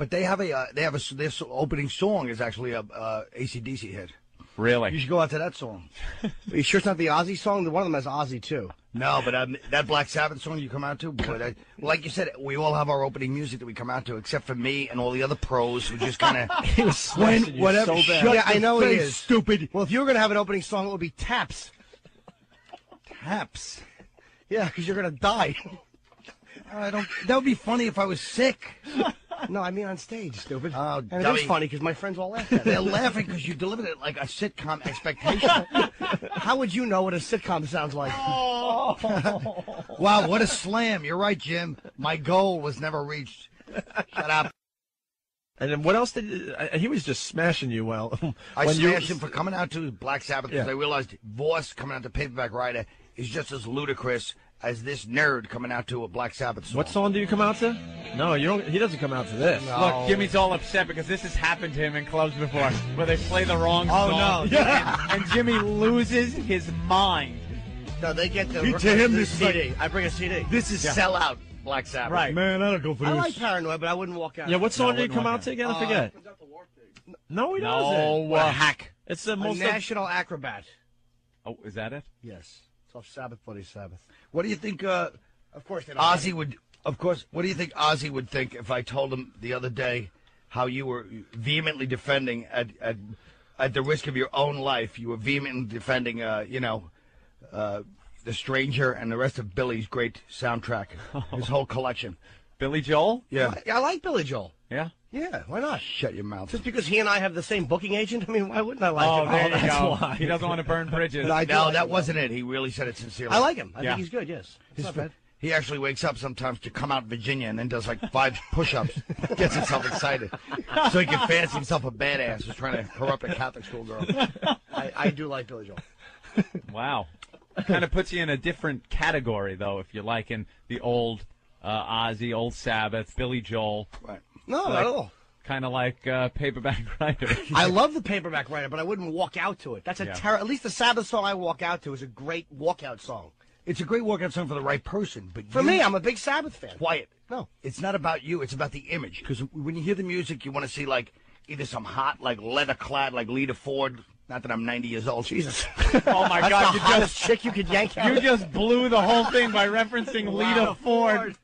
But they have a uh, they have a their opening song is actually a uh, ACDC hit. Really? You should go out to that song. you sure it's not the Ozzy song? The one of them has Ozzy too. No, but um, that Black Sabbath song you come out to, boy, that, like you said, we all have our opening music that we come out to, except for me and all the other pros who just kind of He was smashing you whatever. so. Shut Yeah, I know face, is. Stupid Well, if you were gonna have an opening song, it would be Taps. taps. Yeah, because you're gonna die. I don't. That would be funny if I was sick. no, I mean on stage, stupid. Oh, and it dummy. is funny because my friends all laugh at They're laughing because you delivered it like a sitcom expectation. How would you know what a sitcom sounds like? wow, what a slam! You're right, Jim. My goal was never reached. Shut up. And then what else did uh, he was just smashing you? Well, I when you- smashed him for coming out to Black Sabbath because Yeah. I realized Voss coming out to Paperback Writer is just as ludicrous as this nerd coming out to a Black Sabbath song. What song do you come out to? No, you don't. He doesn't come out to this. Look, Jimmy's all upset because this has happened to him in clubs before, where they play the wrong song. Oh, song. no. and, and Jimmy loses his mind. No, they get the, You- to him, the this is like- CD. I bring a CD. This is sellout Black Sabbath. Right. Man, I don't go for this. I like Paranoid, but I wouldn't walk out. Yeah, what song No, did he come want out to that. again? I Uh, forget. No, he doesn't. No, What a uh, hack. It's the A most. National Acrobat. oh, is that it? Yes. It's off Sabbath, Bloody Sabbath. What do you think uh, Of course they. Ozzy would? Of course. What do you think Ozzy would think if I told him the other day how you were vehemently defending at at at the risk of your own life? You were vehemently defending, uh, you know, uh, the Stranger and the rest of Billy's great soundtrack, his whole collection. Billy Joel? Yeah. I, I like Billy Joel. Yeah. Yeah, why not? Shut your mouth. Just because he and I have the same booking agent? I mean, why wouldn't I like Oh, him? there you that's go. why. He doesn't want to burn bridges. I No, like that him. wasn't it. He really said it sincerely. I like him. I Yeah. think he's good, yes. It's not bad. He actually wakes up sometimes to come out Virginia and then does like five push-ups, gets himself excited, so he can fancy himself a badass who's trying to corrupt a Catholic school girl. I, I do like Billy Joel. Wow. kind of puts you in a different category, though, if you like, in the old uh, Ozzy, old Sabbath, Billy Joel, Right. No, not at all. kind of like uh, Paperback Writer. I love the paperback writer, but I wouldn't walk out to it. That's a Yeah. terror. At least the Sabbath song I walk out to is a great walkout song. It's a great walkout song for the right person, but For you- me, I'm a big Sabbath fan. quiet. No. It's not about you. It's about the image. Because when you hear the music, you want to see like either some hot, like leather clad, like Lita Ford. Not that I'm 90 years old. Jesus. oh my That's God! the You just chick you could yank out. you just blew the whole thing by referencing Lita Ford.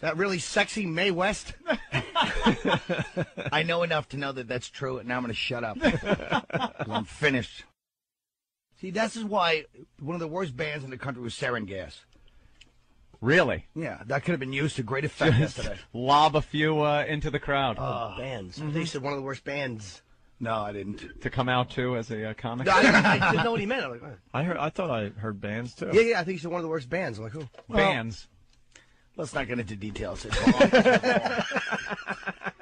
That really sexy Mae West. I know enough to know that that's true, and now I'm going to shut up. I'm finished. See, this is why one of the worst bands in the country was Sarin Gas. Really? Yeah, that could have been used to great effect yesterday. Lob a few uh, into the crowd Oh, bands. They said one of the worst bands. No, I didn't. to come out to as a uh, comic. No, I, didn't, I didn't know what he meant. I'm like, oh. I heard. I thought I heard bands too. yeah, yeah, I think he said one of the worst bands. I'm like, who? Bands. Let's not get into details. It's,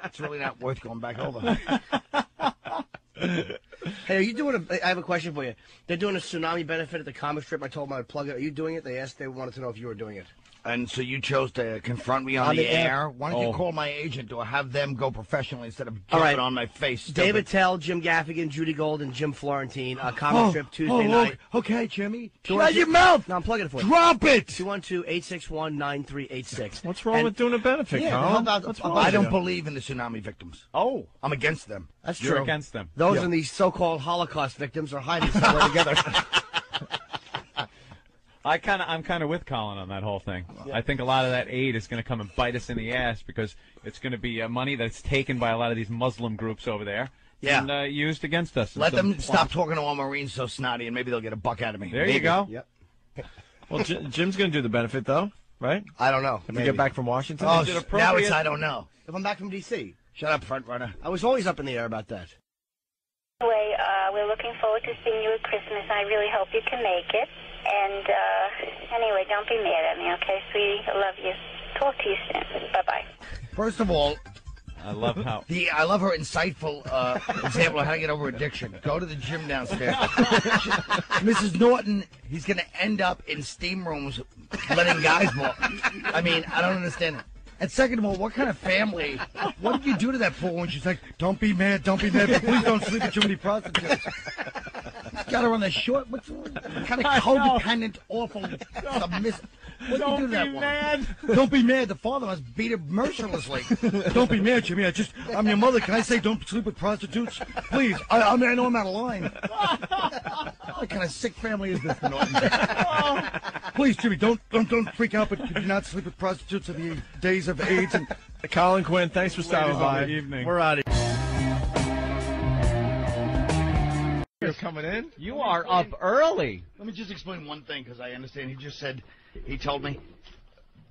it's really not worth going back over. Hey, are you doing a? I have a question for you. They're doing a tsunami benefit at the comic strip. I told them I'd plug it. Are you doing it? They asked. They wanted to know if you were doing it. And so you chose to confront me on, On the, the air. air. Why don't you Oh. call my agent or have them go professionally instead of All jumping right. on my face? stupid. Dave Attell, Jim Gaffigan, Judy Gold, and Jim Florentine. A comic oh, strip Tuesday oh, night. Okay, Jimmy. Shut one two- your mouth. No, I'm plugging it for you. Drop it. 212-861-9386. What's wrong And- with doing a benefit, Yeah, Colin? how about- What's wrong I with don't you? believe in the tsunami victims. Oh, I'm against them. That's you're true. against them. Those Yeah. and these so-called Holocaust victims are hiding somewhere together. I kind of, I'm kind of with Colin on that whole thing. I think a lot of that aid is going to come and bite us in the ass because it's going to be uh, money that's taken by a lot of these Muslim groups over there Yeah. and uh, used against us. Let some them stop talking to all Marines so snotty, and maybe they'll get a buck out of me. There Maybe. you go. yep. Well, J- Jim's going to do the benefit though, right? I don't know. If Maybe. we get back from Washington. Oh, it sh- now it's I don't know. If I'm back from D.C., Shut up, front runner. I was always up in the air about that. Anyway, uh, we're looking forward to seeing you at Christmas. I really hope you can make it. And uh, anyway, don't be mad at me, okay, sweetie? I love you. Talk to you soon. Bye bye. First of all, I love how. the I love her insightful uh, example of how to get over addiction. Go to the gym downstairs. Mrs. Norton, he's going to end up in steam rooms letting guys walk. I mean, I don't understand it. And second of all, what kind of family? What did you do to that poor woman? She's like, "Don't be mad, don't be mad, but please don't sleep with too many prostitutes." Got her on the short. What's what kind of codependent, awful, submissive? What Don't do that be one? mad. Don't be mad. The father must beat him mercilessly. don't be mad, Jimmy. I just, I'm your mother. Can I say don't sleep with prostitutes? Please. I, I mean, I know I'm out of line. what kind of sick family is this, Norton? Please, Jimmy, don't, don't, don't freak out. But could you not sleep with prostitutes in the days of AIDS? And Colin Quinn, thanks for stopping by. evening. We're out of here. You're coming in? You are up early. let me just explain one thing because I understand. He just said, he told me,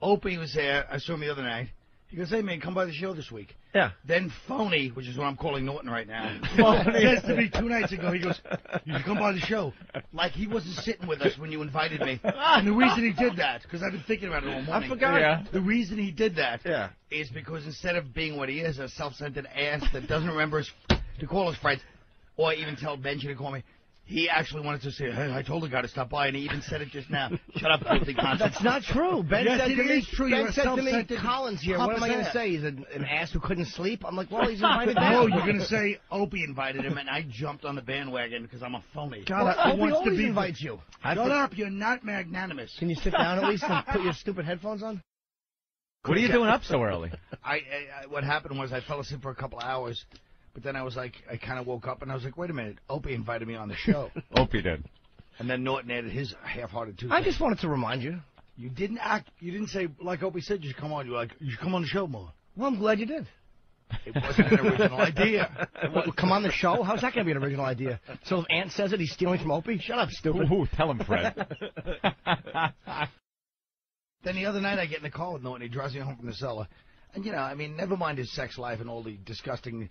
Opie was there. I saw him the other night. He goes, hey man, come by the show this week. Yeah. Then phony, which is what I'm calling Norton right now, says to me two nights ago, he goes, you should come by the show. Like he wasn't sitting with us when you invited me. And the reason he did that, because I've been thinking about it all morning. I forgot. Yeah. The reason he did that is Yeah. is because instead of being what he is, a self-centered ass that doesn't remember his, to call his friends, or even tell Benji to call me, he actually wanted to say, hey, I told the guy to stop by, and he even said it just now. Shut up, filthy conscience. That's not true. Ben Yes, said it to me, is true. Ben You're a said to me, Colin's here. What am I going to say? He's an, an ass who couldn't sleep? I'm like, well, he's invited down. No, you're going to say Opie invited him, and I jumped on the bandwagon because I'm a phony. God, Well, I- Opie wants to always be- invites you. Shut up, you're not magnanimous. Can you sit down at least and put your stupid headphones on? What are you doing up so early? I, I, I what happened was I fell asleep for a couple of hours, but then I was like, I kind of woke up and I was like, wait a minute, Opie invited me on the show, Opie did. and then Norton added his half-hearted two. I just wanted to remind you. you didn't act, you didn't say like Opie said you should come on. You were like you should come on the show more. Well, I'm glad you did. It wasn't an original idea. Well, come on the show? How's that going to be an original idea? So if Ant says it, he's stealing from Opie? Shut up, stupid. Ooh, tell him, Fred. Then the other night I get in the car with Norton. He drives me home from the cellar, and you know, I mean, never mind his sex life and all the disgusting,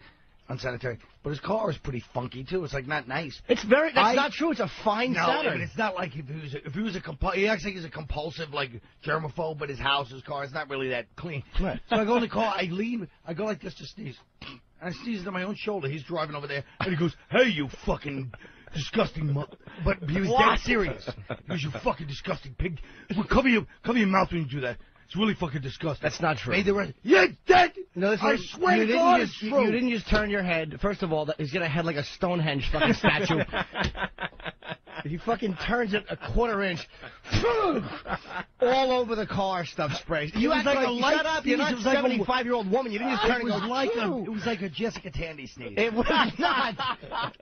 unsanitary, but his car is pretty funky too. It's like not nice. It's very, that's I- not true. It's a fine No, but Saturn. it's not like if he was a, if he was a compu- he acts like he's a compulsive like germaphobe, but his house, his car, it's not really that clean. Right. So I go in the car, I lean, I go like this to sneeze, and I sneeze into my own shoulder. He's driving over there, and he goes, "Hey, you fucking." Disgusting, but he was dead serious. He goes, "You fucking disgusting pig! Well, cover your cover your mouth when you do that. It's really fucking disgusting." That's not true. Made the rest. You're dead. No, this I is- swear you to God, just, it's you- true. You didn't just turn your head. First of all, that he's got a head like a Stonehenge fucking statue. he fucking turns it a quarter inch. all over the car, stuff sprays. You was act like like, a light shut up. You're sneeze. not It was like a- 75 year old woman. You didn't just turn It and was like a, it was like a Jessica Tandy sneeze. It was not.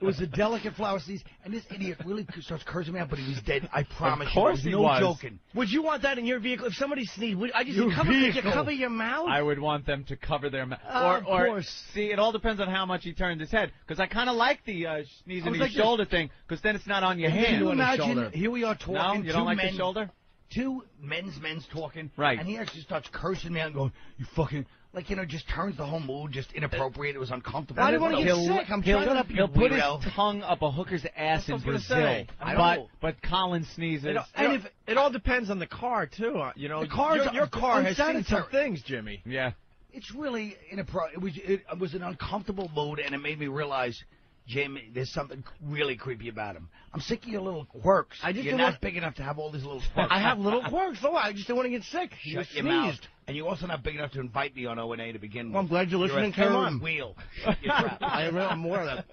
It was a delicate flower sneeze, and this idiot really starts cursing me out, but he was dead. I promise course you. he no was. joking. Would you want that in your vehicle? If somebody sneezed, would, I just Your cover, could you vehicle. cover your mouth? I would want them to cover their mouth. Oh, or, of or course. see, it all depends on how much he turns his head. Because I kind of like the uh, sneezing I like your this. shoulder thing. Because then it's not on your hand. Can hand. you on his imagine? shoulder. Here we are talking. No, you don't two like men, the shoulder. Two men's men's talking. Right. And he actually starts cursing me out and going, "You fucking." Like you know, just turns the whole mood just inappropriate. It was uncomfortable. I didn't wanna get He'll- sick. I'm he'll, trying to- he'll put weirdo. his tongue up a hooker's ass in what Brazil. gonna say. But but Colin sneezes. It, and if, it all depends on the car too. uh, You know, The car's your, your car has seen some unsanitary. things, Jimmy. yeah. it's really inappropriate. It was it, was an uncomfortable mood, and it made me realize, Jimmy, there's something really creepy about him. I'm sick of your little quirks. I just You're don't want- big enough to have all these little quirks. I have little quirks. So what? I just don't want to get sick. You Shut your sneezed. mouth. And you're also not big enough to invite me on O and A to begin with. Well, I'm glad you're listening. You're Come on. wheel. Shut your trap. I am I'm more of that.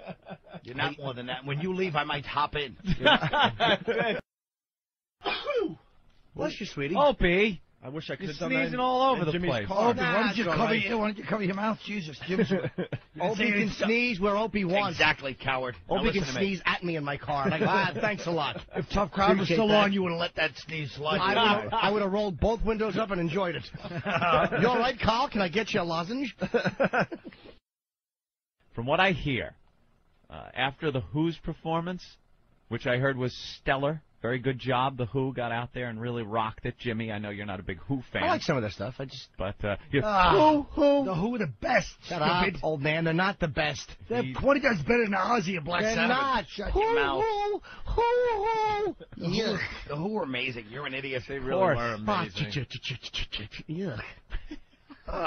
You're not more than that. When you leave, I might hop in. Bless you, sweetie. Oh, Opie, I wish I could you're have done that. sneezing in- all over in the Jimmy's place. Car. Opie, why don't you cover all right. your, why don't you cover your mouth? Jesus, Jim's. you Opie can sneeze where Opie wants. Exactly, coward. Now Opie can sneeze at me in my car. Like, ah, thanks a lot. If Tough Crowd was Appreciate still that. on, you would have let that sneeze slide. I would, I would have rolled both windows up and enjoyed it. you all right, Carl? Can I get you a lozenge? from what I hear, uh, after the Who's performance, which I heard was stellar, very good job. The Who got out there and really rocked it. Jimmy, I know you're not a big Who fan, I like some of their stuff. I just but uh, you, Ah, Who, who? The Who are the best. Shut up, old man. They're not the best. They're 20 times better than Ozzy and Black They're Sabbath. not. Shut who, your mouth. Who, who, who? The Who, the Who are amazing. You're an idiot. They really were amazing. Yuck.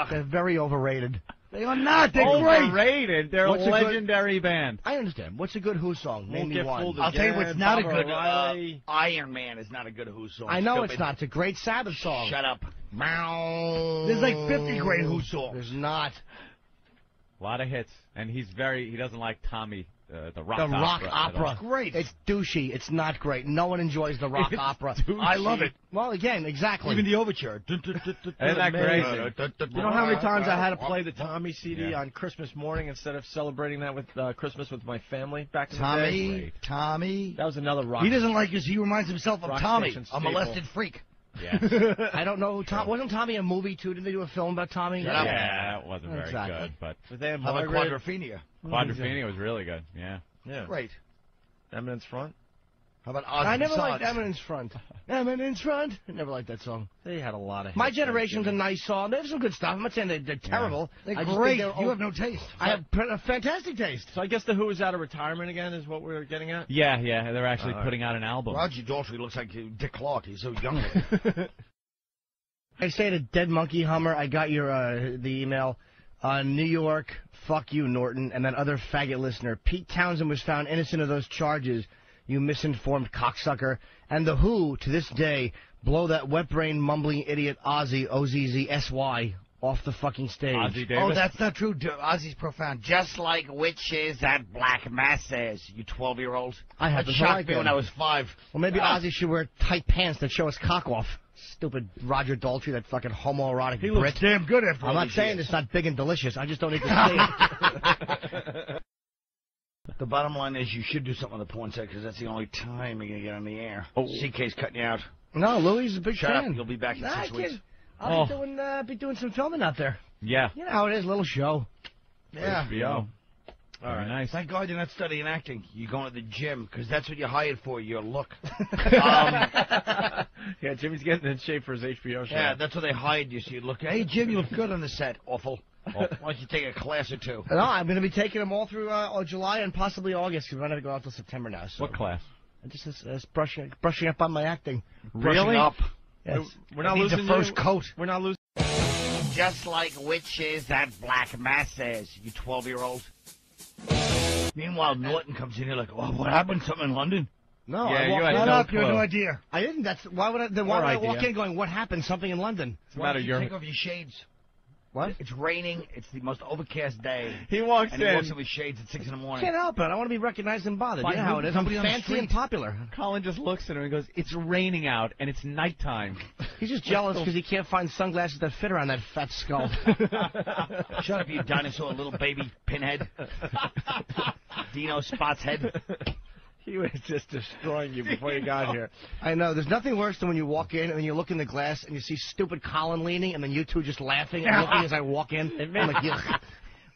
They're very overrated. They are not. They're great. They're What's a a good- legendary band. I understand. What's a good Who song? Name Won't me get one. fooled I'll tell you what's again, not a Baba good. Uh, O'Riley. Iron Man is not a good Who song. I know Stupid. it's not. It's a great Sabbath song. Shut up. Meow. There's like 50 great Who songs. There's not. A lot of hits, and he's very. He doesn't like Tommy uh, the rock The rock opera. at opera. Great. It's douchey. It's not great. No one enjoys the rock opera. I love it. Well, again, exactly. Even the overture. Isn't that crazy? You know how many times I had to play the Tommy CD on Christmas morning instead of celebrating that with uh, Christmas with my family back in the day? Tommy, Tommy. That was another rock. He doesn't like us. He reminds himself of Rock Tommy, a molested freak. Yeah. I don't know. who Tom, wasn't Tommy a movie too? Did they do a film about Tommy? yeah, that wasn't very Exactly. good, but But they have How about Quadrophenia? Quadrophenia was really good. Yeah. Yeah. Great. Eminence Front. How about Oz I never Facades? liked Eminence Front. Eminence Front. I never liked that song. They had a lot of. My hits, generation's a nice song. They have some good stuff. I'm not saying they, they're terrible. They're I great. they're You have no taste. I have a fantastic taste. So I guess the Who is out of retirement again, is what we're getting at. Yeah, yeah. They're actually All right. putting out an album. Roger Daltrey looks like uh, Dick Clark. He's so young. I say to Dead Monkey Hummer, I got your uh, the email. Uh, New York, fuck you, Norton, and that other faggot listener. Pete Townshend was found innocent of those charges. You misinformed cocksucker. And the Who, to this day, blow that wet brain mumbling idiot Ozzy O Z Z S Y off the fucking stage. Ossie Davis. oh, that's not true. Ozzy's profound. Just like witches that black mass says, you 12 year old. I had happen to shocked like me when I was five. Well, maybe Ah. Ozzy should wear tight pants that show his cock off. Stupid Roger Daltrey, that fucking homoerotic He Brit. looks damn good after I'm not saying years. it's not big and delicious. I just don't need to see it. The bottom line is you should do something on the porn set because that's the only time you're going to get on the air. Oh. CK's cutting you out. No, Louis is a big Shut fan. up. You'll be back in Nah, six I weeks. I'll Oh. be doing uh, be doing some filming out there. Yeah. You know how it is, little show. Yeah. HBO. Very nice. Thank God you're not studying acting. You're going to the gym because that's what you're hired for, your look. um, Yeah, Jimmy's getting in shape for his HBO show. yeah, that's what they hired you. So you look, hey, Jim, you look good on the set. Awful. Why don't you take a class or two? No, I'm going to be taking them all through uh, July and possibly August because we're not going to go out till September now. So What class? Just uh, uh, brushing brushing up on my acting. Brushing up. Yes. We're not It needs a losing first you. coat. We're not losing. Just like witches that black mass says, you 12 year old. Meanwhile, Norton comes in here like, oh, what happened? Something in London? No, Yeah, I you walked had right no up. you have no idea. I didn't. That's why would I? Then why Or would I walk in going, "What happened? Something in London." What's the Why matter? don't you You're take off your shades? What? It's raining. It's the most overcast day. he walks in. And he walks in in. with shades at 6 in the morning. Can't help it. I want to be recognized and bothered. By you know how who? it is. I'm Somebody fancy and popular. Colin just looks at him and goes, "It's raining out and it's nighttime." He's just jealous because he can't find sunglasses that fit around that fat skull. Shut up, you dinosaur, little baby pinhead. Dino Spot's head. He was just destroying you before you got here. I know. There's nothing worse than when you walk in and then you look in the glass and you see stupid Colin leaning and then you two just laughing and looking as I walk in. I'm like, "Yuck."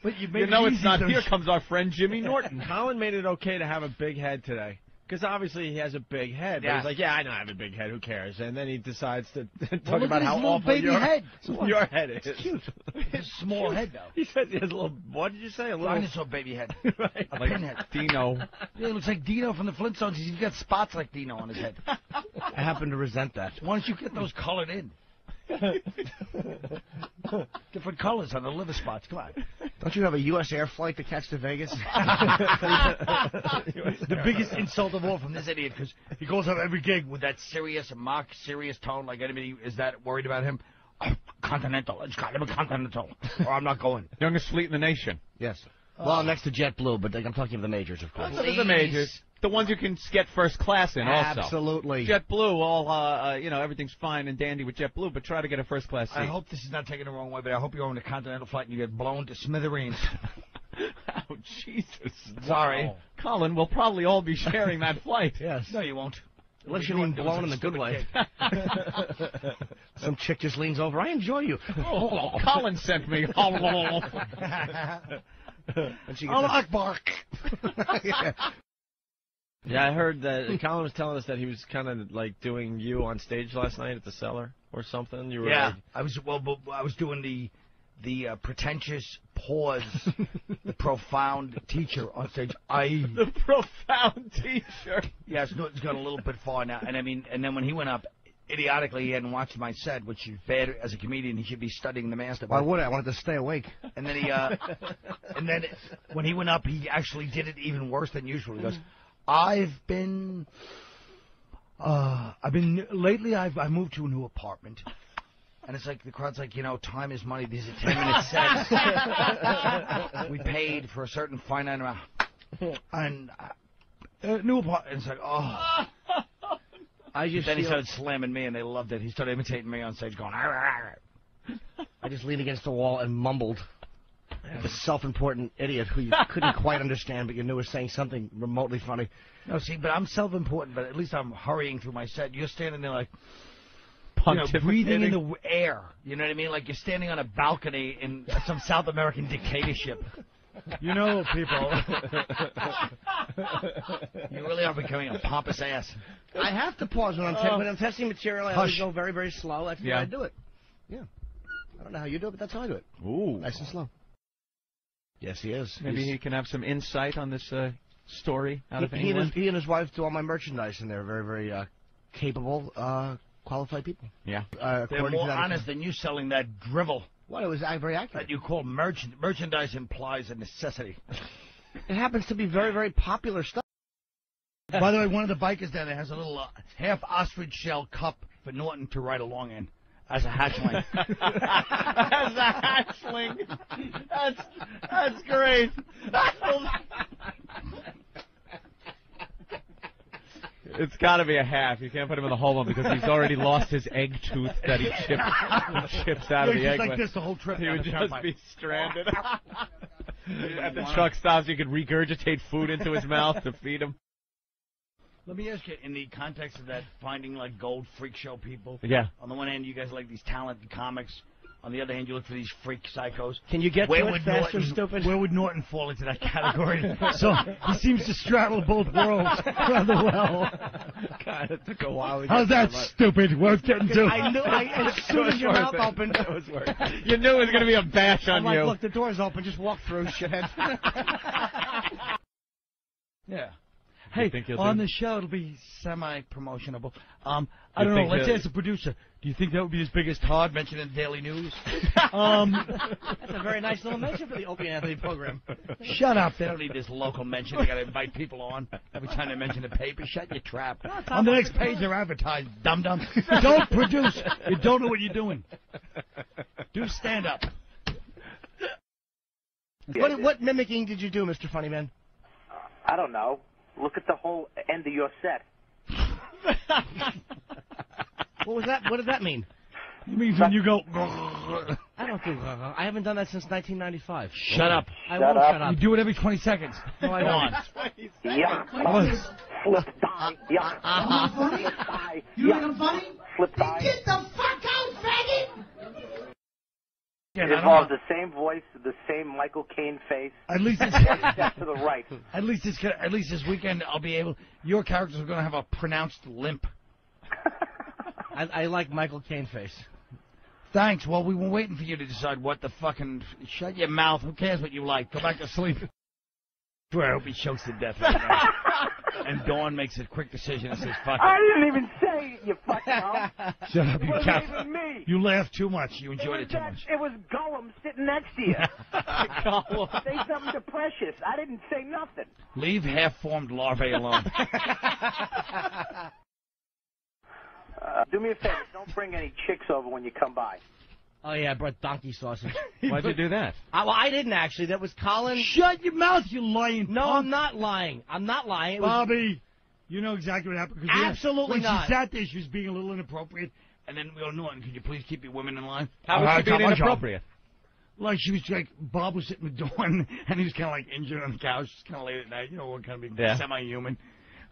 But you, You know it's not. Here comes our friend Jimmy Norton. Colin made it okay to have a big head today. Because obviously he has a big head. But Yeah. he's like, yeah, I know I have a big head. Who cares? And then he decides to talk look about how little awful baby your head. your head is. cute. His small head, though. He said he has a little. What did you say? A little. Dinosaur baby head. Right. A Like pinhead. Dino. Yeah, he looks like Dino from the Flintstones. He's got spots like Dino on his head. I happen to resent that. Why don't you get those colored in? Different colors on the liver spots. Come on. Don't you have a U.S. air flight to catch to Vegas? the biggest insult of all from this idiot because he goes up every gig with that serious, mock serious tone. Like anybody is that worried about him? Oh, continental. It's got to be Continental, or I'm not going. Youngest fleet in the nation. yes. Well, next to JetBlue, but I'm talking of the majors, of course. Those are the majors. The ones you can get first class in also. Absolutely. JetBlue, all uh, uh, you know, everything's fine and dandy with JetBlue, but try to get a first class seat. I hope this is not taken the wrong way, but I hope you're on a Continental flight and you get blown to smithereens. oh Jesus! Sorry. Colin, we'll probably all be sharing that flight. Yes. No, you won't. Unless you mean Doing blown in the good way. Some chick just leans over. I enjoy you. Oh, Colin sent me. Oh, And she gets Allah a- Akbar. Yeah. Yeah, I heard that Colin was telling us that he was kind of like doing you on stage last night at the cellar or something. You were Yeah, like, I was well. but I was doing the the uh, pretentious pause, the profound teacher on stage. I the profound teacher. yes, no, it's gone a little bit far now. And I mean, and then when he went up, idiotically, he hadn't watched my set, which is bad as a comedian. He should be studying the master. Why would I? I wanted to stay awake. And then he, uh, and then when he went up, he actually did it even worse than usual. He goes, "I've been, uh, I've been lately. I've I moved to a new apartment." And it's like the crowd's like, you know, time is money. These are ten minute sets. we paid for a certain finite amount. and uh, uh, new apartment. It's like, oh. I just Then he started slamming me, and they loved it. He started imitating me on stage, going, "Arr, arr, arr." I just leaned against the wall and mumbled. Like a self-important idiot who you couldn't quite understand, but you knew was saying something remotely funny. No, see, but I'm self-important, but at least I'm hurrying through my set. You're standing there like, you know, breathing in the air. You know what I mean? Like you're standing on a balcony in some South American dictatorship. You know, people. you really are becoming a pompous ass. I have to pause when I'm, te- when I'm oh. testing material. I always Hush. go very, very slow. That's Yeah. how I do it. Yeah. I don't know how you do it, but that's how I do it. Ooh. Nice and slow. Yes, he is. Maybe He's- he can have some insight on this uh, story out of he, he and his, he and his wife do all my merchandise, and they're very, very uh, capable, uh, qualified people. Yeah. Uh, They're more that honest than you selling that drivel Well, it was very accurate. that you call merch- merchandise implies a necessity. It happens to be very, very popular stuff. By the way, one of the bikers down there has a little uh, half ostrich shell cup for Norton to ride along in as a hatchling. As a hatchling. That's that's great. It's got to be a half. You can't put him in the whole one because he's already lost his egg tooth that he chips, he chips out of the egg like with. this the whole trip. He down would the just turnpike. be stranded. At the truck stops, you could regurgitate food into his mouth to feed him. Let me ask you, in the context of that, finding like gold freak show people. Yeah. On the one hand, you guys like these talented comics. On the other hand, you look for these freak psychos. Can you get Where to it would faster, Norton, stupid? Where would Norton fall into that category? so he seems to straddle both worlds rather well. God, it took a while. To How's get that stupid? Worth getting to. I knew. I, as soon as your mouth opened, It was worth. You knew it was going to be a bash on I'm like, you. look, the door's open. Just walk through, shithead. Yeah. You Hey, think he'll on do- the show it'll be semi-promotionable. Um, I You don't know. Let's he'll- ask the producer. Do you think that would be as big as Todd mentioned in the Daily News? um, That's a very nice little mention for the Opie and Anthony program. shut up. They don't need this local mention. They got to invite people on every time they mention the paper. Shut your trap. On the next page, they're advertised. Dum dum. Don't produce. You don't know what you're doing. Do stand up. What, what mimicking did you do, Mr. Funnyman? I don't know. Look at the whole end of your set. What was that? What did that mean? It means when you go. I don't do. Uh, I haven't done that since 1995. Shut up. I Shut won't up. shut up. You do it every 20 seconds. No, I Go don't. Yeah. Flip die. Yeah. Flip die. Yeah. Flip die. again, It I don't involves know. the same voice, the same Michael Caine face. At least it's, to the right. at least it's at least this weekend I'll be able. Your characters are going to have a pronounced limp. I, I like Michael Caine face. Thanks. Well, we were waiting for you to decide what the fucking. Shut your mouth. Who cares what you like? Go back to sleep. Swear, I hope he chokes to death right now. And Dawn makes a quick decision and says, "Fuck I didn't even say it, you fucking hell. Shut up, you me. You laugh too much. You It enjoyed was, it too that, much. it was Gollum sitting next to you. say something to Precious. I didn't say nothing. Leave half-formed larvae alone. Uh, do me a favor. Don't bring any chicks over when you come by. Oh yeah, I brought donkey sausage. Why'd you do that? I, well, I didn't actually. That was Colin. Shut your mouth, you lying. No, punk. I'm not lying. I'm not lying. It was, Bobby, you know exactly what happened. we- Absolutely when not. she sat there, she was being a little inappropriate. And then we go, Norton, could you please keep your women in line? How was Uh, she being come on, Joe. inappropriate? Like she was like Bob was sitting with Dawn, and he was kind of like injured on the couch, just kind of late at night, you know, what kind of being Yeah. semi-human.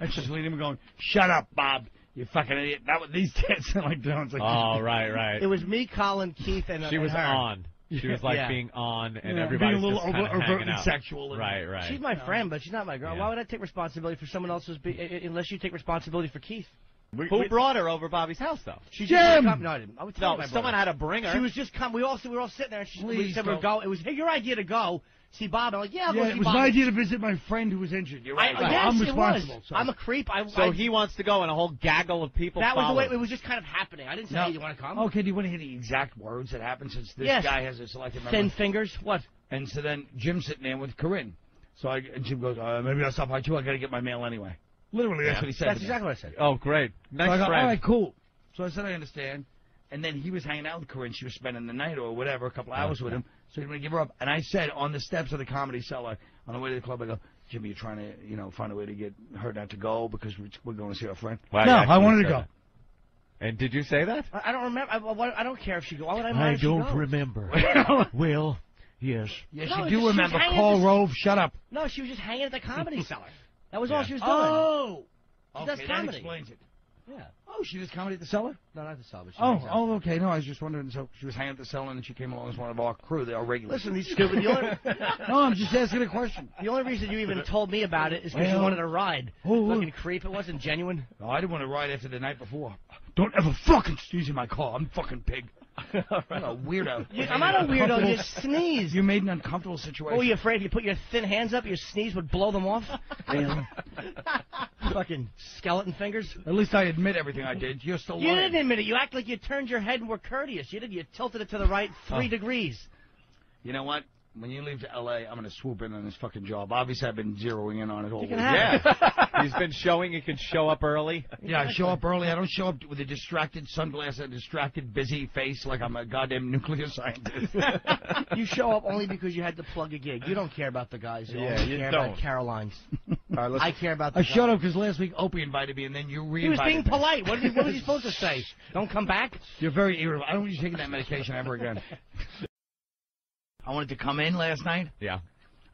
And she's leaning him, going, "Shut up, Bob, you fucking idiot." Not with these tits. and like Dawn's like, Oh, right, right. it was me, Colin, Keith, and uh, She and was her. on. She was like Yeah. being on, and Yeah, everybody's being a little just over- overtly sexual and- Right, right. She's my friend, but she's not my girl. Yeah. Why would I take responsibility for someone else's? Be- i- i- unless you take responsibility for Keith. Who brought her over Bobby's house, though? She Jim! just come, no, I didn't. I would tell No, my someone brother. had to bring her. She was just come. We all we were all sitting there, and she we Please said we were go. go. It was hey, your idea to go see Bob. I'm like, yeah, Yeah, it was Bob. my idea to visit my friend who was injured. You're I, right. yes, I'm it responsible. was. so- I'm a creep. I, so I, he wants to go, and a whole gaggle of people That was the way. It was just kind of happening. I didn't say, No. hey, you want to come? Okay, do you want to hear the exact words that happened since this Yes. guy has a selected memory? Thin fingers. What? And so then Jim's sitting there with Corinne. So I, and Jim goes, uh, maybe I'll stop by too. I got to get my mail anyway. Literally, that's Yeah. what he said. That's to me. exactly what I said. Oh, great. Nice so I go, friend. all right, cool. So I said, I understand. And then he was hanging out with Corinne. She was spending the night or whatever, a couple hours with him. So he didn't give her up. And I said on the steps of the Comedy Cellar on the way to the club, I go, Jimmy, you're trying to, you know, find a way to get her not to go because we're, we're going to see our friend. Wow, No, I wanted to go. that. And did you say that? I, I don't remember. I, I don't care if she goes. Why would I mind I don't goes? remember. well, yes. Yes, No, you it's do just remember. Call this- Rove. Shut up. No, she was just hanging at the comedy cellar. That was all she was doing. Oh. She okay, that comedy. explains it. Yeah. Oh, she does comedy at the cellar? No, not the cellar. but she Oh, oh, okay. No, I was just wondering. So she was hanging at the cellar and she came along as one of our crew, the our regulars. Listen, these stupid. The only, no, I'm just asking a question. the only reason you even told me about it is because you wanted a ride. Oh, Fucking creep. It wasn't genuine. No, I didn't want to ride after the night before. Don't ever fucking sneeze in my car. I'm fucking pig. What a weirdo. You, I'm not a weirdo. You sneeze. You made an uncomfortable situation. What were you afraid if you put your thin hands up, your sneeze would blow them off? Fucking skeleton fingers. At least I admit everything I did. You're still You lying. didn't admit it. You act like you turned your head and were courteous. You did. You tilted it to the right three Oh. degrees. You know what? When you leave to L.A., I'm going to swoop in on this fucking job. Obviously, I've been zeroing in on it all week. Yeah. He's been showing he can show up early. Yeah, I show up early. I don't show up with a distracted sunglass, a distracted, busy face like I'm a goddamn nuclear scientist. You show up only because you had to plug a gig. You don't care about the guys. You Yeah, only you care don't. about Caroline's. All right, I care about the I guys. showed up because last week Opie invited me, and then you He re-invited was being me. polite. What, did he, what was he supposed to say? Don't come back? You're very irritable. I don't want you taking that medication ever again. I wanted to come in last night. Yeah.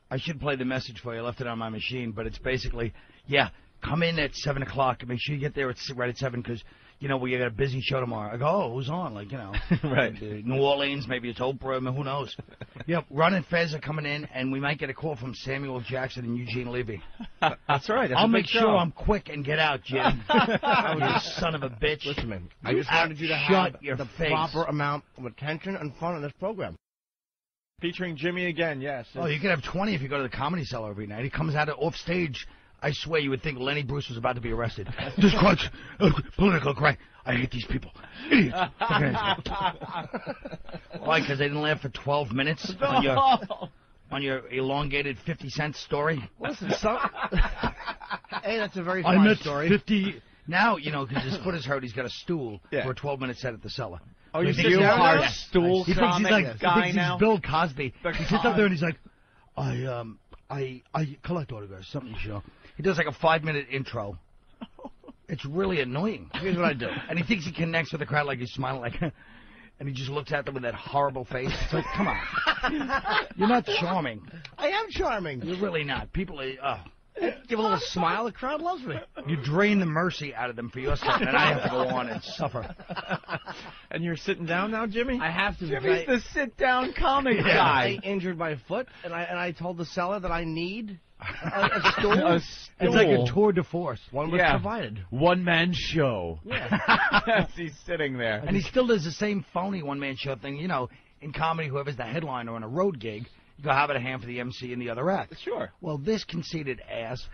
I should play the message for you. I left it on my machine, but it's basically, yeah, come in at seven o'clock and make sure you get there at s- right at seven because you know we got a busy show tomorrow. I go, oh, who's on? Like you know, Right. New Orleans, maybe it's Oprah, I mean, who knows? yep, Ron and Fez are coming in, and we might get a call from Samuel Jackson and Eugene Levy. That's right. That's I'll make big sure show. I'm quick and get out, Jim. you son of a bitch. Listen, man. I just wanted you to have your the face. proper amount of attention and fun on this program. Featuring Jimmy again, yes. Oh, you could have 20 if you go to the comedy cellar every night. He comes out of off stage. I swear you would think Lenny Bruce was about to be arrested. This crunch, uh, political correct. I hate these people. Idiots. Why? Because they didn't laugh for 12 minutes on your, on your elongated 50 cent story? Listen, some... hey, that's a very I fun met story. 50. Now, you know, because his foot is hurt, he's got a stool Yeah. for a 12 minute set at the cellar. Oh, you He You are now? stool he thinks he's like he guy thinks now. he's Bill Cosby. The he sits up there and he's like, I um I I collect autographs, something you know. He does like a five minute intro. It's really annoying. Here's what I do. And he thinks he connects with the crowd like he's smiling like and he just looks at them with that horrible face. It's like, come on. You're not charming. I am charming. You're really not. People are, oh. Give a little smile. The crowd loves me. You drain the mercy out of them for your sake, and I have to go on and suffer. And you're sitting down now, Jimmy? I have to. Jimmy's because the sit-down comic I, guy. I injured my foot, and I and I told the seller that I need a, a stool. A It's like a tour de force. One was Yeah. provided. One man show. Yeah. He's sitting there. And he still does the same phony one man show thing. You know, in comedy, whoever's the headliner on a road gig, you go, how about a hand for the MC and the other act? Sure. Well, this conceited ass,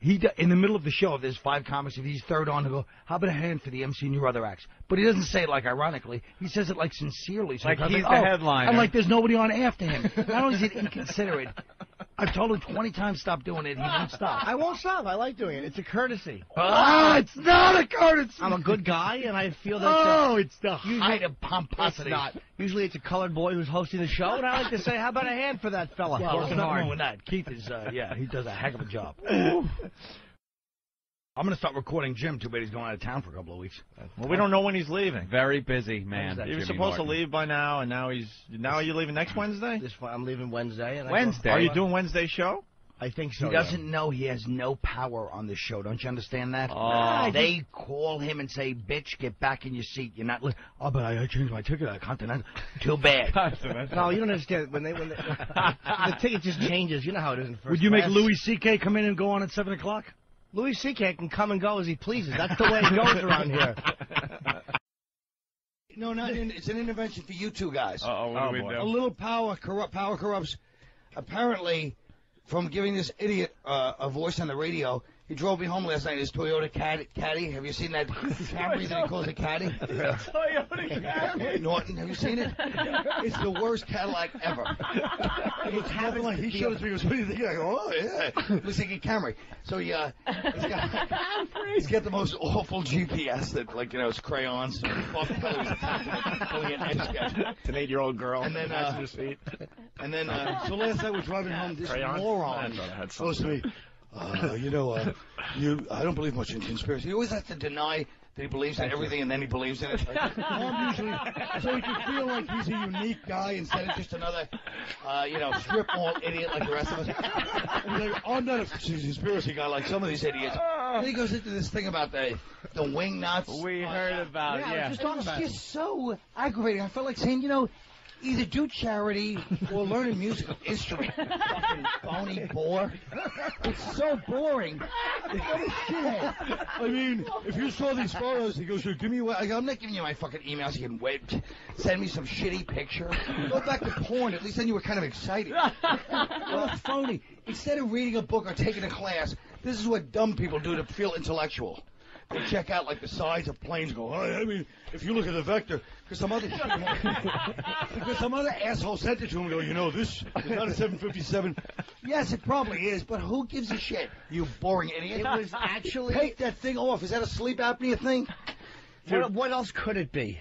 he do, in the middle of the show, if there's five comics, if he's third on, he'll go, how about a hand for the MC and your other acts? But he doesn't say it like ironically. He says it like sincerely. So Like I'm he's the oh, headliner. And like there's nobody on after him. Not only is it inconsiderate, I've told him 20 times stop doing it. He won't stop. I won't stop. I like doing it. It's a courtesy. Ah, it's not a courtesy. I'm a good guy, and I feel that. Oh, it's the Usually- height of it's pomposity. not. Usually, it's a colored boy who's hosting the show, and I like to say, "How about a hand for that fella?" Well, there's Working nothing hard. wrong with that. Keith is, uh, yeah, he does a heck of a job. I'm gonna start recording Jim. Too bad he's going out of town for a couple of weeks. Well, we don't know when he's leaving. Very busy, man. that? He was supposed Norton. to leave by now, and now he's now are you leaving next Wednesday? This I'm leaving Wednesday, and I go- Wednesday. Are you doing Wednesday show? I think so. He yeah. doesn't know he has no power on this show. Don't you understand that? Oh. They call him and say, "Bitch, get back in your seat. You're not." Li- oh, but I, I changed my ticket. I continental. Too bad. No, you don't understand. When they when they, the ticket just changes. You know how it is in first Would you make class. Louis C.K. come in and go on at seven o'clock? Louis C.K. can come and go as he pleases. That's the way it goes around here. No, not. In, it's an intervention for you two guys. Uh-oh, what Oh, do we do? A little power corrupt. Power corrupts. Apparently, from giving this idiot uh, a voice on the radio, He drove me home last night in his Toyota Cad- Caddy. Have you seen that Camry that he calls a Caddy? Toyota Camry. Norton, have you seen it? It's the worst Cadillac ever. It's nothing like he showed it to me. He goes, "What do you think?" I "Oh yeah, looks like a Camry." So he, uh, he's got, he's got the most awful GPS that, like you know, it's crayons. Buff colors, pulling an etch sketch. It's an eight-year-old girl. And then, uh, passenger seat. And then, uh, so last night we're driving home. This Crayon? moron I thought I had goes to me. Uh, you know, uh, you. I don't believe much in conspiracy. He always has to deny that he believes in everything, and then he believes in it. Like, well, I'm usually so he can feel like he's a unique guy instead of just another, uh, you know, strip mall idiot like the rest of us. And he's like, I'm not a conspiracy guy like some of these idiots. Then he goes into this thing about the the wing nuts. We heard about Yeah, I yeah. was just talking It's about it. just so aggravating. I felt like saying, you know, either do charity or learn a musical instrument. Fucking phony bore. It's so boring. What a shithead. I mean, if you saw these photos, he goes, give me. What? I go, I'm not giving you my fucking emails. You can wait. Send me some shitty picture. Go back to porn. At least then you were kind of excited. What a phony. Instead of reading a book or taking a class, this is what dumb people do to feel intellectual. They check out like the sides of planes. Go. "Oh, I mean, if you look at the vector, because some other because some other asshole sent it to him. Go. You know, this is not a 757. Yes, it probably is, but who gives a shit? You boring idiot. It was actually. Take that thing off. Is that a sleep apnea thing? What, what else could it be?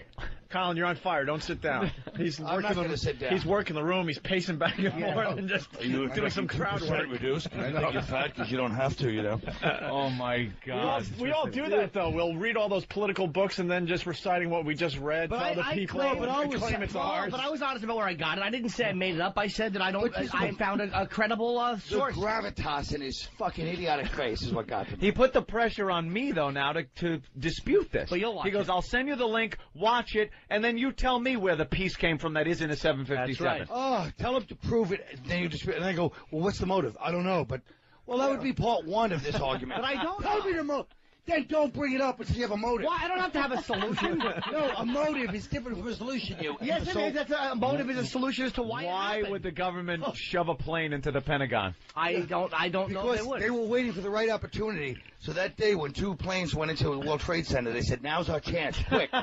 Colin, you're on fire. Don't sit down. He's I'm working not the, gonna sit down. He's working the room. He's pacing back and forth and just doing some crowd work. reduced? I know you're fat because you don't have to, you know. Oh my We all, God. we all do that though. We'll read all those political books and then just reciting what we just read But to I, other I people claim, and I was, claim it's well, ours. But I was honest about where I got it. I didn't say I made it up. I said that I don't. But I found a, a credible uh, The gravitas in his fucking idiotic face is what got to me. He put the pressure on me though now to to dispute this. But you'll watch he goes, it. "I'll send you the link, watch it, and then you tell me where the piece came from that isn't a 757." That's right. Oh, tell him to prove it. And Then you just and I go, well, what's the motive? I don't know, but well, that would be part one of this argument. But I don't Tell know. me the motive. Then don't bring it up until you have a motive. Why? I don't have to have a solution. No, a motive is different from a solution. You. yes, it So- is. That's a motive is a solution as to why. Why happened. would the government oh. shove a plane into the Pentagon? I don't. I don't know. Because They would. they were waiting for the right opportunity. So that day when two planes went into the World Trade Center, they said, "Now's our chance, quick."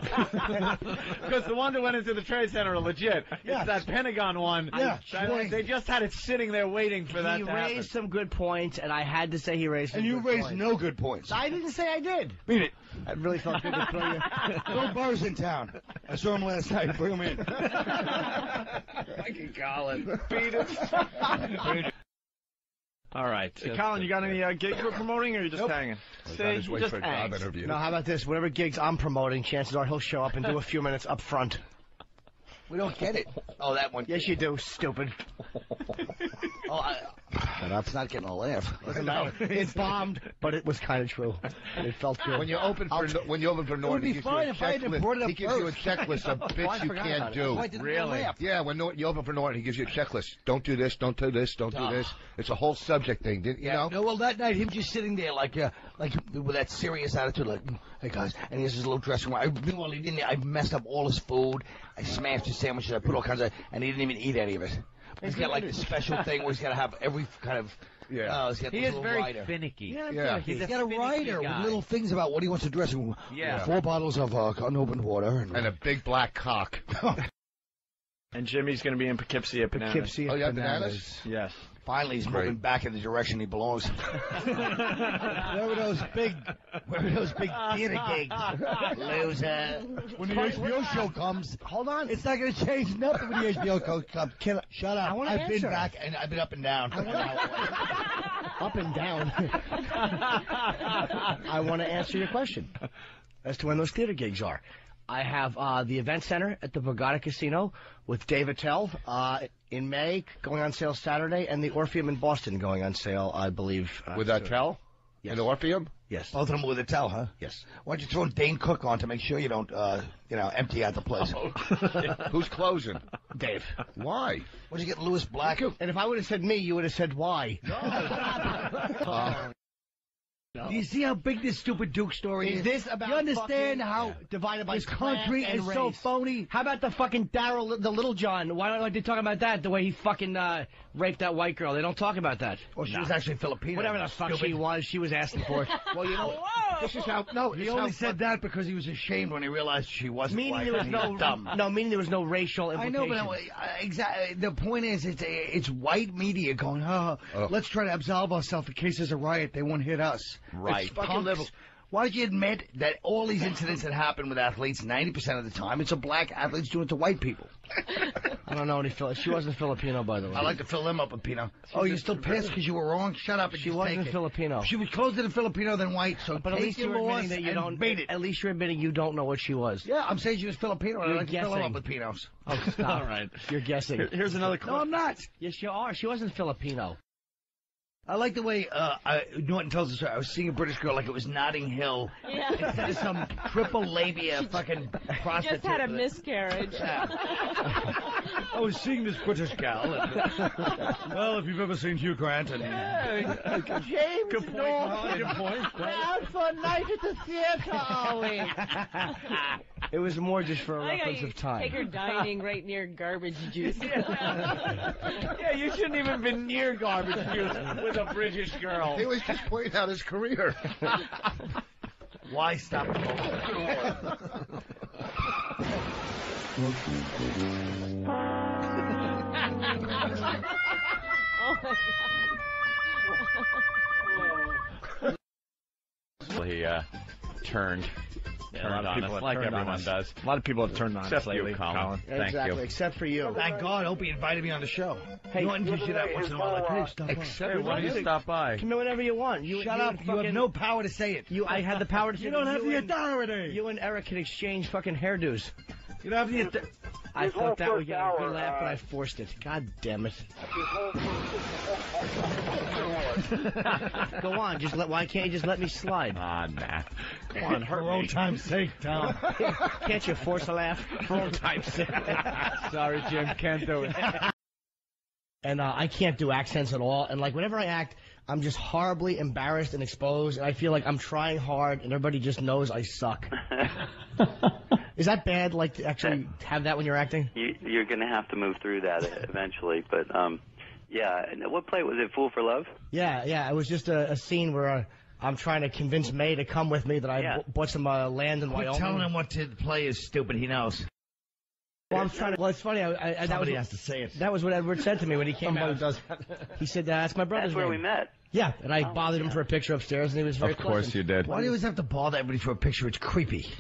Because the one that went into the Trade Center are legit. Yeah. It's that Pentagon one. Yeah. that- They just had it sitting there waiting for that he to happen. raised some good points, and I had to say he raised. Some and you good raised points. no good points. I didn't say I did. Mean it. I really felt good to throw you. Bill Burr's in town. I saw him last night. Bring him in. Fucking Colin. All right, Colin, you got any uh, gigs we're promoting, or you just hanging? Got his See, way just for a job interview. No, how about this? Whatever gigs I'm promoting, chances are he'll show up and do a few minutes up front. We don't get it. Oh, that one. Yes, you do, stupid. Oh, I, that's not getting a laugh. Doesn't matter. It bombed, but it was kind of true. It felt good. When you open for when you open for Norton, be he gives you a if I hadn't checklist. brought it up he gives you a checklist of Oh, bits you can't do. Why Really? Yeah, when Norton, you open for Norton, he gives you a checklist. Don't do this. Don't do this. Don't do Oh. this. It's a whole subject thing. Didn't you Yeah, know? no, well, that night, him just sitting there like, uh, like with that serious attitude, like, "Mm, hey guys, and he has his little dressing room. I, meanwhile, he didn't. I messed up all his food. I smashed his sandwiches. I put all kinds of, and he didn't even eat any of it. He's got like this special thing where he's got to have every kind of. Yeah. Uh, he's got He is very rider. finicky. Yeah. He's, He's a got a finicky rider guy. with little things about what he wants to dressing room. Yeah. Four bottles of uh, unopened water and, And a big black cock. And Jimmy's going to be in Poughkeepsie at Bananas. Poughkeepsie Oh, yeah, bananas. bananas. Yes. Finally, he's Great. moving back in the direction he belongs. where were those big, where were those big theater gigs? Loser. When the HBO show comes, Hold on. it's not going to change nothing when the HBO show comes. Can I- Shut up. I I've been back and I've been up and down. up and down. I want to answer your question as to when those theater gigs are. I have uh, the event center at the Borgata Casino with Dave Attell uh, in May, going on sale Saturday, and the Orpheum in Boston going on sale, I believe. Uh, With that tell? Yes. And Orpheum? Yes. Both of them with a towel, huh? Yes. Why don't you throw Dane Cook on to make sure you don't, uh, you know, empty out the place? Who's closing? Dave. Why? Why'd you get Lewis Black? And if I would have said me, you would have said why. Uh, Do you see how big this stupid Duke story is? Is this about You understand fucking how divided by this class country and is so phony? How about the fucking Darryl, the Littlejohn? Why don't they talk about that? The way he fucking uh, raped that white girl. They don't talk about that. Well, she was actually Filipino. Whatever the fuck Stupid. she was, she was asking for it. Well, you know, this is how. No, He only how said that because he was ashamed when he realized she wasn't meaning white. there was no dumb. no meaning there was no racial I know, but uh, exactly. The point is, it's it's white media going, oh, Ugh. let's try to absolve ourselves in case there's a riot. They won't hit us. Right. It's Fucking punks. level. Why don't you admit that all these incidents that happen with athletes, 90% of the time, it's a black athletes doing it to white people? I don't know any Phil. She wasn't Filipino, by the way. I like to fill them up with Pino. Oh, you're still pissed because you were wrong? Shut up and She just wasn't it. Filipino. She was closer to Filipino than white, so but at least you're admitting that you don't. beat it. At least you're admitting you don't know what she was. Yeah, I'm saying she was Filipino, and I You're like to fill them guessing. up with Pinos. Oh, stop. All right. You're guessing. Here- here's another clip. No, I'm not. Yes, you are. She wasn't Filipino. I like the way uh, I, Norton tells the story. I was seeing a British girl like it was Notting Hill instead of some triple labia fucking prostitute. Just had a miscarriage. it. miscarriage. I was seeing this British gal. and- well, if you've ever seen Hugh Grant and James Good point. Colin, Good point. We're out for a night at the theater, are we? it was more just for a I got reference of time. take her dining right near garbage juice. Yeah, you shouldn't even been near garbage juice with a British girl. He was just pointing out his career. why stop the boat? Oh my He uh, turned. Yeah, a lot of turned people on have us, like turned on everyone us. does. A lot of people have turned on Except us lately, you, Colin. Thank exactly, you. except for you. Thank God, Opie invited me on the show. Hey, Norton, you should that once in a while. Like, hey, stop. Except Hey, why don't you stop by? Come in whenever you want. You, Shut you up. You have no power to say it. You, I had the power to. Say it. You don't have the and- authority. You and Eric can exchange fucking hairdos. You don't have the. I thought that would first get a good hour, laugh, but uh, I forced it. God damn it. Go on, just let. Why can't you just let me slide? Ah, nah. Come on, hurt For old me. time's sake, Tom. Can't you force a laugh? For old time's sake. Sorry, Jim. Can't do it. and uh, I can't do accents at all. And like whenever I act, I'm just horribly embarrassed and exposed, and I feel like I'm trying hard, and everybody just knows I suck. Is that bad? Like to actually have that when you're acting? You, you're going to have to move through that eventually. But um, yeah. And what play was it? Fool for Love? Yeah, yeah. It was just a, a scene where uh, I'm trying to convince May to come with me that I Yeah. b- bought some uh, land in Quit Wyoming. telling him what to play is stupid. He knows. Well, I'm trying to. Well, it's funny. I, I, that was what- has to say it. that was what Edward said to me when he came Somebody out. does. He said, uh, "That's my brother's That's where name." we met. Yeah, and I oh, bothered him for a picture upstairs, and he was very Of course pleasant. you did. Why do you always have to bother everybody for a picture? It's creepy.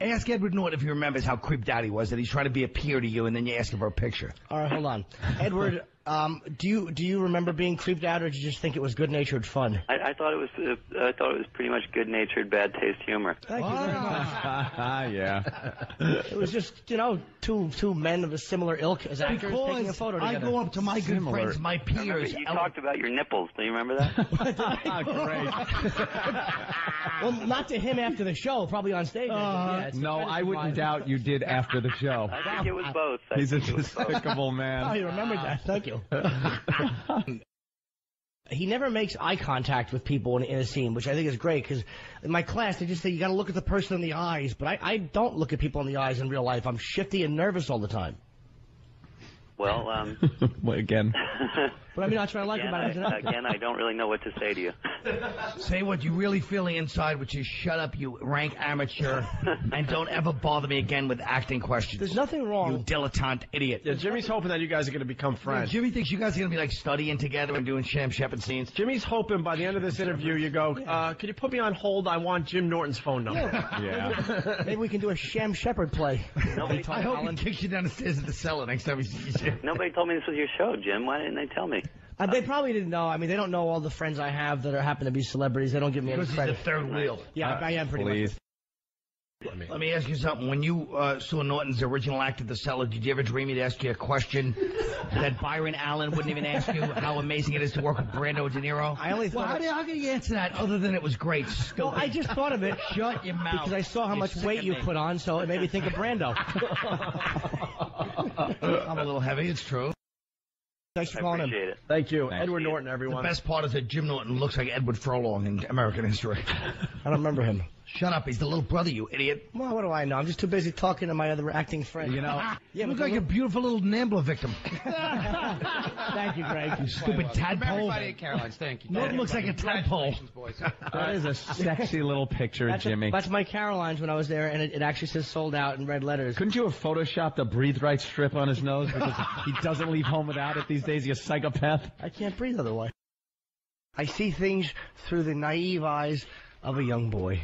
Ask Edward Norton if he remembers how creeped out he was that he's trying to be a peer to you and then you ask him for a picture. All right, hold on, Edward. Um, do you do you remember being creeped out, or did you just think it was good natured fun? I, I thought it was. Uh, I thought it was pretty much good-natured, bad taste humor. Thank you very much. yeah. It was just you know two two men of a similar ilk as actors taking a Because photo I together. go up to my good Similar. friends, my Remember, peers. you Ellen- talked about your nipples. Do you remember that? well, not to him after the show, probably on stage. yeah, it's No, I wouldn't doubt you did after the show. I think it was both. I He's a think it was both. despicable Oh, man. you remembered that. Thank you. he never makes eye contact with people in, in a scene, which I think is great because in my class they just say you got to look at the person in the eyes, but I, I don't look at people in the eyes in real life. I'm shifty and nervous all the time. Well, um, Well, Again. But I mean, that's what I like again, about it. as an I, again, I don't really know what to say to you. Say what you really feel inside, which is shut up, you rank amateur, and don't ever bother me again with acting questions. There's nothing wrong. you dilettante idiot. Yeah, Jimmy's hoping that you guys are going to become Yeah, friends. Jimmy thinks you guys are gonna be like studying together and doing Sam Shepard scenes. Jimmy's hoping by the end of this interview you go, uh, can you put me on hold? I want Jim Norton's phone number. Yeah. Maybe we can do a Sam Shepard play. Nobody, I hope he kicks you down the stairs at the cellar next time he sees you. nobody told me this was your show, Jim. Why didn't they tell me? Uh, they probably didn't know. I mean, they don't know all the friends I have that are happen to be celebrities. They don't give me any Because he's the third wheel. Yeah, I am pretty Please. much. Let me ask you something. When you uh, saw Norton's original act at the cellar, did you ever dream he'd ask you a question that Byron Allen wouldn't even ask you? How amazing it is to work with Brando De Niro. I only Well, thought how, it- do how can you answer that other than it was great? Stupid. Well, I just thought of it Shut your mouth. because I saw how You're much weight you me. put on, so it made me think of Brando. I'm a little heavy. It's true. Thanks for I calling appreciate in. it. Thank you, Thanks. Edward Norton, everyone. The best part is that Jim Norton looks like Edward Furlong in American history. I don't remember him. Shut up. He's the little brother, you idiot. Well, what do I know? I'm just too busy talking to my other acting friend. You know. yeah, You look like a beautiful little Nambla victim. Thank you, Greg. You stupid tadpole. Everybody at Caroline's, thank you. Norton looks like a tadpole. Boys. That is a sexy little picture, That's, Jimmy. that's my Caroline's when I was there, and it, it actually says sold out in red letters. Couldn't you have photoshopped a breathe right strip on his nose because he doesn't leave home without it these days? He's a psychopath. I can't breathe otherwise. I see things through the naive eyes of a young boy.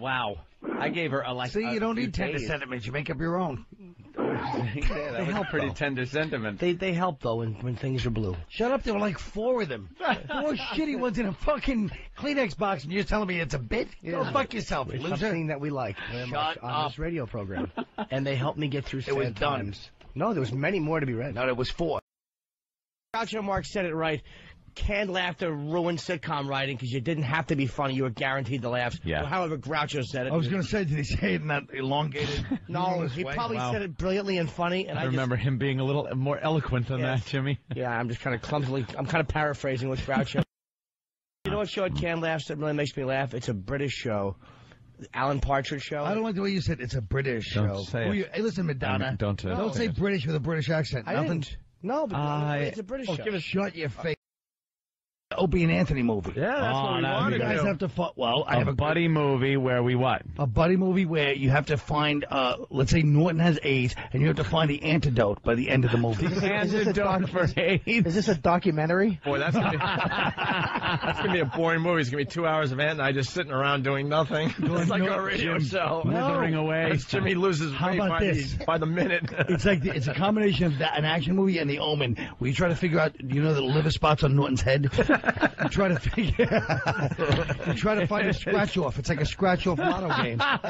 Wow. I gave her a like. See, a you don't few need tender days. sentiments. You make up your own. yeah, that was pretty tender sentiment. They they help though when, when things are blue. Shut up. There were like four of them. Four shitty ones in a fucking Kleenex box, and you're telling me it's a bit? Go fuck yourself, It's loser. something that we like very much Shut on up. this radio program, and they helped me get through sad was done. times. No, there was many more to be read. No, there was four. Groucho Marx said it right. Canned laughter ruined sitcom writing because you didn't have to be funny; you were guaranteed the laughs. Yeah. Well, however, Groucho said it. I was going to say, did he say it in that elongated? no, humorous he way? probably Wow. said it brilliantly and funny, and I I, just- remember him being a little more eloquent than Yes. that, Jimmy. Yeah, I'm just kind of clumsily. I'm kind of paraphrasing what Groucho. you know what show at Can Laughs that really makes me laugh? It's a British show, Alan Partridge show. I don't like the way you said it's a British Don't show. say Who it. you- hey, listen, Madonna. Don't, uh, Don't say say. British with a British accent. I Nothing. didn't. No, but I- it's a British Oh, show. give us shut your face. Opie and Anthony movie. Yeah, that's Oh, what we that'd wanted You guys do. have to fight. Well, I A have a buddy movie where we what? a buddy movie where you have to find, uh, let's say Norton has AIDS, and you have to find the antidote by the end of the movie. Antidote for AIDS. Is this a documentary? Boy, that's gonna, be, that's gonna be a boring movie. It's gonna be two hours of Ant and I just sitting around doing nothing. it's like a radio show. Withering away. As Jimmy loses How weight about by, this? The, by the minute. It's like the, it's a combination of that, an action movie and The Omen, We try to figure out, you know, the liver spots on Norton's head. you try to figure, you try to find a scratch off. It's like a scratch off lotto game.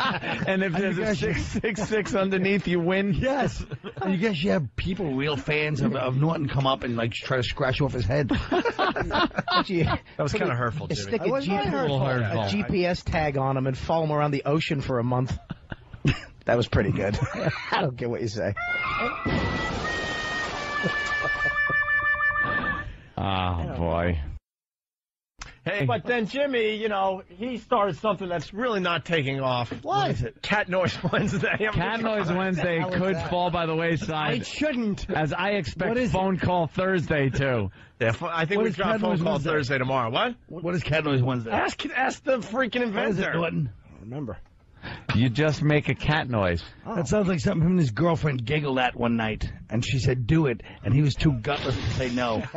and if there's you a guys- six six six underneath, you win. Yes, and you guess you have people, real fans of, of Norton, come up and like try to scratch off his head. that was kind of hurtful, Jimmy. stick a, G- hurtful. a GPS tag on him and follow him around the ocean for a month. that was pretty good. I don't care what you say. Oh boy. Hey, but then Jimmy, you know, he started something that's really not taking off. What is it? Cat Noise Wednesday. I'm Cat Noise Wednesday could that? fall by the wayside. It shouldn't. as I expect What is phone call Thursday too. Yeah, f- I think What we is drop Cat phone Noise call Wednesday? Thursday tomorrow. What? what is Cat Noise Wednesday? Ask ask the freaking inventor. What is it, inventor. Norton? Remember. You just make a cat noise. That sounds like something him and his girlfriend giggled at one night, and she said, "Do it," and he was too gutless to say no.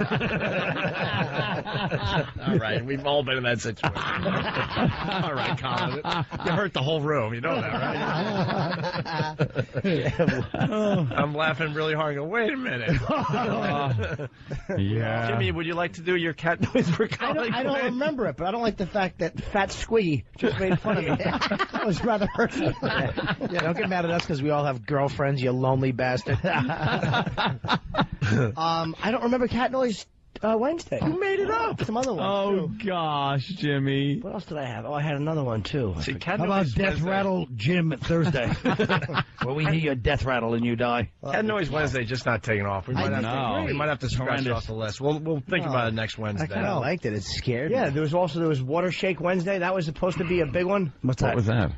all right, we've all been in that situation. all right, Colin. You hurt the whole room. You know that, right? I'm laughing really hard. and go, wait a minute. Yeah. Jimmy, would you like to do your cat noise for I Colin? don't, I don't remember it, but I don't like the fact that Fat Squiggy just made fun of me. that was rather hurtful. Yeah, don't get mad at us because we all have girlfriends, you lonely bastard. Um, I don't remember Cat Noise uh, Wednesday. Who made it up? Some other one. Oh too. gosh, Jimmy. What else did I have? Oh, I had another one too. See, cat How about noise Death Wednesday. Rattle Jim Thursday? Where we hear your death rattle and you die. Cat Noise Wednesday just not taking off. We might, have, to, we might have to scratch it off the list. We'll we'll think about it next I Wednesday. kind of liked it. It scared Yeah, me. there was also there was Water Shake Wednesday. That was supposed to be a big one. What's What that? was that?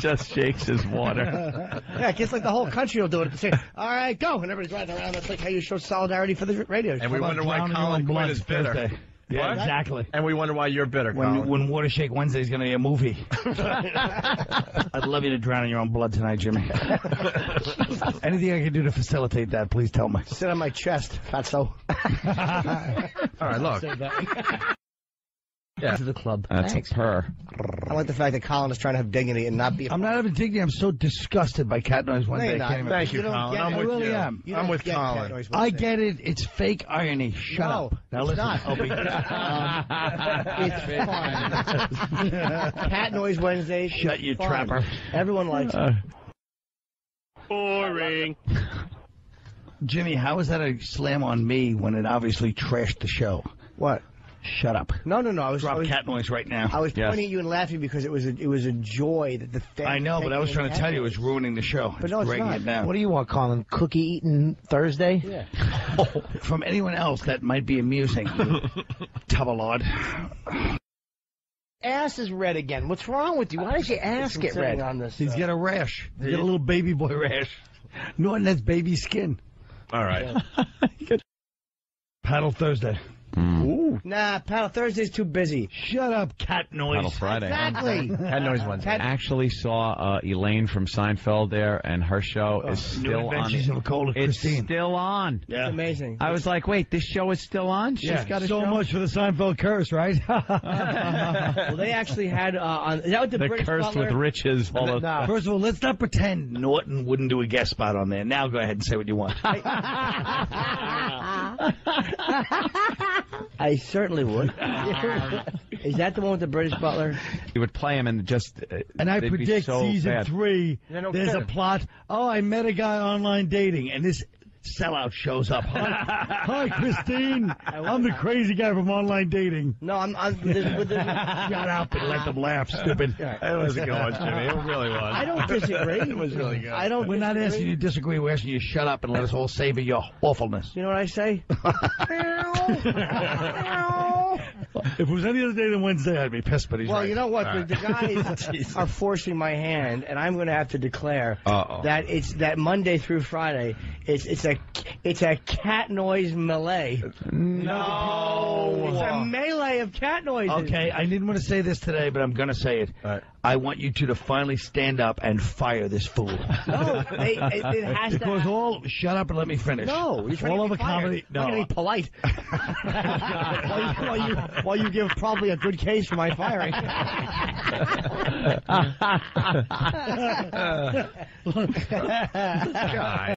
Just shakes his water. Yeah, it gets like the whole country will do it. Say, all right, go, and everybody's riding around. That's like how you show solidarity for the radio. And we How wonder about why Colin own Quinn blood is bitter. Thursday? Yeah, What? exactly. And we wonder why you're bitter, When Colin. when Water Shake Wednesday is going to be a movie. I'd love you to drown in your own blood tonight, Jimmy. Anything I can do to facilitate that, please tell me. Sit on my chest, fatso. All right, look. Yeah. To the club. That's Thanks. a purr. I like the fact that Colin is trying to have dignity and not be. I'm not even digging. I'm so disgusted by Cat Noise No, Wednesday. you're I not. can't even- Thank you, You Colin. I'm with really you. am. You I'm with Colin. I get it. It's fake irony. Shut No, up. Now it's listen. not. Opie. It's fun. Cat Noise Wednesday. Shut is your fun. trapper. Everyone likes it. Uh, Boring. Jimmy, how is that a slam on me when it obviously trashed the show? What? Shut up. No, no, no. I was, Drop I was, cat noise right now. I was pointing at you and laughing because it was a, it was a joy that the thing. I know, but I was trying to tell you it was ruining the show. But no, it's not. it down. What do you want, Colin? Cookie eating Thursday? Yeah. From anyone else that might be amusing. Tubalard. Ass is red again. What's wrong with you? Why does your ass get red? on this. He's uh, got a rash. He's got a little baby boy rash. Norton has baby skin. All right. Paddle Thursday. Ooh. Nah, Paddle Thursday's too busy. Shut up, cat noise. Paddle Friday. Exactly. Cat noise Wednesday. Actually saw uh, Elaine from Seinfeld there, and her show is New still on. Adventures of Nicole and It's Christine. still on. Yeah. It's amazing. I was like, wait, this show is still on? She's Yeah, got a so show? much for the Seinfeld curse, right? well, they actually had uh, on. Is that what the The British curse Butler? with riches. All of, No. First of all, let's not pretend Norton wouldn't do a guest spot on there. Now go ahead and say what you want. I certainly would. Is that the one with the British Butler? He would play him and just. Uh, And I predict so season bad. three, Yeah, no there's a plot. Oh, I met a guy online dating, and this sellout shows up. Hi, Hi Christine. I'm the crazy guy from online dating. No, I'm. I'm with the, with the, Shut up and let them laugh, stupid. It was a good one, Jimmy. It really was. I don't disagree. It was really good. I don't. We're not disagree. asking you to disagree. We're asking you to shut up and let us all savor your awfulness. You know what I say? If it was any other day than Wednesday, I'd be pissed, but he's Well, right. you know what? The, the guys are forcing my hand, and I'm going to have to declare Uh-oh. that it's that Monday through Friday. It's it's a it's a cat noise melee. No. It's a melee of cat noises. Okay, I didn't want to say this today, but I'm going to say it. I want you two to finally stand up and fire this fool. No, they, it, it has to. all, shut up and let me finish. No, you're all over comedy. I'm going to be polite. you, while, you, while you give probably a good case for my firing.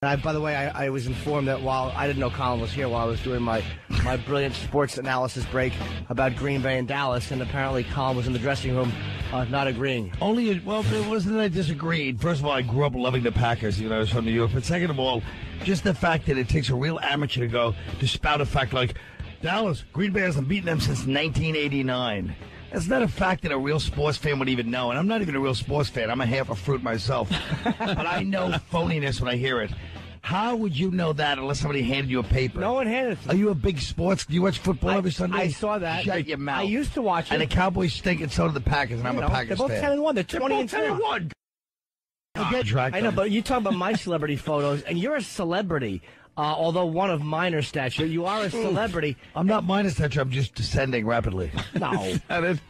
I, by the way, I, I was informed that while I didn't know Colin was here while I was doing my, my brilliant sports analysis break about Green Bay and Dallas, and apparently Colin was in the dressing room uh, not agreeing. Only, well, it wasn't that I disagreed. First of all, I grew up loving the Packers, even though I was from New York. But second of all, just the fact that it takes a real amateur to go to spout a fact like Dallas, Green Bay hasn't beaten them since 1989. That's not a fact that a real sports fan would even know. And I'm not even a real sports fan. I'm a half a fruit myself. but I know phoniness when I hear it. How would you know that unless somebody handed you a paper? No one handed it to me. Are you a big sports? Do you watch football every Sunday? I saw that. Shut your mouth. I used to watch it. And the Cowboys stink, and so do the Packers, and I'm You a know, Packers They're both 10 and 1. They're 20 and 2. one. Contract I know, but you talk about my celebrity photos, and you're a celebrity. Uh, although one of minor stature, you are a celebrity. I'm not minor stature. I'm just descending rapidly. No. That is-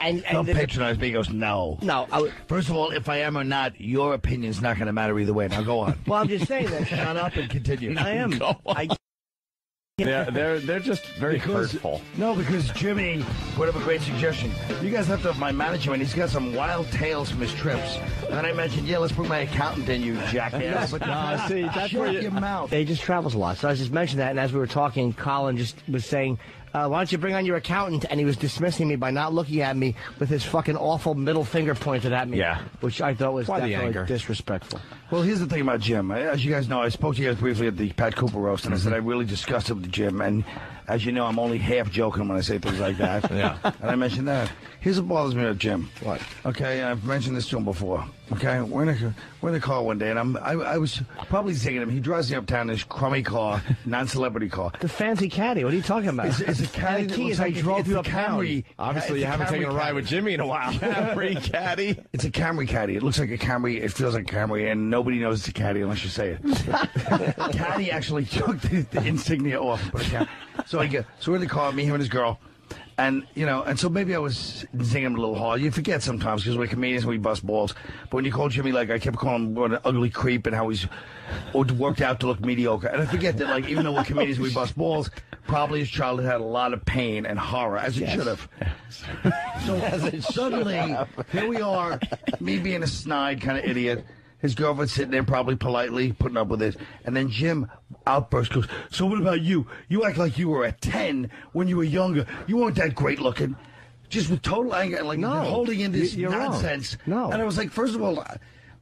And, and Don't the- patronize me. He goes, no. no, I, would- First of all, if I am or not, your opinion's not going to matter either way. Now go on. well, I'm just saying that. Shut up and continue. I am. I, They're, they're, they're just very Because- hurtful. No, because Jimmy put up a great suggestion. You guys have to have my manager, and he's got some wild tales from his trips. And then I mentioned, yeah, let's put my accountant in, you jackass. but no, see, that's Shut where you- your mouth. He just travels a lot. So I just mentioned that, and as we were talking, Colin just was saying, uh, "Why don't you bring on your accountant?" And he was dismissing me by not looking at me with his fucking awful middle finger pointed at me. Yeah. which I thought was Why the definitely anger? disrespectful. Well, here's the thing about Jim. As you guys know, I spoke to you guys briefly at the Pat Cooper roast, and I said I really discussed it with Jim. And as you know, I'm only half joking when I say things like that. Yeah. And I mentioned that. Here's what bothers me about Jim. What? Okay, I've mentioned this to him before. Okay, we're in a we're in a car one day, and I'm I, I was probably thinking him. He drives me uptown in his crummy car, non-celebrity car. The fancy caddy. What are you talking about? It's, it's a the that key looks like drove you a uptown. Camry. Obviously, you haven't taken a ride caddy. with Jimmy in a while. Camry caddy. It's a Camry caddy. It looks like a Camry. It feels like a Camry, and nobody knows it's a caddy unless you say it. caddy actually took the, the insignia off. and Put a cam- so I get so we're in the car, me, him, and his girl, and you know, and so maybe I was singing him a little hard. You forget sometimes because we're comedians and we bust balls. But when you call Jimmy, like I kept calling him what an ugly creep and how he's worked out to look mediocre, and I forget that like even though we're comedians, we bust balls. Probably his childhood had a lot of pain and horror, as it should have. So suddenly, here we are, me being a snide kind of idiot. His girlfriend sitting there probably politely putting up with it. And then Jim outburst goes, So what about you? You act like you were at 10 when you were younger. You weren't that great looking. Just with total anger like No. holding in this you're wrong. nonsense. No. And I was like, first of all,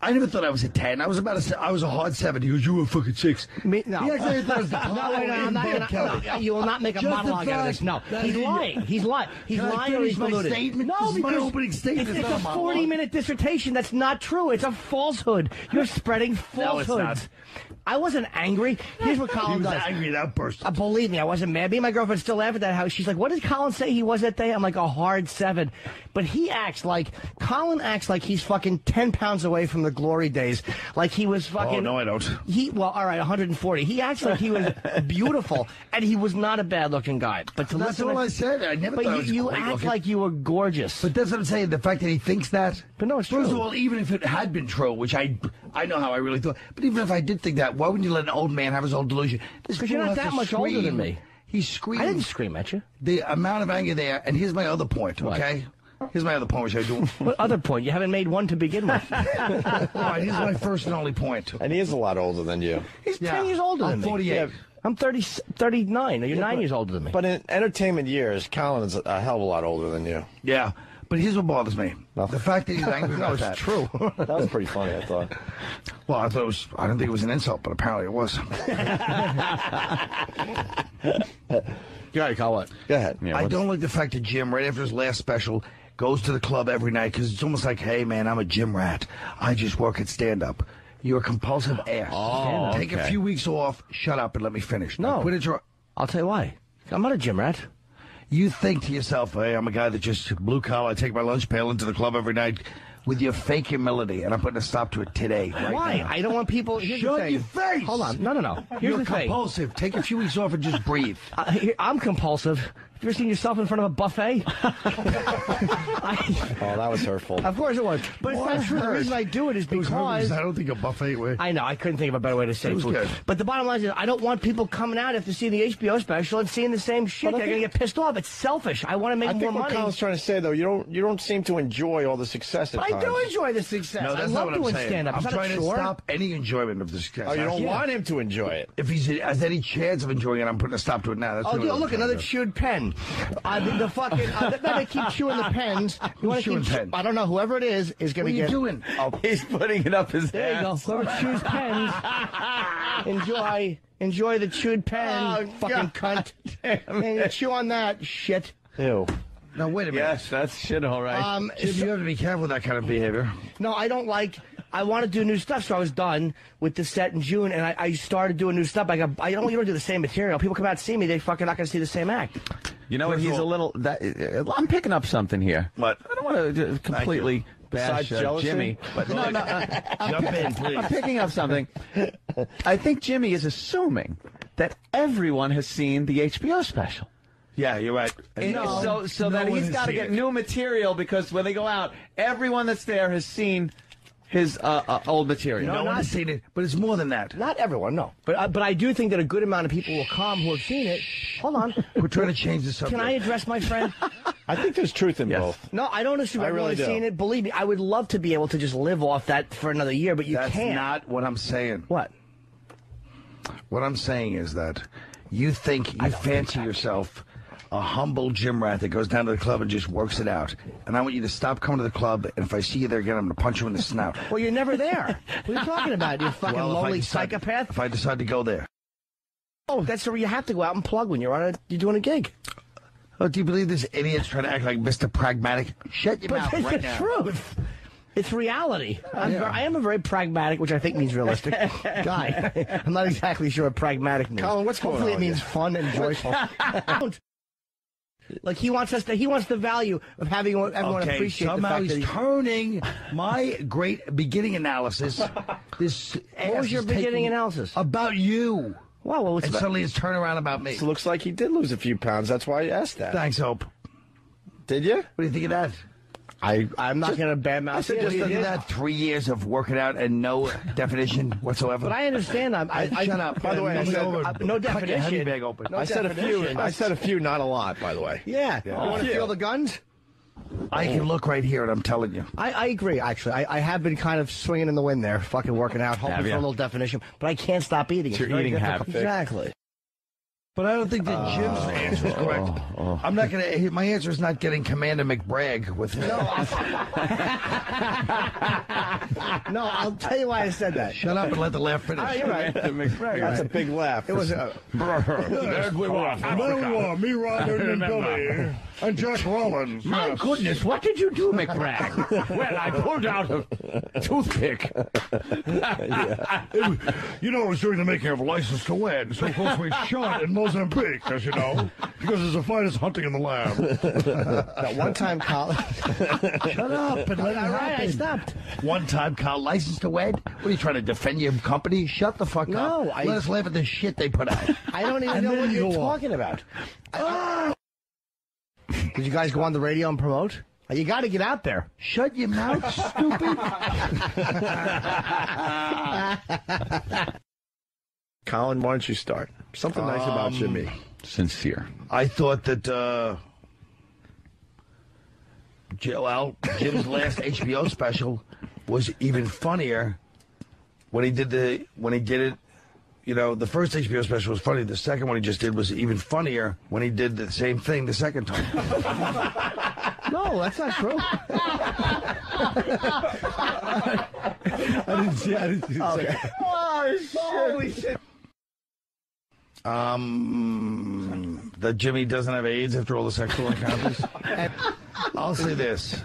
I never thought I was a ten. I was about a. I was a hard seven. He goes, "You were fucking six. Me, no. He actually thought I was the no, wait, no, I'm not gonna, Kelly. no, you will not make a Just the monologue out of this. fact No, that he's he- lying. He's lying. He's Can I lying or finish he's my deluded. statement? No, This is my because opening statement. It's, It's a a monologue. 40-minute dissertation. That's not true. It's a falsehood. You're spreading falsehoods. I wasn't angry. Here's what Colin He was does. angry that burst. Uh, believe me, I wasn't mad. Me and my girlfriend still laugh at that house. She's like, "What did Colin say he was that day?" I'm like, "A hard seven. But he acts like Colin acts like he's fucking ten pounds away from the glory days. Like he was fucking. Oh no, I don't. He well, all right, 140. He acts like he was beautiful, and he was not a bad-looking guy. But to That's listen all to- I said. I never But thought you, was you act looking. like you were gorgeous. But that's what I'm saying. The fact that he thinks that. But no, it's First true. of all, even if it had been true, which I, I know how I really thought. But even if I did think that, why wouldn't you let an old man have his own delusion? Because you're not that to much older than me. He screamed. I didn't scream at you. The amount of anger there, and here's my other point. Okay. Here's my other point, which I do. What other point? You haven't made one to begin with. All right, here's my first and only point. And he is a lot older than you. He's Yeah. 10 years older I'm than me. 48. Yeah. I'm 30, 39. You're nine years older than me. But in entertainment years, Colin is a hell of a lot older than you. Yeah. But here's what bothers me: oh. the fact that he's angry No, about it's that. true. That was pretty funny, I thought. Well, I thought it was. I didn't think it was an insult, but apparently it was. Go ahead, call it. Go ahead. I don't like the fact that Jim, right after his last special, goes to the club every night because it's almost like, hey, man, I'm a gym rat. I just work at stand up. You're a compulsive ass. Oh, Take a okay. few weeks off, shut up, and let me finish. No. quit at your. I'll tell you why. I'm not a gym rat. You think to yourself, hey, I'm a guy that just blue collar. I take my lunch pail into the club every night with your fake humility, and I'm putting a stop to it today. Right Why? now. I don't want people. Here's the Shut thing. your face. Hold on. No, no, no. Here's You're the thing. compulsive. Take a few weeks off and just breathe. Uh, here- I'm compulsive. Have you ever seen yourself in front of a buffet? I, Oh, that was hurtful. of course it was. But it's not true. The reason I do it is because. I don't think a buffet way. I know. I couldn't think of a better way to say It was food. good. But the bottom line is, I don't want people coming out after seeing the HBO special and seeing the same shit. But I They're gonna get pissed off. It's selfish. I want to make I more think what money. Colin's trying to say, though, you don't you don't seem to enjoy all the success at I times. do enjoy the success. No, I that's love not what I'm doing saying. stand up. I'm It's not a trying to stop any enjoyment of the success. Oh, you don't Yeah. want him to enjoy it. If he has any chance of enjoying it, I'm putting a stop to it now. That's Oh, dude, look, another to do. chewed pen. Uh, the, the fucking, uh, then they keep chewing the pens. You want to chewing keep? pen? I don't know. Whoever it is is going to get. What to are you get. doing? Oh, He's putting it up his there you go. ass. Whoever chews pens, enjoy, enjoy the chewed pen. Oh, fucking cunt. And you chew on that shit. Ew. Now wait a minute. Yes, that's shit, all right. Um, Jim, you have to be careful with that kind of behavior. no, I don't like. I want to do new stuff, so I was done with the set in June, and I, I started doing new stuff. I got, I don't, you don't do the same material. People come out to see me, they fucking not going to see the same act. You know what? First of He's a little. That, uh, I'm picking up something here. What? I don't want to completely bash Besides uh. Jimmy, but no, no. uh, I'm, Jump in, please. I'm picking up something. I think Jimmy is assuming that everyone has seen the HBO special. Yeah, you're right. And No, so so no that he's got to get it. new material because when they go out, everyone that's there has seen his uh, uh, old material. No, one has seen it, but it's more than that. Not everyone, no. But uh, but I do think that a good amount of people will come who have seen it. Hold on. We're trying to change the subject. Can I address my friend? I think there's truth in both. No, I don't assume I everyone really has do. seen it. Believe me, I would love to be able to just live off that for another year, but you That's can't. That's not what I'm saying. What? What I'm saying is that you think you fancy yourself a humble gym rat that goes down to the club and just works it out. And I want you to stop coming to the club. And if I see you there again, I'm going to punch you in the snout. Well, you're never there. what are you talking about? You fucking Well, lonely decide- psychopath. If I decide to go there. Oh, that's where you have to go out and plug when you're on a you're doing a gig. Oh, do you believe this idiot's trying to act like Mr. Pragmatic? Shut your But mouth it's right the now. truth. It's reality. I'm, Yeah. I am a very pragmatic, which I think means realistic guy. I'm not exactly sure what pragmatic means. Colin, what's going Hopefully on it with means fun and joyful. like he wants us to, he wants the value of having everyone okay, appreciate the fact he's that he, turning my great beginning analysis. This What was your beginning analysis? about you? Wow, well, it's And about- suddenly it's turning around about me. It looks like he did lose a few pounds. That's why I asked that. Thanks, Hope. Did you? What do you think of that? I I'm not going to badmouth I said just of that three years of working out and no definition whatsoever. But I understand. I'm, I, I, Shut up. By the way, I said- over- uh, no cut your definition. bag open. No I said a few. I said a few, not a lot. By the way. Yeah. Yeah. You want to feel the guns? I can look right here, and I'm telling you. I, I agree, actually. I, I have been kind of swinging in the wind there, fucking working out, hoping for a little definition, but I can't stop eating. It's your eating difficult. habit. Exactly. But I don't think that Jim's uh, answer is correct. Uh, uh, I'm not gonna. My answer is not getting Commander McBragg with him. No, I'll tell you why I said that. Shut up and let the laugh finish. Oh, you're right. That's a big laugh. It was a. There we are, me, Robert, and Billy, and Jack Rollins. My goodness, what did you do, McBragg? well, I pulled out a toothpick. You know, it was during the making of License to Wed, so of course we shot in Mozambique, as you know, because it's the finest hunting in the land. That one time, Colin. Shut up and let it All right, I stopped. One time, Kyle, License to Wed? What are you trying to defend your company? Shut the fuck No, up. I- Let us laugh at the shit they put out. I don't even And know what you you're go on. talking about. Ah! Did you guys go on the radio and promote? You got to get out there. Shut your mouth, stupid. Colin, why don't you start? Something nice about Um, Jimmy. Sincere. I thought that uh, Joel Jim's last HBO special was even funnier when he did the when he did it. You know, the first HBO special was funny. The second one he just did was even funnier when he did the same thing the second time. No, that's not true. I didn't see. I didn't see. The Okay. Holy shit! Um, that Jimmy doesn't have AIDS after all the sexual encounters. I'll say this.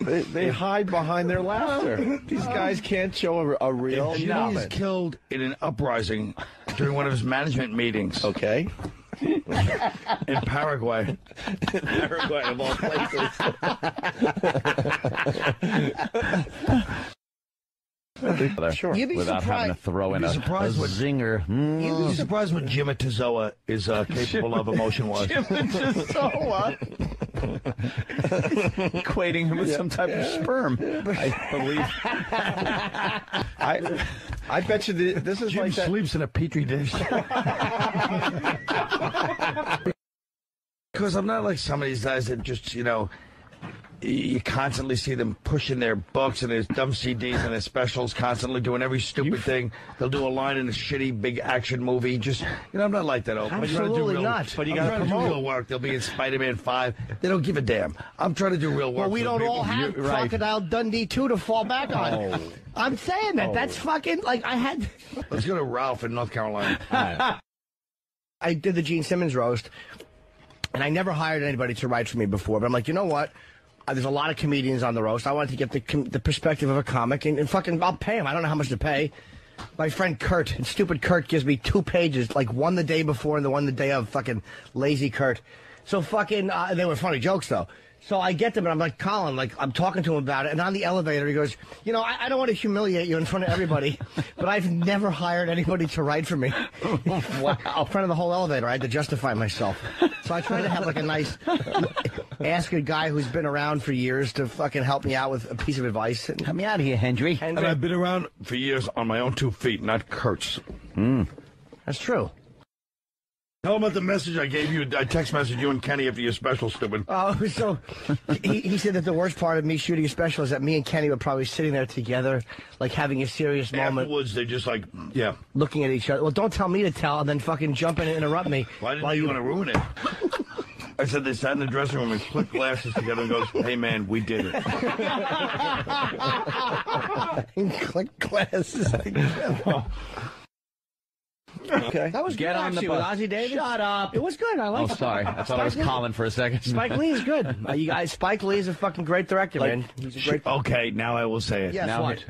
They, they hide behind their laughter. These guys can't show a, a real Jimmy is moment. killed in an uprising during one of his management meetings Okay. in Paraguay. Paraguay, of all places. Sure. You'd be Without having to throw in You'd a, be surprised a what- zinger. You'd be surprised what Jim Atazoa is uh, capable of emotion wise. Equating him with some type of sperm. I believe. I, I bet you the, this is Jim like that. sleeps in a petri dish. Because I'm not like some of these guys that just, you know, y- you constantly see them pushing their books and their dumb CDs and their specials, constantly doing every stupid thing. They'll do a line in a shitty big action movie. Just, you know, I'm not like that. Open. I'm trying to do Absolutely real, not. But you got to do real work. They'll be in Spider-Man Five. They don't give a damn. I'm trying to do real work. Well, we don't people. all have You- right. Crocodile Dundee 2 to fall back on. Oh. I'm saying that. That's oh. fucking, like, I had. Let's go to Ralph in North Carolina. I did the Gene Simmons roast, and I never hired anybody to write for me before. But I'm like, you know what? Uh, there's a lot of comedians on the roast. I wanted to get the the perspective of a comic, and, and fucking, I'll pay him. I don't know how much to pay. My friend Kurt, and stupid Kurt, gives me two pages, like one the day before and the one the day of. Fucking lazy Kurt. So fucking, uh, they were funny jokes though. So I get them and I'm like, Colin, like I'm talking to him about it. And on the elevator, he goes, you know, I, I don't want to humiliate you in front of everybody, but I've never hired anybody to write for me. wow. In front of the whole elevator, I had to justify myself. So I tried to have like a nice, ask a guy who's been around for years to fucking help me out with a piece of advice. Help me out here, Hendry. And I've been around for years on my own two feet, not Kurt's. Hmm. That's true. Tell him about the message I gave you. I text messaged you and Kenny after your special, stupid. Oh, so he, he said that the worst part of me shooting a special is that me and Kenny were probably sitting there together, like having a serious moment, Afterwards, they just like, yeah. looking at each other. Well, don't tell me to tell, and then fucking jump in and interrupt me. Why didn't you want to ruin it? I said they sat in the dressing room and clicked glasses together and goes, "Hey man, we did it." Click glasses together. Okay. That was Get good, on the actually, bus. with Ossie Davis. Shut up. It was good. I Oh, like it. sorry. I thought I was Spike Lee- Colin for a second. Spike Lee is good. Uh, you guys, Spike Lee is a fucking great director, man. He's a great. okay, now I will say it. Yes, Now what?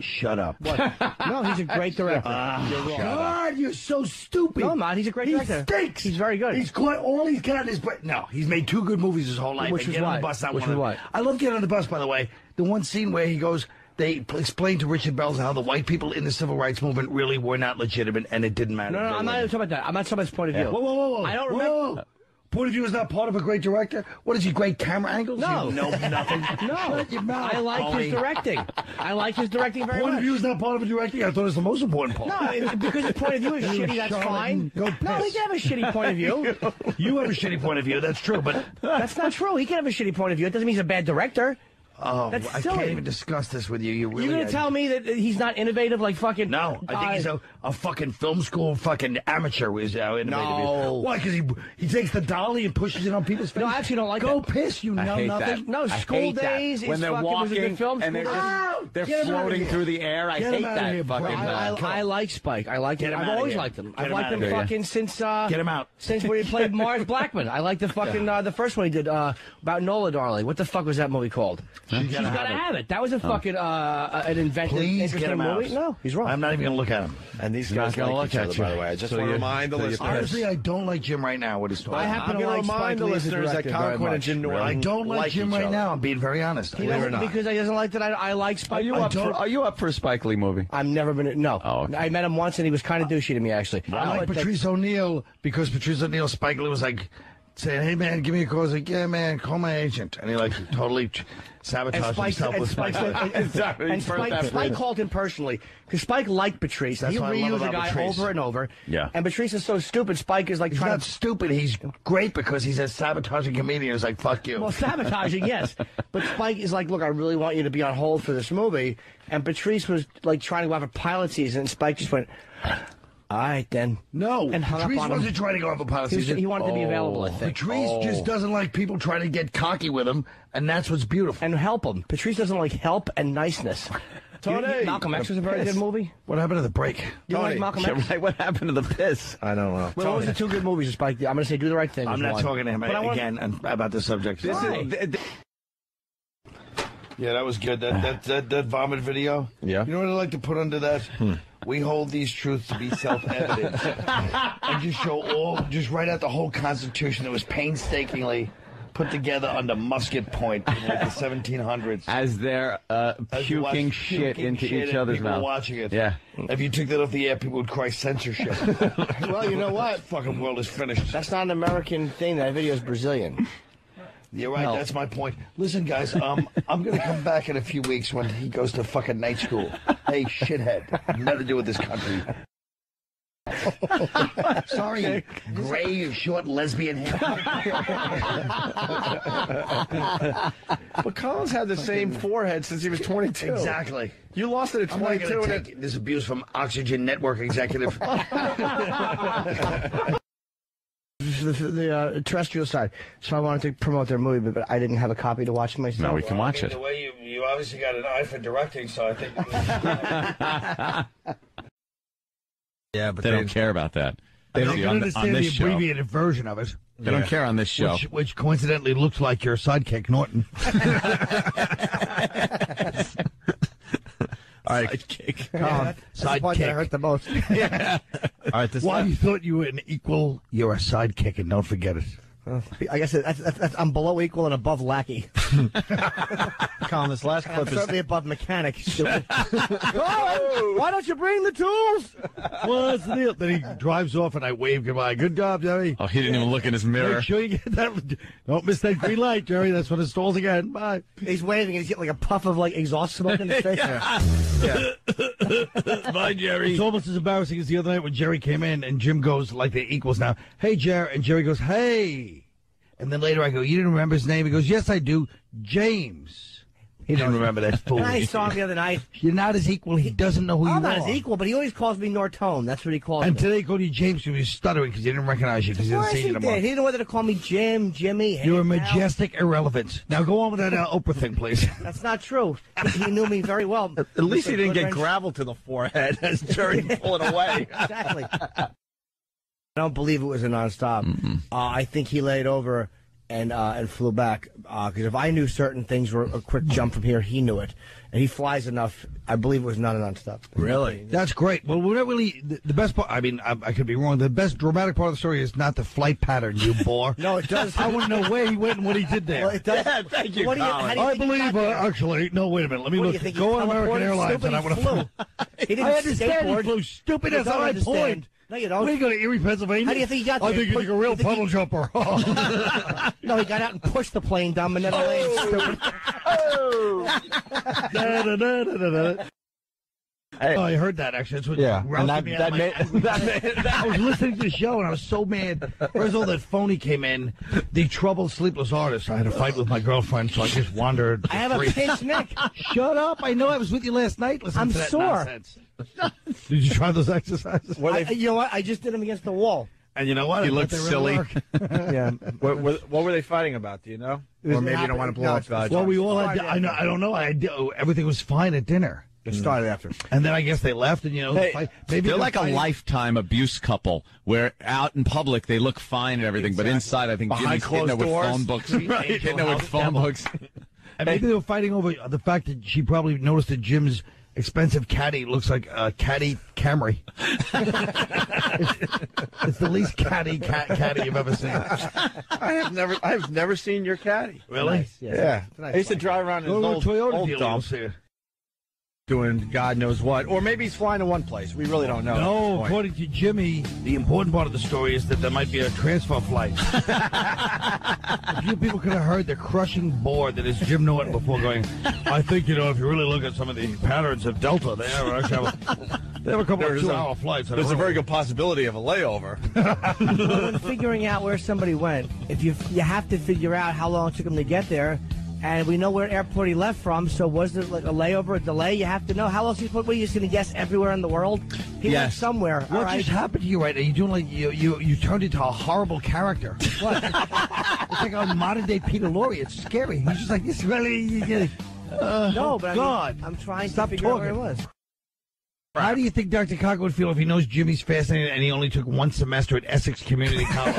Shut up. No, he's a great director. God, you're so stupid. no, I'm. He's a great He director. stinks. He's very good. He's quite all he's got is but no. He's made two good movies his whole life. Which and was Get on what? the bus. Not Which one was what? I love Get on the Bus. By the way, the one scene where he goes. They explained to Richard Belzer how the white people in the civil rights movement really were not legitimate, and it didn't matter. no, no, They I'm not even talking about that. I'm not talking about his point of view. Whoa, whoa, whoa, whoa! I don't remember. whoa. Point of view is not part of a great director. What is he? Great camera angles? No. know nothing. No, Shut your mouth, I like his directing. I like his directing very Point much. of view is not part of a directing. I thought it was the most important part. No, because his point of view is shitty. That's fine. Go no, he can have a shitty point of view. You have a shitty point of view. That's true, but That's not true. He can have a shitty point of view. It doesn't mean he's a bad director. Oh, That's I silly. can't even discuss this with you. You really. You're gonna tell me that he's not innovative like fucking? No, I think he's uh, a, a fucking film school fucking amateur was uh, in the No. Why? Because he he takes the dolly and pushes it on people's face. No, I actually don't like it. Go that. piss, you I know nothing. that. No, I School. Days is when they're fucking- was a walking good film, and they're just Days. they're Get 'em outta floating through the air. I Get 'em hate that here, fucking. I, uh, I, I like Spike. I like Get him. him I've always here. liked him. Get I've him liked him here. fucking since uh, Get him out. Since when he played Mars Blackman. I like the fucking uh, the first one he did uh, about Nola Darling. What the fuck was that movie called? She's She's gotta gotta have it. have it. That was a fucking uh, an inventive, Please get him out. movie. No, he's wrong. I'm not even gonna look at him. And these guys not gonna like look each at other, you. by the way. I just So want to remind the so listeners. Honestly, I don't like Jim right now. What he's talking I about. happen I'm to like to Spike remind the Lee as a listeners that Colin Quinn and. Jim Norton I don't like, Jim right other. now. I'm being very honest. He Believe it or doesn't not. because he doesn't like that. I, I like Spike. Are you I up for Are you up for a Spike Lee movie? I've never been. No, Oh, okay. I met him once and he was kind of douchey to me actually. I like But Patrice O'Neal because Patrice O'Neal, Spike Lee was like saying, "Hey man, give me a call." I was like, "Yeah man, call my agent," and he like totally ch- And sabotaged Spike, himself and with Spike, Spike Lee. and, and, Exactly. and Spike, Spike called him personally because Spike liked Patrice. That's he what I love reused the guy Patrice. over and over. Yeah. And Patrice is so stupid. Spike is like He's trying not to. stupid. He's great because he's a sabotaging comedian. He's like, "Fuck you." Well, sabotaging, yes. But Spike is like, look, I really want you to be on hold for this movie. And Patrice was like trying to go out for pilot season, and Spike just went, all right then. no, And hung Patrice wasn't trying to go off a pilot He, was- season. he wanted to be available, I think. Patrice oh. just doesn't like people trying to get cocky with him, and that's what's beautiful. And help him. Patrice doesn't like help and niceness. Tony! You- Malcolm X was a very good movie. What happened to the break? You don't like Tony, Malcolm Yeah, X? right. What happened to the piss? I don't know. Well, those are two good movies of Spike I'm going to say Do the Right Thing. I'm not one. talking to him But I want- again about the subject. This Why? is, th- th- yeah, that was good. That, that that that vomit video. Yeah. You know what I like to put under that? We hold these truths to be self-evident. and just show all, just write out the whole Constitution that was painstakingly put together under musket point in like the 1700s. As they're uh, As you watch puking shit puking into shit each other's people mouth. watching it. Yeah. If you took that off the air, people would cry censorship. Well, you know what? Fucking world is finished. That's not an American thing. That video is Brazilian. You're right. No. That's my point. Listen, guys, um, I'm gonna come back in a few weeks when he goes to fucking night school. Hey, shithead, nothing to do with this country. Sorry, gray, short lesbian hair. but Colin's had the same forehead since he was 22. Exactly. You lost it at 22. I'm not gonna and take this abuse from Oxygen Network executive. The, the uh, terrestrial side. So I wanted to promote their movie, but, but I didn't have a copy to watch myself. No, we can watch it. The way you, you obviously got an eye for directing, so I think. Yeah, but They don't care about that. They don't See, on, the- understand on the this show. abbreviated version of it. They don't care on this show. Which, which coincidentally looks like your sidekick, Norton. All right. Sidekick. Yeah, that's the part that hurt the most. yeah. All right. Why you thought you were an equal? You're a sidekick, and don't forget it. I guess that's, that's, that's, I'm below equal and above lackey. Colin, this last I'm clip is certainly above mechanic. Colin, why don't you bring the tools? What's the deal? Then he drives off, and I wave goodbye. Good job, Jerry. Oh, he didn't even look in his mirror. Make sure you get that. Don't miss that green light, Jerry. That's when it stalls again. Bye. He's waving and he's getting like a puff of like exhaust smoke in his face. Bye, Jerry. It's almost as embarrassing as the other night when Jerry came in and Jim goes like they're equals now. Hey, Jerry, and Jerry goes, "Hey," and then later I go, "You didn't remember his name?" He goes, "Yes, I do, James." He didn't remember that fool. I saw him the other night. You're not his equal. He doesn't know who I'm you not his equal, but he always calls me Nortone. That's what he calls And me. And today, he called you James because he was stuttering because he didn't recognize you because he Of didn't course see he you did. in a month. He didn't know whether to call me Jim, Jimmy. Hey, You're a pal. majestic irrelevance. Now go on with that uh, Oprah thing, please. That's not true. He knew me very well. At least he didn't get Good gravel to the forehead as Jerry pulled it away. exactly. I don't believe it was a nonstop. Uh, I think he laid over and uh, and flew back because if I knew certain things were a quick jump from here, he knew it, and he flies enough. I believe it was not a nonstop. Really? That's great. Well, we're not really the, the best part. I mean, I, I could be wrong. The best dramatic part of the story is not the flight pattern, you bore. No, it does. I want to know where he went and what he did there. Well, it does. Yeah, thank you, What do you- Colin. how do you I believe, uh, actually, no, wait a minute. Let me What look. Go on American? Airlines, and I he want flew. to. He didn't I understand skateboard. he flew. Stupid. You That's don't how I understand. point. No, you don't. Where you go to Erie, Pennsylvania? How do you think he got there? I think you're like a real think he- puddle jumper. No, he got out and pushed the plane down Manila Lane. Oh! Stupid. Da, da, da, da, da, da. Oh, I heard that actually. That's what Yeah, and that- me out of that made- that I was listening to the show and I was so mad. First of all, that phony came in, the troubled sleepless artist. I had a fight with my girlfriend, so I just wandered. I have a free. pinch neck. Shut up! I know I was with you last night. Listening I'm to that sore. nonsense. Did you try those exercises? I, you know what? I just did them against the wall. And you know what? You I looked bet really silly. yeah. What, what, what were they fighting about? Do you know? Or maybe you don't want to blow happening- up. Well, we all had. Started I know. I don't know. I did, oh, everything was fine at dinner. It mm. started after. And then I guess they left, and you know, Hey, fight, maybe They're they're like a fighting- lifetime abuse couple where out in public they look fine and everything, but inside I think Behind Jimmy's hitting her closed with doors. phone books. Right. Hitting her with phone books. And maybe they were fighting over the fact that she probably noticed that Jim's expensive caddy looks like a caddy Camry. it's, it's the least caddy cat, caddy you've ever seen. I have never, I have never seen your caddy. Really? Nice, yes. Yeah, nice I used to drive around in Go his to a old, Toyota old dealer. you'll see it. Doing God knows what, or maybe he's flying to one place. We really don't know. No, according to Jimmy, the important part of the story is that there might be a transfer flight. a few people could have heard the crushing bore that is Jim Norton before going, I think, you know, if you really look at some of the patterns of Delta, they have, actually have, a, they have a couple There's of a- two-hour uh, flights. There's a very good possibility of a layover. when figuring out where somebody went, if you you have to figure out how long it took them to get there, and we know where airport he left from. So was it like a layover, a delay? You have to know how long he's. What are you just going to guess everywhere in the world? He went somewhere. What All right. just happened to you right now? You doing like you you you turned into a horrible character. What? it's like a modern day Peter Lorre. It's scary. He's just like this. Really? You get, uh, no, but I mean, God. I'm trying Stop to figure out where talking. it was. How do you think Dr. Cock would feel if he knows Jimmy's fascinating and he only took one semester at Essex Community College?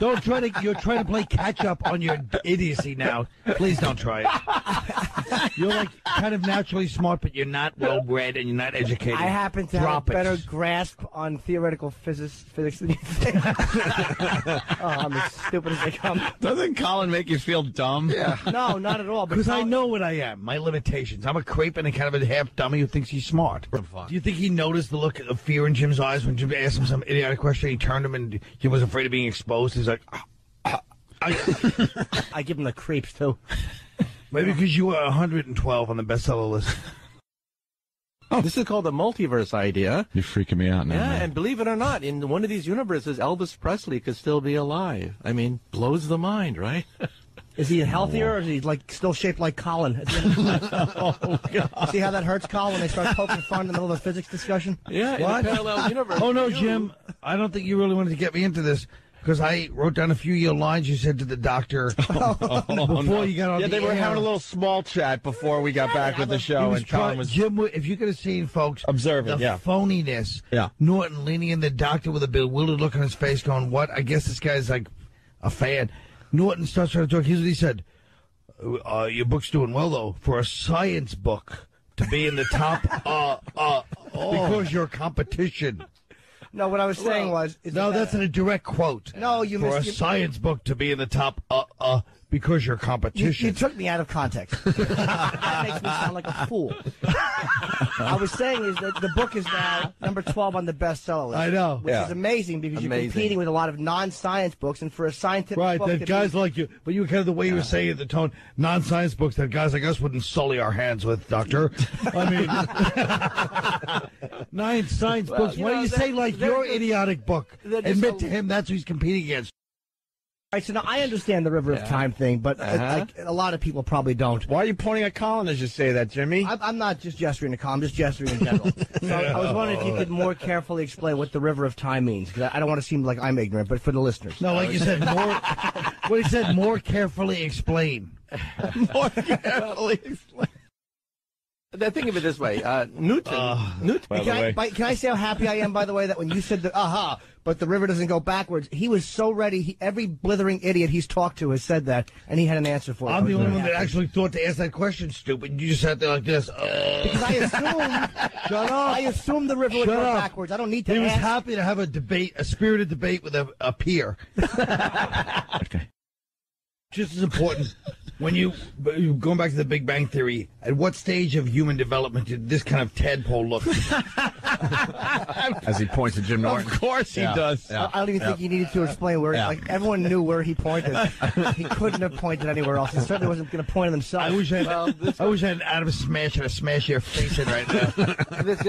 don't try to. You're trying to play catch up on your idiocy now. Please don't try it. You're like kind of naturally smart, but you're not well bred and you're not educated. I happen to Drop have a it. better grasp on theoretical physics, physics than you think. oh, I'm as stupid as they come. Doesn't Colin make you feel dumb? Yeah. No, not at all. but Because I know what I am, my limitations. I'm a creep and a kind of a half dummy who thinks he's smart. Do you think he noticed the look of fear in Jim's eyes when Jim asked him some idiotic question? He turned him and Jim was afraid of being exposed. He's like, "Ah, I give him the creeps too. maybe because you were 112 on the bestseller list. Oh, this is called the multiverse idea. You're freaking me out now. Yeah, man. and believe it or not, in one of these universes, Elvis Presley could still be alive. I mean, blows the mind, right? Is he healthier or is he like still shaped like Colin? at the end of the night? See how that hurts Colin when they start poking fun in the middle of a physics discussion? Yeah, in What? a parallel universe. Oh, no, Jim. I don't think you really wanted to get me into this because I wrote down a few of your lines you said to the doctor oh, before you got on Yeah, the they were air. having a little small chat before we got back with the show, was and Colin was Jim, if you could have seen, folks, observing. the Yeah, phoniness. Yeah. Norton leaning in the doctor with a bewildered look on his face, going, "What? I guess this guy's like a fan." Norton starts trying to talk. Here's what he said: uh, "Your book's doing well, though, for a science book to be in the top, uh, uh, because your competition." No, what I was saying was. No, that- that's in a direct quote. No, you for a you- science book to be in the top, uh, uh, because your You, competition. you took me out of context. that makes me sound like a fool. I was saying is that the book is now number 12 on the bestseller list. I know. Which Yeah. is amazing because you're competing with a lot of non-science books, and for a scientific Right, book that guys be, like you, but you kind of the way you were saying it, the tone, non-science books that guys like us wouldn't sully our hands with, Doctor. I mean, nine science Well, books. you Why know, do you they're- say like they're your just- idiotic book? Admit a- to him that's who he's competing against. All right, so now I understand the River of Time thing, but uh, Uh-huh. like, a lot of people probably don't. Why are you pointing at Colin as you say that, Jimmy? I'm, I'm not just gesturing to Colin, I'm just gesturing in general. so I was wondering if you could more carefully explain what the River of Time means, because I I don't want to seem like I'm ignorant, but for the listeners. No, like you said, more. what he said, more carefully explain. More carefully explain. The think of it this way, uh, Newton. Newton. By the can, I, way. by, can I say how happy I am, by the way, that when you said the aha, but the river doesn't go backwards, he was so ready. He, every blithering idiot he's talked to has said that, and he had an answer for it. I'm the only one that actually thought to ask that question, stupid. You just sat there like this. Uh, Because I assumed, Shut up. I assumed the river would Shut go up. backwards. I don't need to He was ask. happy to have a debate, a spirited debate with a, a peer. Okay. Just as important, when you going back to the Big Bang Theory, at what stage of human development did this kind of tadpole look? As he points to Jim Norton. Of course he Yeah. does. Yeah. I don't even think he needed to explain where. Yeah. Like everyone knew where he pointed. he couldn't have pointed anywhere else. He certainly wasn't going to point at himself. I wish I had, I wish I had Adam smash and smash your face in right now.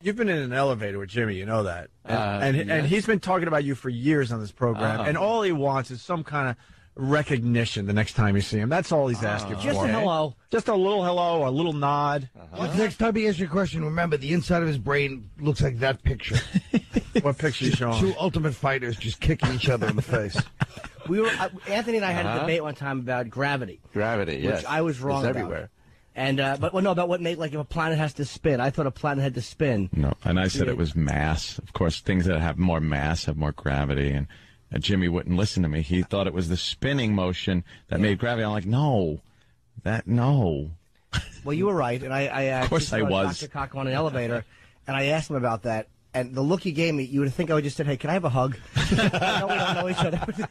You've been in an elevator with Jimmy, you know that, and Uh, and, yes. and he's been talking about you for years on this program, Oh. and all he wants is some kind of recognition the next time you see him. That's all he's asking for. Just a hello. just a little hello, a little nod. Next time he asks you a question, remember the inside of his brain looks like that picture. What picture you showing? Two ultimate fighters just kicking each other in the face. We were uh, Anthony and I had a Uh-huh. debate one time about gravity, Gravity, yes. which I was wrong It's about. everywhere. And uh, but well, no, about what made like if a planet has to spin. I thought a planet had to spin. No, and I said Yeah. it was mass. Of course, things that have more mass have more gravity, and, and Jimmy wouldn't listen to me. He thought it was the spinning motion that made gravity. I'm like, no, that no. Well, you were right, and I, I uh, Of course I was. Dr. Kaku on an elevator, and I asked him about that. And the look he gave me, you would think I would just said, "Hey, can I have a hug?" no, we don't know each other.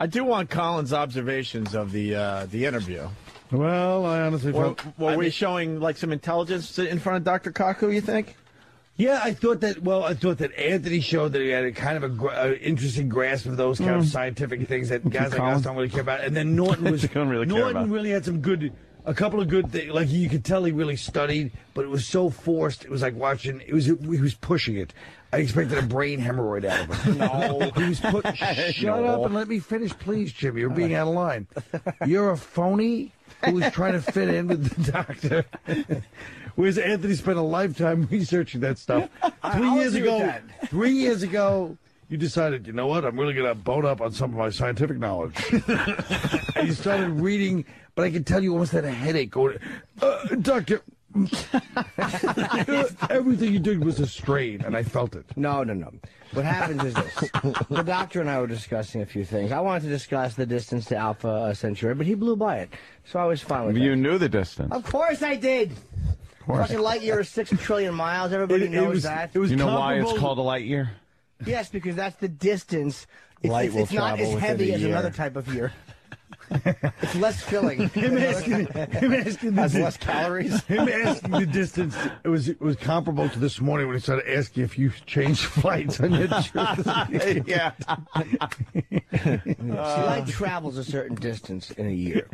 I do want Colin's observations of the uh, the interview. Well, I honestly Were, felt. were I we mean- showing like some intelligence in front of Dr. Kaku? You think? Yeah, I thought that. Well, I thought that Anthony showed that he had a kind of a gra- uh, interesting grasp of those kind of scientific things that guys like us don't really care about. And then Norton was really Norton really had some good, a couple of good things. Like you could tell he really studied, but it was so forced. It was like watching. It was he was pushing it. I expected a brain hemorrhoid out of him. No, he was put. Shut up and let me finish, please, Jimmy. You're being out of line. You're a phony who was trying to fit in with the doctor. Whereas Anthony spent a lifetime researching that stuff. 3 years ago, three years ago, you decided, you know what, I'm really going to bone up on some of my scientific knowledge. and you started reading, but I can tell you almost had a headache going, uh, Doctor, everything you did was a strain, and I felt it. No, no, no. What happens is this: the doctor and I were discussing a few things. I wanted to discuss the distance to Alpha Centauri, but he blew by it, so I was fine with it. You that. knew the distance. Of course, I did. Fucking light year is six trillion miles. Everybody It- it knows was- that. it was you know why it's comparable- called a light year? Yes, because that's the distance. It's, Light it's, will it's not travel as within heavy a as year. another type of year. it's less filling. Him asking, him asking the Has less calories. Him asking the distance. It was it was comparable to this morning when he started asking if you changed flights on your trip. yeah. See, light travels a certain distance in a year.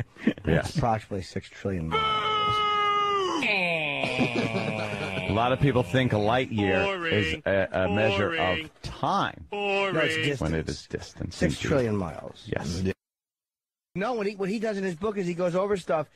Yes. Approximately six trillion miles. Eh. A lot of people think a light year is a, a measure of time No, it's distance. when it is distance. Six indeed. trillion miles. Yes. No, what he what he does in his book is he goes over stuff,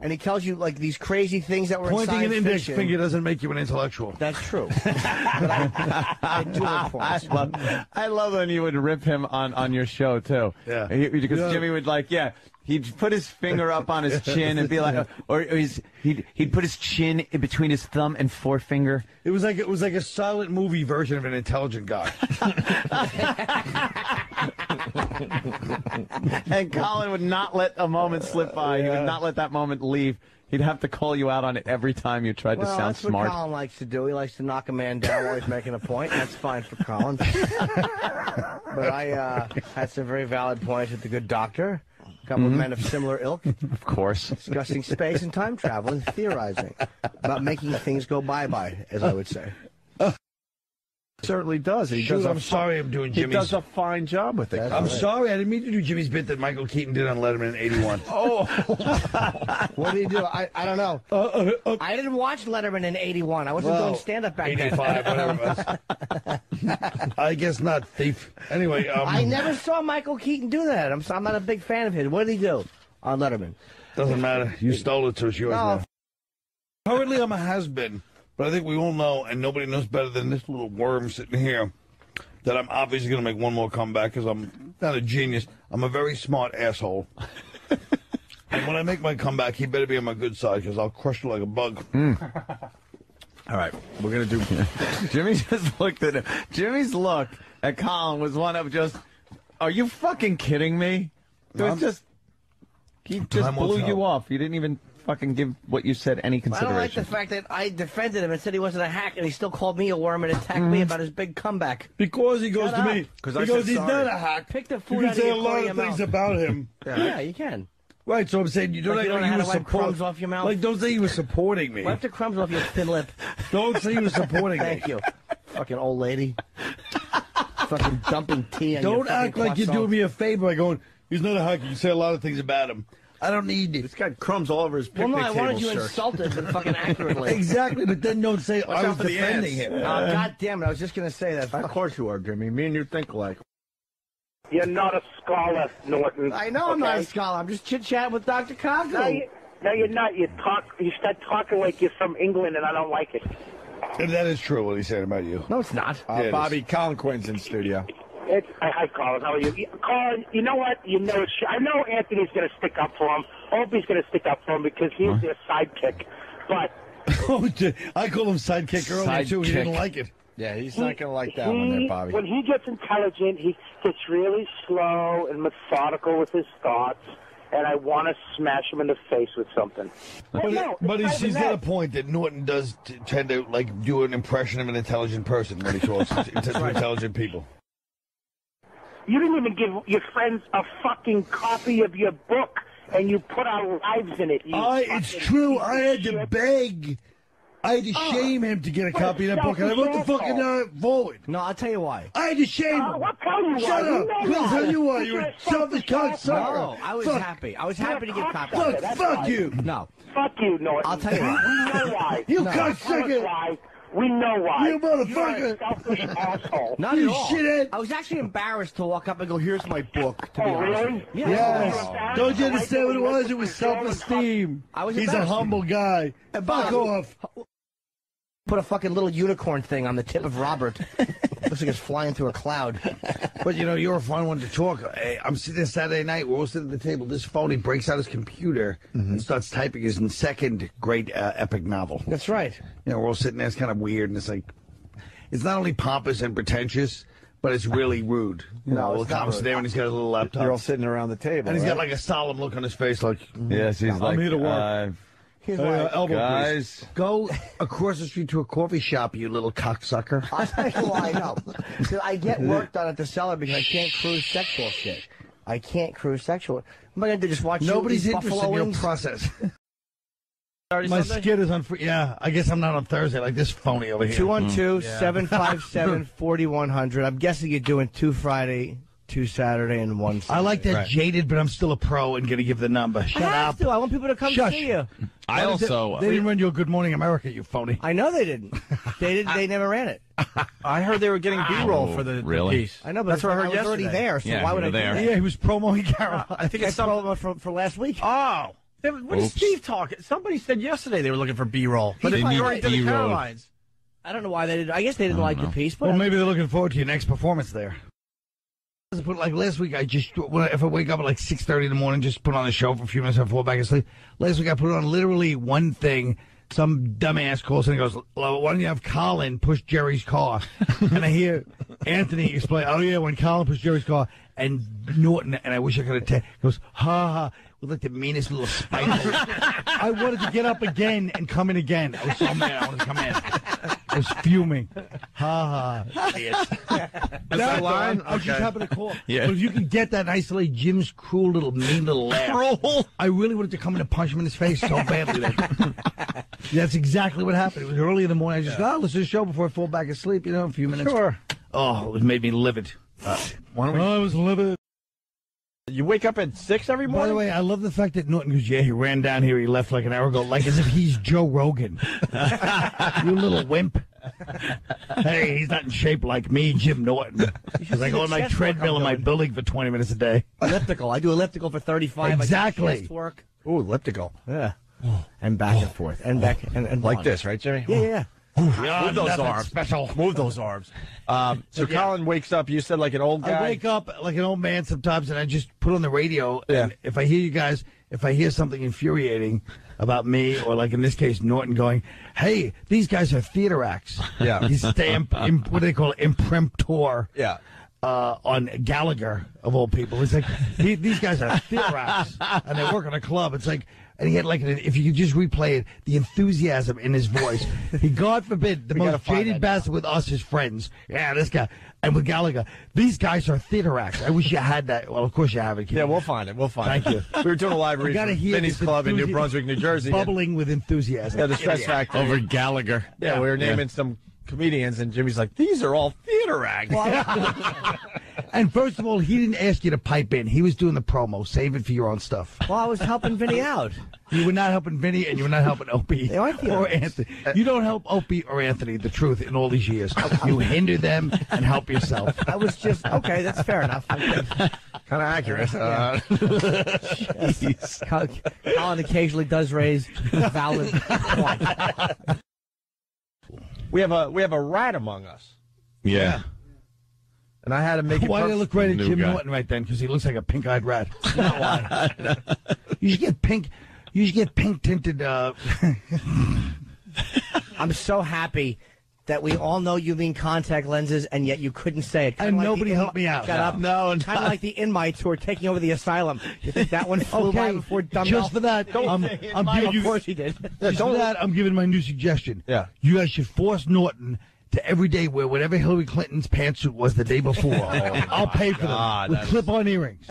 and he tells you like these crazy things that were Pointing science an index fiction. finger doesn't make you an intellectual. That's true. I, I do I love, I love when you would rip him on, on your show too. Yeah. He- because Yeah. Jimmy would like, yeah, he'd put his finger up on his chin and be like, or, or he's, he'd he'd put his chin in between his thumb and forefinger. It was like it was like a silent movie version of an intelligent guy. and Colin would not let a moment slip by. He would not let that moment leave. He'd have to call you out on it every time you tried well, to sound that's smart. what Colin likes to do. He likes to knock a man down while he's making a point. That's fine for Colin. but I uh, had some very valid points with the good doctor. A couple of men of similar ilk Of course. discussing space and time travel and theorizing about making things go bye-bye, as I would say. Oh. Certainly does. He Shoot, does a I'm fi- sorry I'm doing Jimmy's. He Jimmy's. does a fine job with it. That's I'm right. sorry, I didn't mean to do Jimmy's bit that Michael Keaton did on Letterman in '81. Oh, What did he do? I, I don't know. Uh, uh, uh, I didn't watch Letterman in '81. I wasn't Well, doing stand-up back then. 85, whatever it was. I guess not, thief. Anyway, um, I never saw Michael Keaton do that. I'm, I'm not a big fan of his. What did he do on Letterman? Doesn't matter. You stole it, so it's yours No. now. Currently, I'm a has-been, but I think we all know, and nobody knows better than this little worm sitting here, that I'm obviously going to make one more comeback because I'm not a genius. I'm a very smart asshole. and when I make my comeback, he better be on my good side because I'll crush you like a bug. Hmm. all right. We're gonna do. Jimmy just looked at him. Jimmy's look at Colin was one of just, are you fucking kidding me? It was I'm- just, he just blew you off. You didn't even fucking give what you said any consideration. I don't like the fact that I defended him and said he wasn't a hack, and he still called me a worm and attacked me mm. about his big comeback. Because he goes Shut to up. me. 'Cause I Because he's sorry. not a hack. Pick the You food can out of say your a lot of things mouth. about him. Yeah, you can. Right, so I'm saying you don't Like you don't like know you how were to wipe support- crumbs off your mouth? Like don't say you were supporting me. Wipe the crumbs off your thin lip. Don't say you were supporting me. Thank you. Fucking old lady. fucking dumping tea on your Don't act like you're croissant. doing me a favor by going, he's not a hockey. You say a lot of things about him. I don't need it. It's got crumbs all over his picnic Well, no, I table wanted you shirt. insulted, but fucking accurately. exactly, but then don't say Watch I out was for the defending ants. him. Oh, God damn it. I was just going to say that. Of course you are, Jimmy. Me and you think alike. You're not a scholar, Norton. I know I'm not a okay? scholar. I'm just chit chatting with Dr. No, Congo. you, no, you're not. You talk. You start talking like you're from England, and I don't like it. And that is true what he said about you. No, it's not. Uh, Yeah, it is. Bobby, Colin Quinn's in studio. It's, hi, hi, Colin. How are you? Yeah, Colin, you know what? You know, it's, I know Anthony's going to stick up for him. Hope he's going to stick up for him because he's their sidekick. But Oh, d- I called him sidekick earlier too. He didn't like it. Yeah, he's not going to like that one there, Bobby. when he gets intelligent, he gets really slow and methodical with his thoughts, and I want to smash him in the face with something. But, no, but it's he's, not he's got a point that Norton does t- tend to like do an impression of an intelligent person when he talks to, to intelligent people. You didn't even give your friends a fucking copy of your book, and you put our lives in it. You I, it's true. I of had to beg. I had to Oh. shame him to get a copy of that book, and I wrote the selfish fucking uh, forward. No, I'll tell you why. I had to shame Oh, him. I'll tell you why. Shut You up. know I'll tell you why. You're you're a a selfish selfish cocksucker. No, I was Fuck. happy. I was happy to get copies. cocksucker, Fuck, that's fuck why. you. No. Fuck you, Norton. I'll tell you why. We know why. You no. cocksucker. Tell us why. We know why. You motherfucker. You're a selfish asshole. Not You at all. shithead. I was actually embarrassed to walk up and go, "Here's my book." To be Oh, honest. really? with you. Yeah. Yes. Don't you understand what it was? It was self-esteem. I was He's a humble guy. And Fuck off. Put a fucking little unicorn thing on the tip of Robert. Looks like it's flying through a cloud. But you know, you're a fun one to talk. Hey, I'm sitting there Saturday night. We're all sitting at the table. This phony breaks out his computer and starts typing his second great uh, epic novel. That's right. You know, we're all sitting there. It's kind of weird, and it's like, it's not only pompous and pretentious, but it's really rude. You No, know, it's Will not Thomas rude. there, and he's got a little laptop. You're all sitting around the table. and he's got like a solemn look on his face, like, Yes, he's I'm like, here to work. uh, Here's Uh, elbow guys. grease. Go across the street to a coffee shop, you little cocksucker. I'll tell you So I get work done at the cellar because I can't cruise sexual shit. I can't cruise sexual. I'm I going to just watch you Nobody's eat interested buffalo in your process. My Sunday? skid is on. Free- yeah, I guess I'm not on Thursday like this phony over here. 212 757 4100. I'm guessing you're doing two Friday, two Saturday, and one Sunday. I like that jaded, but I'm still a pro and gonna give the number. I Shut have up. to. I want people to come Shush. see you. I Why did they- also. They, didn't run you a Good Morning America, you phony. I know they didn't. They didn't. They never ran it. I heard they were getting B-roll Oh, for the, the really? piece. I know, but That's what I heard was already yesterday. there. So Yeah, why you would I were do there. that? Yeah, he was promoting Carol. Uh, I think I it's some. promo from, for last week. Oh, They- what did Oops. Steve talk? Somebody said yesterday they were looking for B-roll, but They they need already did the B-roll. Carolines. I don't know why they didn't. I guess they didn't like don't the piece, but Well, maybe they're looking forward to your next performance there. But like last week, I just if I wake up at like six thirty in the morning, just put on the show for a few minutes and fall back asleep. Last week, I put on literally one thing. Some dumbass calls and goes, well, "Why don't you have Colin push Jerry's car?" and I hear Anthony explain, "Oh yeah, when Colin pushed Jerry's car." And Norton, and I wish I could have goes, ha ha, with like the meanest little spiteful. I wanted to get up again and come in again. I was so mad. I wanted to come in. I was fuming. Ha ha. Idiot. That- the line? I just Okay. happened to call. Yeah. But if you can get that and isolate Jim's cruel little mean little laugh. I really wanted to come in and punch him in his face so badly. That, that's exactly what happened. It was early in the morning. I just thought, oh, let's just show before I fall back asleep, you know, a few minutes. Sure. Oh, it made me livid. Why don't we? Oh, I was livid. You wake up at six every morning. By the way, I love the fact that Norton goes, yeah, he ran down here, he left like an hour ago, like as if he's Joe Rogan. you little wimp. hey, he's not in shape like me, Jim Norton. Because I go on my treadmill I'm in my building for 20 minutes a day. elliptical. I do elliptical for 35. I do Exactly. chest work. Ooh, elliptical. Yeah. Oh. And back and forth. And back and, and Like on. this, right, Jimmy? Yeah, yeah. Oh. Move those arms. special. Move those arms. Um, so Yeah. Colin wakes up. You said like an old guy. I wake up like an old man sometimes, and I just put on the radio. Yeah. And if I hear you guys, if I hear something infuriating about me, or like in this case, Norton going, "Hey, these guys are theater acts." Yeah. He's stay imp, what do they call it, imprimptor. Yeah. Uh, on Gallagher of all people, it's like these guys are theater acts, and they work in a club. It's like and he had like, an, if you could just replay it, the enthusiasm in his voice. he, God forbid, the We most find jaded bastard with us, his friends. Yeah, this guy. And with Gallagher, these guys are theater acts. I wish you had that. Well, of course you have it. Yeah, we'll find it. We'll find Thank it. Thank you. We were doing a live You read gotta from hear Vinny's this Club in New Brunswick, New Jersey. bubbling with enthusiasm. Yeah, the Stress Idiot. Factory. Over Gallagher. Yeah, we were Yeah. naming some comedians, and Jimmy's like, "These are all theater acts." And first of all, he didn't ask you to pipe in. He was doing the promo. Save it for your own stuff. Well, I was helping Vinny out. You were not helping Vinny, and you were not helping Opie They are theater or acts. Anthony. You don't help Opie or Anthony. The truth in all these years, you hinder them and help yourself. I was just okay. That's fair enough. kind of accurate. Uh, Col- Colin occasionally does raise valid points. we have a we have a rat among us, Yeah. And I had to make it. Why did I look right at New Jim guy. Norton right then? Because he looks like a pink-eyed rat. You should get pink. You should get pink tinted. Uh, I'm so happy that we all know you mean contact lenses, and yet you couldn't say it. Kinda And like nobody helped me out. Shut up. No, and Kind of like the inmates who are taking over the asylum. You think that one flew by before dumb just for that, I'm, I'm giving you. Of course he did. Just for that, I'm giving my new suggestion. Yeah. You guys should force Norton to every day wear whatever Hillary Clinton's pantsuit was the day before. Oh, I'll pay for them God, with that is- clip-on earrings.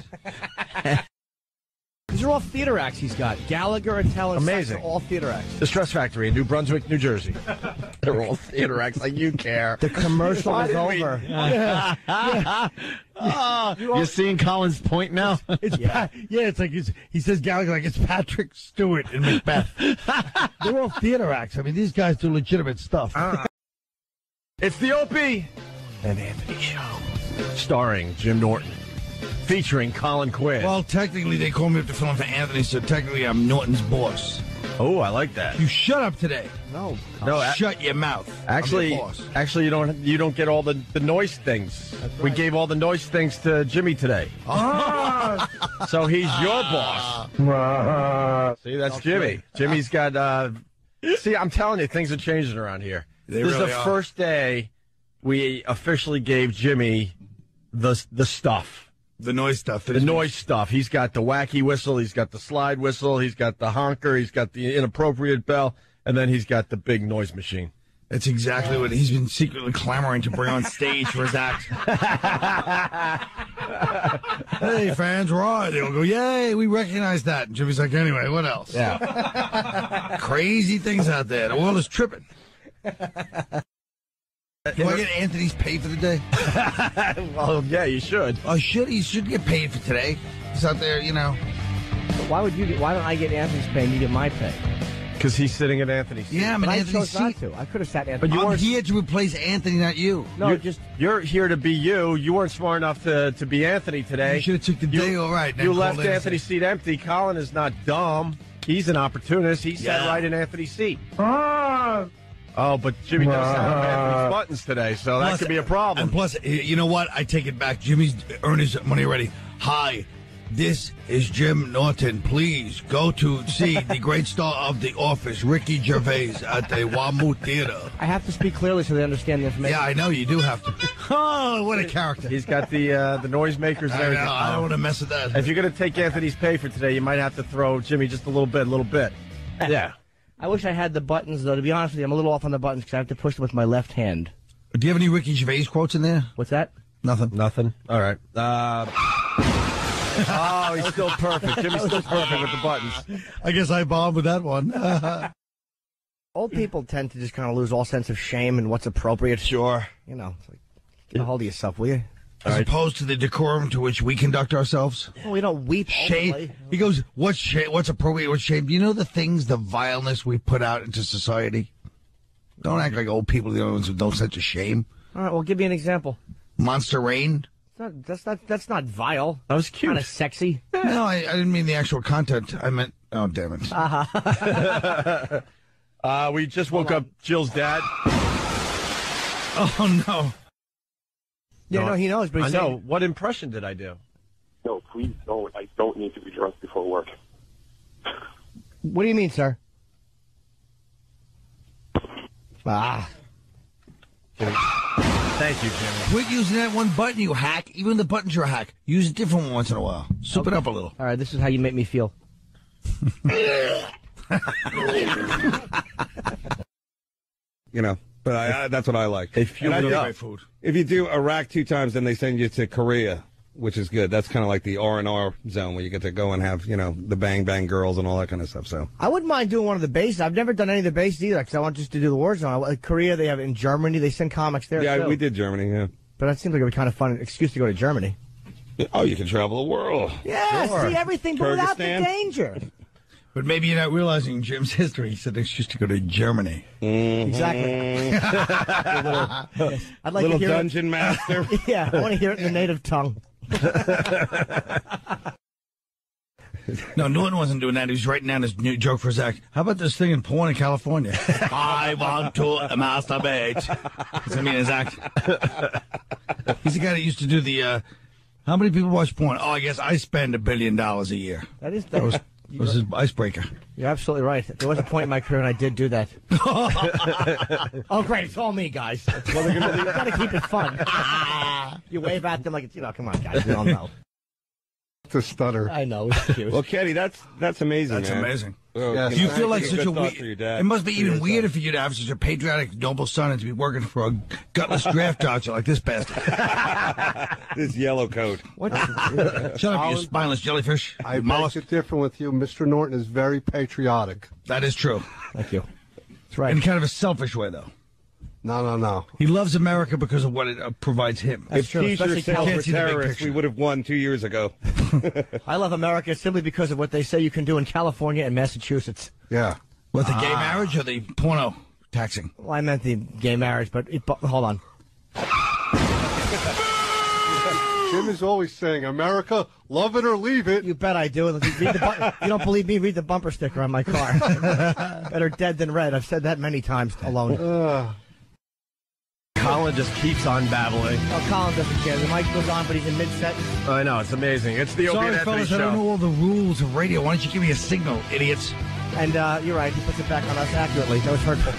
These are all theater acts he's got. Gallagher and Tell Amazing. All theater acts. the Stress Factory in New Brunswick, New Jersey. They're all theater acts like you care. The commercial Why is did we- over. Oh. You're seeing Colin's point now? It's yeah, yeah. It's like it's, he says Gallagher like it's Patrick Stewart in Macbeth. They're all theater acts. I mean, these guys do legitimate stuff. Uh-uh. It's the Opie and Anthony Show, starring Jim Norton, featuring Colin Quinn. well, technically, they called me up to fill in for Anthony, so technically, I'm Norton's boss. oh, I like that. You shut up today. No. No, a- shut your mouth. Actually, I'm your boss. actually, you don't you don't get all the, the noise things. We gave all the noise things to Jimmy today, so he's your boss. See, that's Jimmy. Jimmy's got. Uh, see, I'm telling you, things are changing around here. They this is the are. first day we officially gave Jimmy the the stuff. the noise stuff. The noise stuff. He's got the wacky whistle. He's got the slide whistle. He's got the honker. He's got the inappropriate bell, and then he's got the big noise machine. That's exactly what he's been secretly clamoring to bring on stage for his act. hey, fans, right? They'll go, yay, we recognize that. And Jimmy's like, anyway, what else? Yeah. Crazy things out there. The world is tripping. Do I get Anthony's pay for the day? well, yeah, you should. Oh, should he should get paid for today? He's out there, you know. Why would you? Get, why don't I get Anthony's pay and you get my pay? Because he's sitting at Anthony's. Seat. Yeah, I'm But in I Anthony's chose not seat. to. I could have sat Anthony. But you I'm here to replace Anthony, not you. no, you're, just you're here to be you. You weren't smart enough to, to be Anthony today. You should have took the day all right. then You left Anthony's seat empty. Colin is not dumb. He's an opportunist. He sat right in Anthony's seat. Ah, Oh, but Jimmy doesn't have Anthony's buttons today, so that could be a problem. And plus, you know what? I take it back. Jimmy's earned his money already. Hi, this is Jim Norton. Please go to see the great star of The Office, Ricky Gervais, at the Wamu Theater. I have to speak clearly so they understand the information. Yeah, I know you do have to. Oh, what a character! He's got the uh, the noisemakers and I, know, everything. I don't want to mess with that. If you're going to take Anthony's pay for today, you might have to throw Jimmy just a little bit, a little bit. Yeah. I wish I had the buttons though. To be honest with you, I'm a little off on the buttons because I have to push them with my left hand. Do you have any Ricky Gervais quotes in there? What's that? Nothing. Nothing. All right. Uh, oh, he's still perfect. Jimmy's still perfect with the buttons. I guess I bombed with that one. Old people tend to just kind of lose all sense of shame and what's appropriate. Sure. You know, it's like, get a hold of yourself, will you? As opposed to the decorum to which we conduct ourselves. Well, we don't weep. Shame. He goes, "What's shame? What's appropriate? What's shame? You know the things, the vileness we put out into society? Don't act like old people. The only ones with no sense of shame. All right, well, give me an example. Monster Rain. Not, that's not that's not vile. That was cute. Kind of sexy. No, I, I didn't mean the actual content. I meant, oh damn it. Uh, we just woke up Jill's dad. Oh no. Yeah, no, he knows, but I he's know. saying- What impression did I do? No, please don't. I don't need to be dressed before work. What do you mean, sir? Ah. Thank you, Jimmy. Quit using that one button, you hack. Even the buttons are a hack. Use a different one once in a while. Soup it up a little. All right, this is how you make me feel. You know, but I, I, that's what I like. They fuel And I it do-. If you do Iraq two times, then they send you to Korea, which is good. That's kind of like the R and R zone where you get to go and have you know the bang bang girls and all that kind of stuff. So I wouldn't mind doing one of the bases. I've never done any of the bases either because I want just to do the war zone. I- Like Korea, they have it in Germany. They send comics there. yeah, too. we did Germany. Yeah. But that seems like it would be kind of fun excuse to go to Germany. Oh, you can travel the world. Yeah, Sure. see everything, but without the danger. But maybe you're not realizing Jim's history. He said it's just to go to Germany. Exactly. I'd like Little to hear dungeon it. master. yeah, I want to hear it in the native tongue. No, Norton wasn't doing that. He was writing down his new joke for his act. How about this thing in porn in California? I want to masturbate. That's I mean his act. He's the guy that used to do the. Uh, how many people watch porn? Oh, I guess I spend a billion dollars a year. That is That was, that was his icebreaker. You're absolutely right. There was a point in my career when I did do that. oh, great. It's all me, guys. Well, you got to keep it fun. you wave at them like it's, you know, come on, guys. We all know. To stutter. I know. It's cute. Well, Kenny, that's that's amazing. That's man. amazing. Well, Yes. Do you know, feel like such a thought weird? for your dad. It must be even your son. weirder for you to have such a patriotic, noble son and to be working for a gutless draft dodger like this bastard. this yellow coat. What? Shut up, you spineless jellyfish. I You beg different with you. Mr. Norton is very patriotic. That is true. Thank you. That's right. In kind of a selfish way, though. No, no, no. He loves America because of what it uh, provides him. If T-shirt sales were terrorists, we would have won two years ago. I love America simply because of what they say you can do in California and Massachusetts. Yeah. What, the gay marriage or the porno taxing? Well, I meant the gay marriage, but, it, but hold on. Jim is always saying, America, love it or leave it. You bet I do. Read the bu- you don't believe me? Read the bumper sticker on my car. Better dead than red. I've said that many times alone. Colin just keeps on babbling. Oh, Colin doesn't care. The mic goes on, but he's in mid-sentence. I know, it's amazing. It's the Opie Sorry, and Anthony fellas, I show. don't know all the rules of radio. Why don't you give me a signal, idiots? And uh, you're right. He puts it back on us accurately. That was hurtful.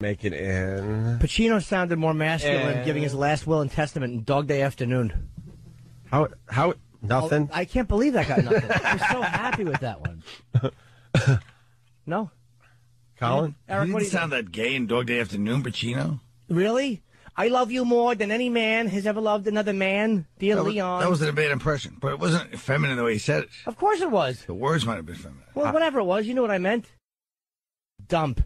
Make it in. Pacino sounded more masculine, Eh. giving his last will and testament in Dog Day Afternoon. How? How? Nothing. Oh, I can't believe that got nothing. I'm so happy with that one. No, Colin? Eric, he what didn't do you sound that gay in Dog Day Afternoon, Pacino. Really? I love you more than any man has ever loved another man, dear That was, Leon. that was a bad impression, but it wasn't feminine the way he said it. Of course it was. The words might have been feminine. Well, whatever it was, you know what I meant. Dump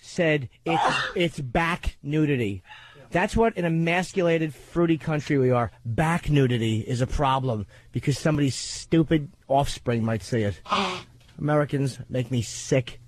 said it's it's back nudity. That's what an emasculated, fruity country we are. Back nudity is a problem because somebody's stupid offspring might see it. Americans make me sick.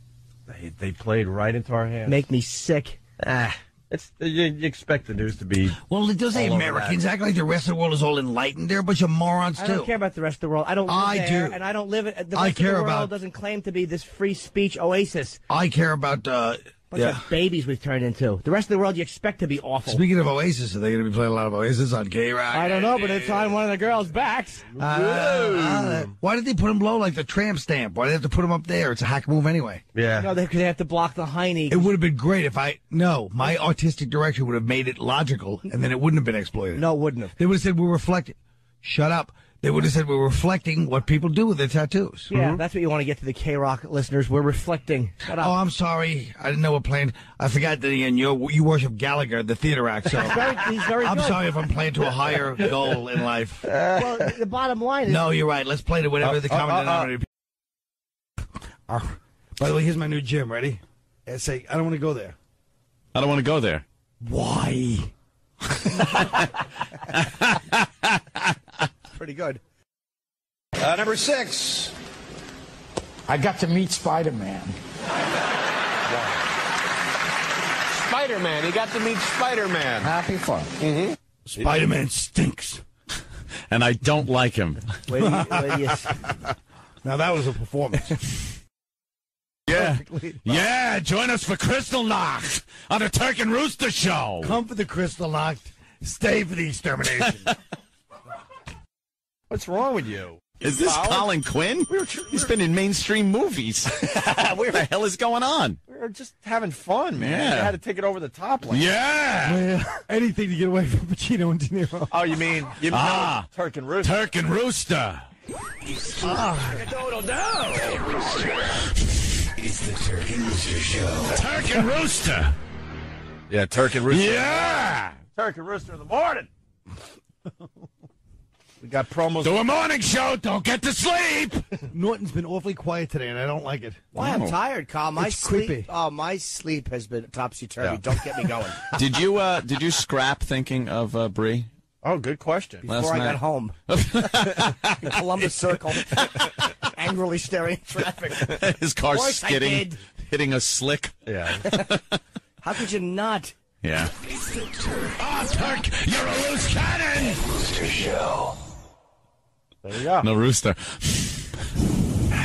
They, they played right into our hands. Make me sick. Ah, it's you, you expect the news to be. Well, those all over Americans act like the rest of the world is all enlightened. They're a bunch of morons, too. I don't care about the rest of the world. I don't live I there, do. and I don't live it. The I rest care of the world about- doesn't claim to be this free speech oasis. I care about. Uh, Bunch yeah. of babies we've turned into. The rest of the world you expect to be awful. Speaking of Oasis, are they going to be playing a lot of Oasis on K Rock? I don't know, but it's on one of the girls' backs. Uh, uh, why did they put him low like the tramp stamp? Why did they have to put him up there? It's a hack move anyway. Yeah. No, because they have to block the hiney. It would have been great if I no, my artistic direction would have made it logical, and then it wouldn't have been exploited. No, it wouldn't have. They would have said we're reflecting. Shut up. They would have said we're reflecting what people do with their tattoos. Yeah, that's what you want to get to the K Rock listeners. We're reflecting. Shut up. Oh, I'm sorry. I didn't know what playing. I forgot that again. You you worship Gallagher, the theater act. So He's very, he's very I'm good. sorry if I'm playing to a higher goal in life. Well, the bottom line is No, you're right. Let's play to whatever the Uh, uh, common uh, uh. denominator. Uh, by the way, here's my new gym. Ready? I say I don't want to go there. I don't want to go there. Why? pretty good. Uh, number six. I got to meet Spider Man. Spider Man. He got to meet Spider Man. Happy fun. Mm-hmm. Spider Man stinks. And I don't like him. Wait, till you- wait till you- Now that was a performance. Yeah. Yeah, join us for Crystal Knock on the Turk and Rooster Show. Come for the crystal locked. Stay for the extermination. What's wrong with you? Is this Colin Quinn? He's been in mainstream movies. what the hell is going on? We were just having fun, man. Yeah. You had to take it over the top. Like Yeah. Anything to get away from Pacino and De Niro. Oh, you mean you mean Ah. Turk and Rooster? Turk and Rooster. It's the Turk and Rooster Show. Turk and Rooster. Yeah, Turk and Rooster. Yeah! Turkey Rooster in the morning. we got promos. Do a morning show. Don't get to sleep. Norton's been awfully quiet today, and I don't like it. Why? I'm tired, Carl. My It's sleep. creepy. Oh, my sleep has been topsy turvy. Yeah. Don't get me going. Did you uh did you scrap thinking of uh, Bree? Oh, good question. Before I got home, in Columbus Circle, angrily staring at traffic. His car Of course I skidding, hitting a slick. Yeah. How could you not? Yeah. Ah, Turk, you're a loose cannon. Rooster Show. There you go. No rooster.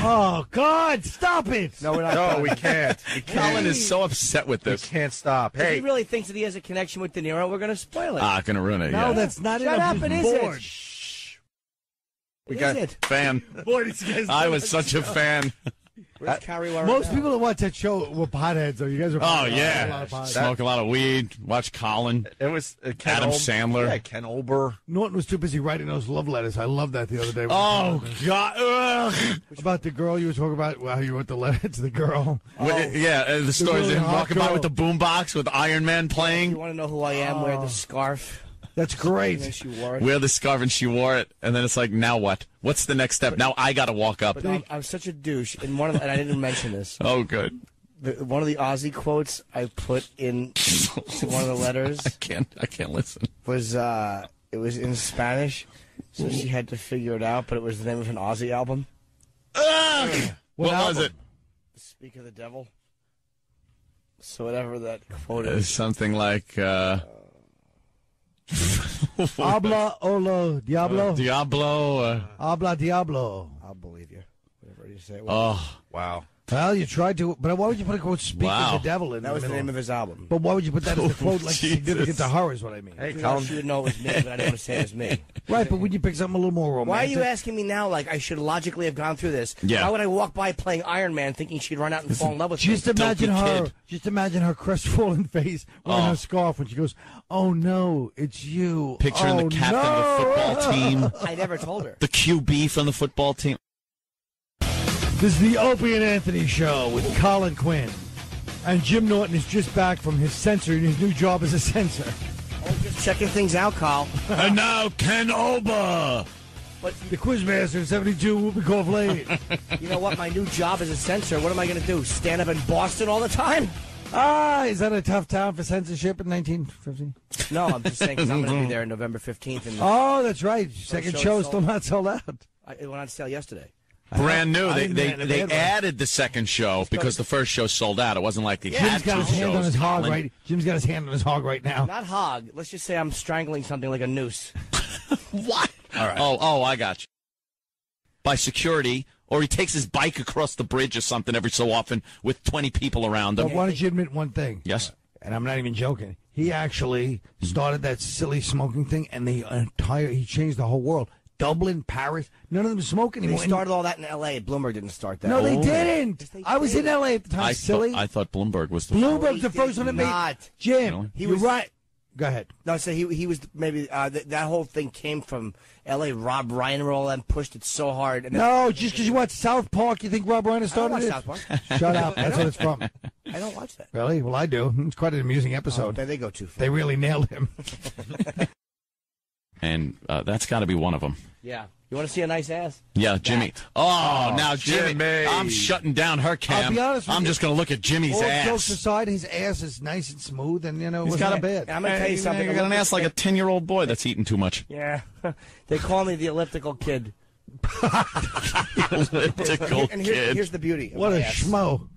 Oh God! Stop it! No, we're not. No, we can't. We can't. Colin is so upset with this. We this. can't stop. If he really thinks that he has a connection with De Niro, we're going to spoil it. Ah, gonna ruin it. No, yeah. that's not Shut it. up! I'm It just is it. Shh. We Is got- it? fan. Boy, these guys I was such a fan. Where's Kari Wuhrer Most now? people that watch that show were potheads, though. You guys are. Oh yeah, of smoke a lot of weed. Watch Colin. it was uh, Ken Adam Ol- Sandler. Yeah, Ken Ober. Norton was too busy writing those love letters. I love that the other day. Oh God! Ugh. About the girl you were talking about. Well, you wrote the letter to the girl. Wh- Yeah, uh, the stories really of him hot walking by with the boombox with Iron Man playing. You want to know who I am? Wear the scarf. That's great. then she wore it. Wear the scarf and she wore it, and then it's like, now what? What's the next step? Now I gotta walk up. But I'm, I'm such a douche. And one of the, and I didn't mention this. Oh, good. The, one of the Ozzy quotes I put in one of the letters I can't. I can't listen. was uh, it was in Spanish, so she had to figure it out. But it was the name of an Ozzy album. Ugh! What, was album? it? Speak of the Devil. So whatever that quote is. something like uh, Habla Olo Diablo. Diablo. Uh, Habla Diablo. I'll believe you. Whatever you say. oh, Wow. Well, you tried to, but why would you put a quote "Speak Wow. of the Devil" in that was the middle? name of his album. But why would you put that as the oh, quote, like Jesus. significant to her? Is what I mean. Hey, You know, Colin. she know it was me, but I didn't want to say it was me. Right, but would you pick something a little more romantic? Why are you asking me now? Like I should logically have gone through this. Yeah. Why would I walk by playing Iron Man thinking she'd run out and fall in love with me? Just imagine her. kid. Just imagine her crestfallen face wearing Oh. her scarf when she goes, "Oh no, it's you." picturing oh, the captain no. of the football team, I never told her. the QB from the football team. This is the Opie and Anthony show with Colin Quinn, and Jim Norton is just back from his censor his new job as a censor. Oh, just checking things out, Carl. and now Ken Ober. But The Quizmaster '72 will be called late. you know what? My new job as a censor. What am I going to do? Stand up in Boston all the time? ah, is that a tough town for censorship in 1950? No, I'm just saying 'cause I'm going to be there November 15th, and Oh, that's right. Second show show is still not sold out. I, it went on sale yesterday. Brand new. I They they, man, they they added the second show because the first show sold out. It wasn't like they Jim's had got two his hand on shows. his hog right. Jim's got his hand on his hog right now. Not hog. Let's just say I'm strangling something like a noose. What? Oh, oh, I got you. By security, or he takes his bike across the bridge or something every so often with 20 people around him. But why don't you admit one thing? Yes. And I'm not even joking. He actually started that silly smoking thing, and the entire he changed the whole world. Dublin, Paris, none of them smoke They anymore. And- started all that in L.A. Bloomberg didn't start that. no, they Oh. didn't. Yes, they I was did. in L.A. at the time. I, silly. thought, I thought Bloomberg was the. Bloomberg's he the first one that made. not. Jim, Really? He you're was- right. Go ahead. No, so he he was maybe uh, th- that whole thing came from L.A. Rob Reiner and all them pushed it so hard. And No, just because you watch South Park, you think Rob Reiner I don't started watch it? South Park. Shut up. That's what it's from. I don't watch that. Really? Well, I do. It's quite an amusing Oh, episode. they, they go too far. They really nailed him. And uh, that's got to be one of them. Yeah. You want to see a nice ass? Yeah, Jimmy. Oh, oh, now Jimmy. Jimmy. I'm shutting down her cam. I'll be honest with I'm you. just going to look at Jimmy's All jokes ass. aside, his ass is nice and smooth, and you know, it He's wasn't got a bad. I'm going to tell you something. You got an ass like a 10 year old boy that's eating too much. Yeah. they call me the elliptical kid. Elliptical and here- kid. here's the beauty. Of What my a ass. schmo.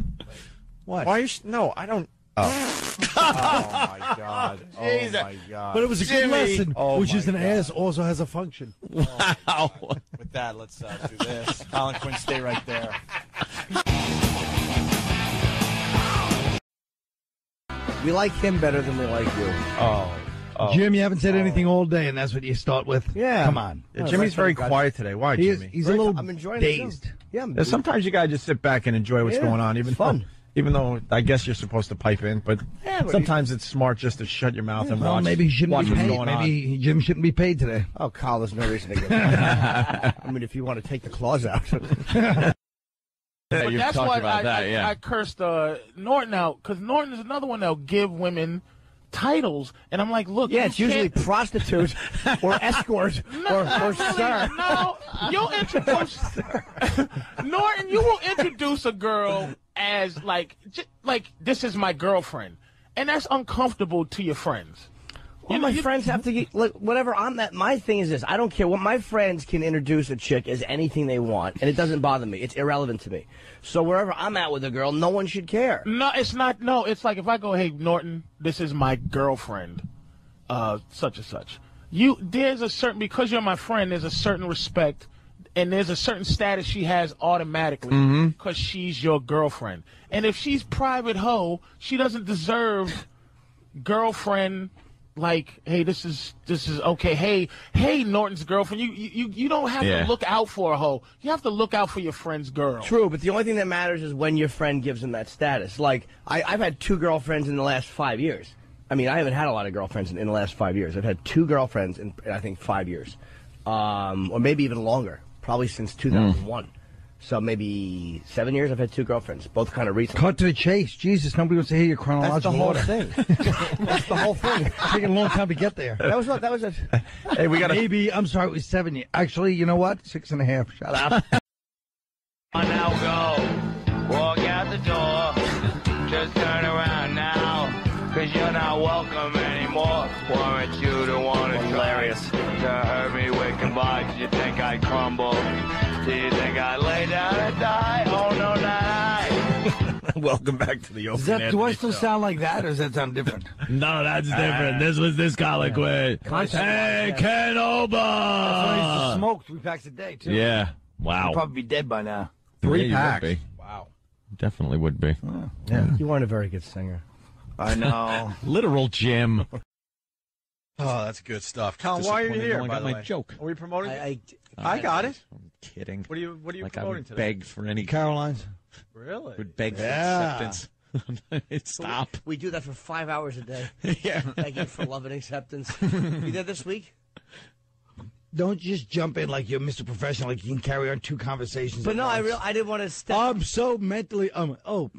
What? Why? Are you, sh- no, I don't. Oh. oh my God! Oh my God! But it was a Jimmy. good lesson, Oh which my is an God. ass also has a function. Wow. With that, let's uh, do this. Colin Quinn, stay right there. We like him better than we like you. Oh. oh. Jim, you haven't said anything all day, and that's what you start with. Yeah. Come on. Yeah, Jimmy's very quiet today. Why, He is, Jimmy? he's a little I'm enjoying the show. dazed. Yeah, I'm Yeah, sometimes you gotta just sit back and enjoy what's Yeah, going on. Even it's fun. Though Even though I guess you're supposed to pipe in, but, Yeah, but sometimes it's smart just to shut your mouth and Well, watch. maybe he shouldn't watch be what's paid. going on. Maybe Jim shouldn't be paid today. Oh, Carl, there's no reason to get that. I mean, if you want to take the claws out. Yeah, but you've that's talked why about I, that, I, yeah. I cursed uh, Norton out because Norton is another one that'll give women titles, and I'm like, look, yeah, it's usually can't- prostitute or escort No, or, not or really. sir. No, you'll introduce Norton. You will introduce a girl as like, j- like this is my girlfriend, and that's uncomfortable to your friends. Well, my friends have to get look, whatever I'm that. My thing is this: I don't care what my friends can introduce a chick as anything they want, and it doesn't bother me. It's irrelevant to me. So wherever I'm at with a girl, no one should care. No, it's not. No, it's like if I go, hey Norton, this is my girlfriend, uh, such and such. You there's a certain because you're my friend. There's a certain respect, and there's a certain status she has automatically Mm-hmm. because she's your girlfriend. And if she's private hoe, she doesn't deserve girlfriend. Like, hey, this is this is okay. Hey, hey, Norton's girlfriend. You you you don't have Yeah. to look out for a hoe. You have to look out for your friend's girl. True, but the only thing that matters is when your friend gives them that status. Like, I, I've had two girlfriends in the last five years. I mean, I haven't had a lot of girlfriends in, in the last five years. I've had two girlfriends in, I think, five years. Um, or maybe even longer. Probably since 2001. So maybe seven years I've had two girlfriends, both kind of recent. Cut to the chase. Jesus, nobody wants to hear your That's chronological the whole order. thing. That's the whole thing. It's Taking a long time to get there. That was what, that was a... Hey, we gotta- Maybe, I'm sorry, it was seven years. Actually, you know what? Six and a half. Shut up. now Did you think I'd crumble? Do you think I'd lay down and die? Oh no, not I. Welcome back to the open. Does that, do I still Show. sound like that, or does that sound different? No, that's different. this was this colloquy. Concept-wise, Hey, yeah. Ken Ober! That's why I used to smoke three packs a day, too. Yeah. Wow. I'd probably be dead by now. Yeah, packs? would be. Wow. Definitely would be. Yeah. You weren't a very good singer. I know. Literal Jim. Oh, that's good stuff. Colin, why are you here? no one by got the my way? joke. Are we promoting? I, it? I got it. I'm kidding. What are you What are you like I promoting would today? beg for any Caroline's. Really? would beg Yeah. for acceptance. Stop. We do that for five hours a day. yeah. Thank you for love and acceptance. you there this week? Don't just jump in like you're Mr. Professional, like you can carry on two conversations. But at no, I once. real I didn't want to step. I'm so mentally. Um. Oh.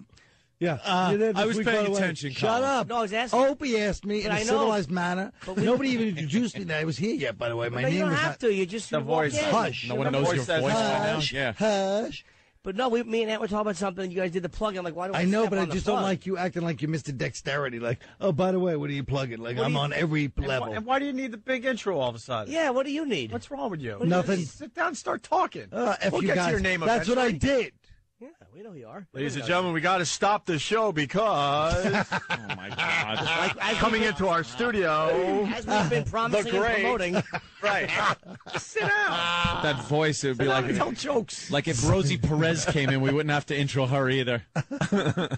Yeah. Uh, I was paying by the attention, Shut Colin. up. No, I was asking. Opie asked me But in a I know. civilized manner. We- Nobody even introduced me that I was here yet. By the way, my no, name you don't have not. to. You just The you voice. in. Hush. No one knows voice your voice by now. Hush. Yeah. Hush. But no, we, me and Ant were talking about something. You guys did the plug. I'm like, why do I? I know, step but I on the just don't like you acting like you're Mr. Dexterity. Like, oh, by the way, what are you plugging? Like, What I'm you- on every And why, level. and why do you need the big intro all of a sudden? Yeah, what do you need? What's wrong with you? do you- Nothing. Sit down and start talking. Uh, F we'll you get guys. to your name That's what I did. Yeah, we know you are. Ladies and gentlemen, we got to stop the show because Oh my God. Like, as coming we've into our studio, been, as we've been the promising and great, promoting. right? Sit down. That voice, it would be Sit down like tell jokes. like if Rosie Perez came in, we wouldn't have to intro her either.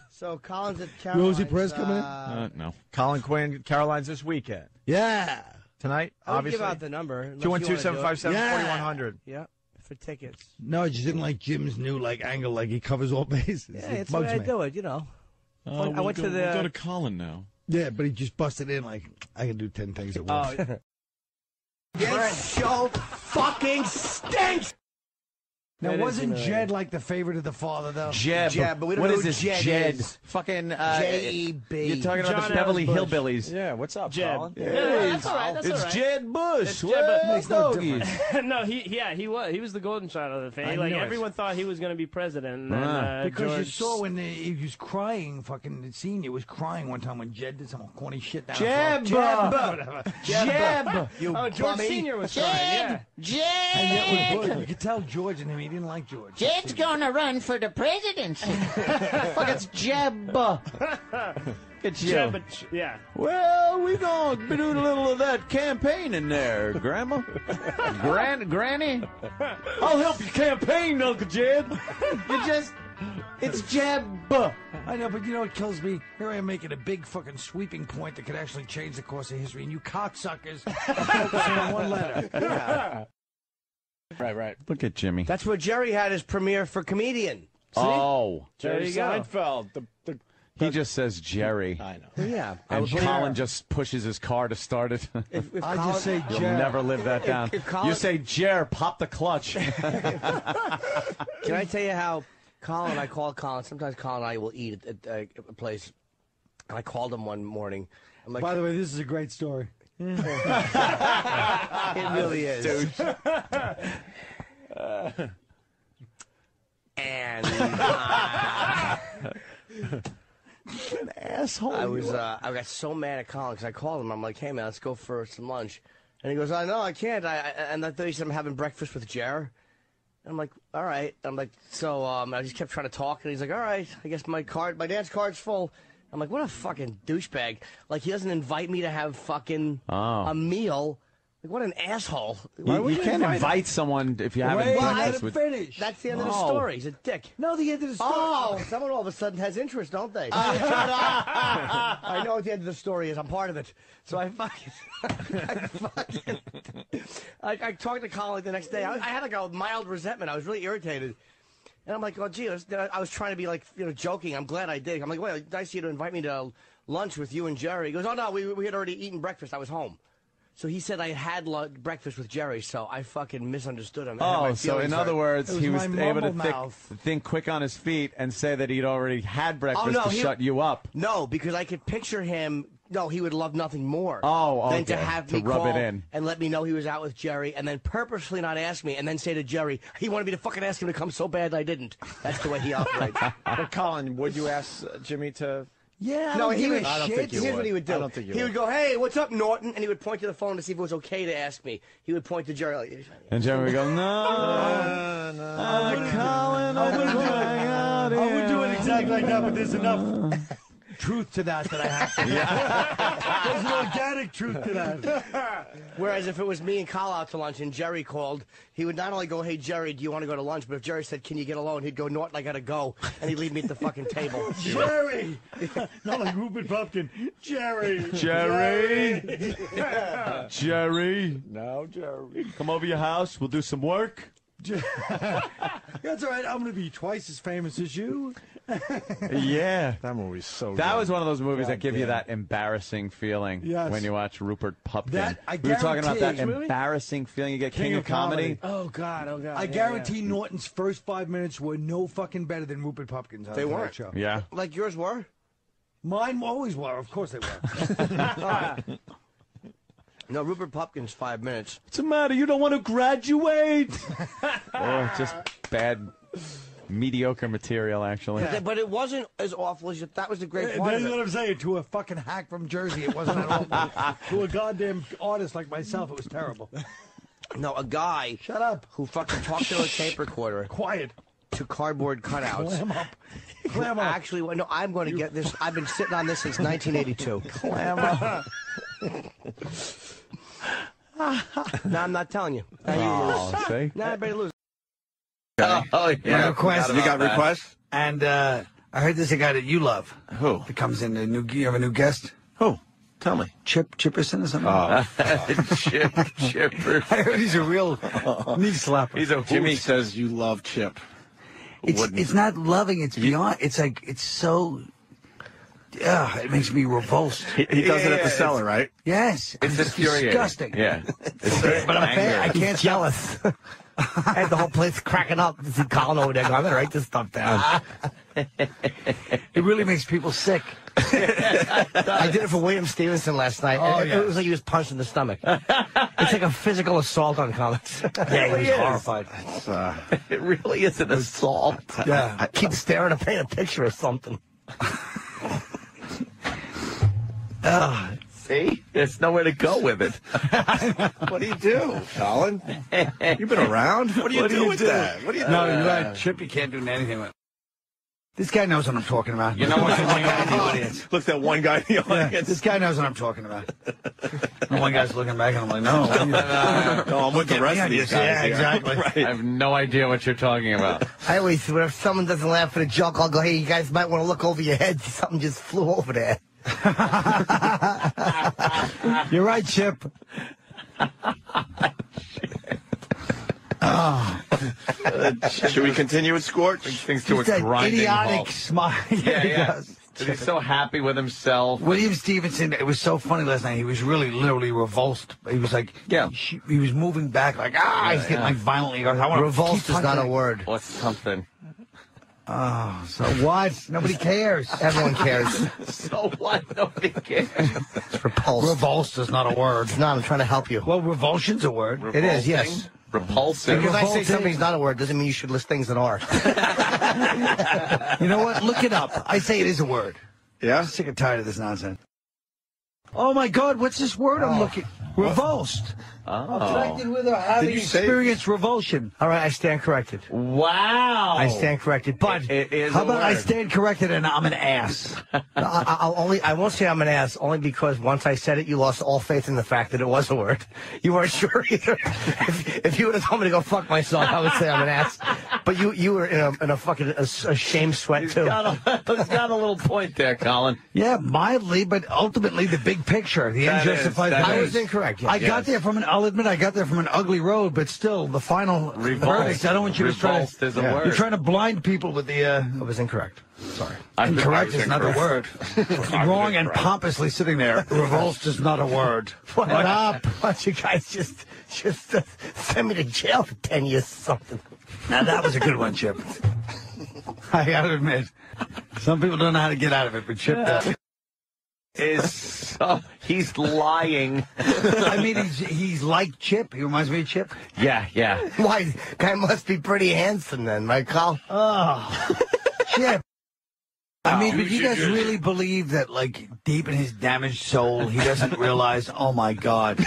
So Colin's at Caroline's. Rosie Perez coming in? uh, Uh, no. Colin Quinn, Caroline's this weekend. Yeah. Tonight, I would obviously. give out the number. unless Two one you wanna do it. five seven Yeah. Forty one hundred. Yeah, for tickets. No, I just didn't like Jim's new like angle. Like he covers all bases. Yeah, it it's the way bugs I me. do it. You know. Oh, I we'll went go, to the- We'll go to Colin now. Yeah, but he just busted in like I can do ten things at oh, once. Oh, This show fucking stinks. Now, That is wasn't humiliating. Jed like the favorite of the father though? Jeb. Jeb, but we don't what know is who this? Jed Jed. is. Fucking. Uh, J.E.B.. You're talking about John the Beverly Ellis Bush. Hillbillies. Yeah, what's up, Jeb. Colin? Yeah, that's all right. That's it's all right. Jed Bush. It's Jeb, Well, but- Makes no doggies. no, he yeah he was he was the golden child of the family. Like knew it. everyone thought he was going to be president. And then, Ah. uh, Because you George- saw when they, he was crying, fucking the senior was crying one time when Jed did some corny shit down Jeb. Jeb, whatever. Jeb. You Oh, George bummy. Senior was crying. Yeah. And yet with Bush, you could tell George and him, he didn't like George. Jed's gonna run for the presidency. Fuck, it's Jeb. It's you. Jeb, but- yeah. Well, we gonna be doing a little of that campaign in there, Grandma. Gran, Granny. I'll help you campaign, Uncle Jed. You just, it's Jeb. I know, but you know what kills me? Here I am making a big fucking sweeping point that could actually change the course of history, and you cocksuckers are focusing on one letter. Right, right. Look at Jimmy. That's where Jerry had his premiere for comedian. Oh. There Jerry you go. Seinfeld. The, the, He just says Jerry. I know. Yeah. And Colin there. just pushes his car to start it. If, if I Colin- just say You'll never live that down. if Colin- You say Jer, pop the clutch. Can I tell you how Colin? I call Colin. Sometimes Colin and I will eat at, at a place. And I called him one morning. I'm like, By the way, this is a great story. it really is. and uh, An asshole. I was uh, I got so mad at Colin because I called him. I'm like, hey man, let's go for some lunch. And he goes, I know I can't. I, I and I thought he said I'm having breakfast with Jer. And I'm like, all right. I'm like, so um, I just kept trying to talk, and he's like, all right. I guess my card, my dance card's full. I'm like, what a fucking douchebag! Like he doesn't invite me to have fucking Oh. a meal. Like what an asshole! Why You, you can't invite invite someone if you haven't Wait, Well, I breakfast with. finish. That's the end of the oh. story. He's a dick. No, the end of the story. Oh, someone all of a sudden has interest, don't they? Oh, I know what the end of the story is. I'm part of it. So I fucking, I fucking, I, I talked to Colin the next day. I, I had like a mild resentment. I was really irritated. And I'm like, oh, gee, I was, I was trying to be like, you know, joking. I'm glad I did. I'm like, well, nice of you to invite me to lunch with you and Jerry. He goes, oh, no, we, we had already eaten breakfast. I was home. So he said I had lunch, breakfast with Jerry, so I fucking misunderstood him. I had oh, my Oh, so in hurt. other words, was he was able to think, think quick on his feet and say that he'd already had oh, breakfast Oh, no, to he- shut you up. No, because I could picture him. No, he would love nothing more. Oh, than to okay, have to me rub call it in. and let me know he was out with Jerry, and then purposely not ask me, and then say to Jerry, he wanted me to fucking ask him to come so bad I didn't. That's the way he operates. But Colin, would you ask uh, Jimmy to? Yeah, I no, don't he give a would. I don't shit. think you Here's would. what he would do. I don't think you he would. would go, "Hey, what's up, Norton?" And he would point to the phone to see if it was okay to ask me. He would point to Jerry. Like, And Jerry would go, no, Uh, no. uh, Colin, I wouldn't do it. I would do it exactly like that, but there's enough truth to that that I have to. yeah. There's an organic truth to that. Whereas if it was me and Kyle out to lunch and Jerry called, he would not only go, "Hey Jerry, do you want to go to lunch?" But if Jerry said, "Can you get alone?" he'd go, "Norton, I gotta go," and he'd leave me at the fucking table. Jerry! Not like Rupert Pupkin. Jerry! Jerry, Jerry, No, Jerry. come over your house. We'll do some work. That's all right. I'm going to be twice as famous as you. Yeah. That movie's so. That good. was one of those movies that give you that embarrassing feeling Yes. when you watch Rupert Pupkin. That- I we were talking about that embarrassing feeling you get King, King of of Comedy. Comedy. Oh God! Oh God! I guarantee Norton's first five minutes were no fucking better than Rupert Pupkin's. They weren't. Show. Yeah. Like yours were. Mine always were. Of course they were. No, Rupert Pupkin's five minutes. What's the matter? You don't want to graduate? or just bad, mediocre material, actually. But, but it wasn't as awful as you. That was the great part That's of what it. I'm saying. To a fucking hack from Jersey, it wasn't at all. to a goddamn artist like myself, it was terrible. No, a guy. Shut up. Who fucking talked to a tape recorder Quiet. to cardboard cutouts. Clam up. Clam up. Actually, well, no, I'm going to get this. I've been sitting on this since 1982. Clam up. no, I'm not telling you. Now you Oh, lose. see? Now everybody lose. Oh, yeah. request. You got requests? And uh, I heard there's a guy that you love. Who? That comes in. A new, you have a new guest? Who? Tell me. Chip Chipperson or something? Oh, Chip, Chipper. I heard he's a real knee slapper. He's a Jimmy says you love Chip. It's Wouldn't- it's not loving. It's beyond. It's like it's so. Yeah, it makes me revulsed. He, he does it at the Yeah, cellar, right? Yes, It's it's infuriating. disgusting. Yeah. but I'm bad. I can't jealous. I had the whole place cracking up to see Colin over there. going, I'm gonna write this stuff down. it really makes people sick. I did it for William Stevenson last night. Oh, it, it was like he was punched in the stomach. it's like a physical assault on comics. yeah, he was really is. horrified. Uh, it really is an assault. Yeah. I keep staring at paint a picture of something. Ah, see? There's nowhere to go with it. what do you do, Colin? You've been around? What do you do with that? What do you do? No, you're right. Chip, you can't do anything with. This guy knows what I'm talking about. You know what? one guy in the audience. Look, at that one guy in the Yeah, audience. this guy knows what I'm talking about. and one guy's looking back, and I'm like, no. no, I'm with the rest of these guys. Yeah, here. exactly. Right. I have no idea what you're talking about. I always, when if someone doesn't laugh at a joke, I'll go, hey, you guys might want to look over your heads. Something just flew over there. You're right, Chip. oh. Should we continue with Scorch? Things to a Just that grinding idiotic halt. smile. Yeah, he yeah. does. He's so happy with himself. William Stevenson, it was so funny last night. He was really literally revulsed. He was like, yeah, he, he was moving back, like, ah, he's getting yeah. like violently. He goes, I want Revulsed is not a word. What's something? Oh, so what? Nobody cares. Everyone cares. so what? Nobody cares. It's repulsed. Revulsed is not a word. It's not. I'm trying to help you. Well, revulsion's a word. It is, yes. Repulsive. Because I say something's not a word doesn't mean you should list things that are. You know what? Look it up. I say it is a word. Yeah? I'm sick and tired of this nonsense. Oh my God, what's this word I'm oh. looking? Revulsed. Oh. Affected with or having Did you say- experienced revulsion. All right, I stand corrected. Wow. I stand corrected. But It is How a about I word. stand corrected and I'm an ass? I, I- I'll only I won't say I'm an ass only because once I said it, you lost all faith in the fact that it was a word. You weren't sure either. if, if you would have told me to go fuck myself, I would say I'm an ass. But you you were in a in a fucking a, a shame sweat too. Got a, he's got a little point there, Colin. Yeah, mildly, but ultimately the big picture, the That end is- justifies that I means. was incorrect. Yes. I got there from an. I'll admit, I got there from an ugly road, but still, the final Revulsed. verdict. I don't want you to try to. is a word. You're trying to blind people with the. Uh, I was incorrect. Sorry. I- incorrect I was is not a word. Wrong and pompously sitting there. Revulsed is not a word. What What up? Why don't you guys just just uh, send me to jail for ten years or something? Now that was a good one, Chip. I gotta admit, some people don't know how to get out of it, but Chip does. Is so, oh, he's lying. I mean, he's he's like Chip. He reminds me of Chip. Yeah, yeah. Why? Guy must be pretty handsome then, Michael. Oh, Chip. I mean, but you guys really believe that, like, deep in his damaged soul, he doesn't realize, oh my God,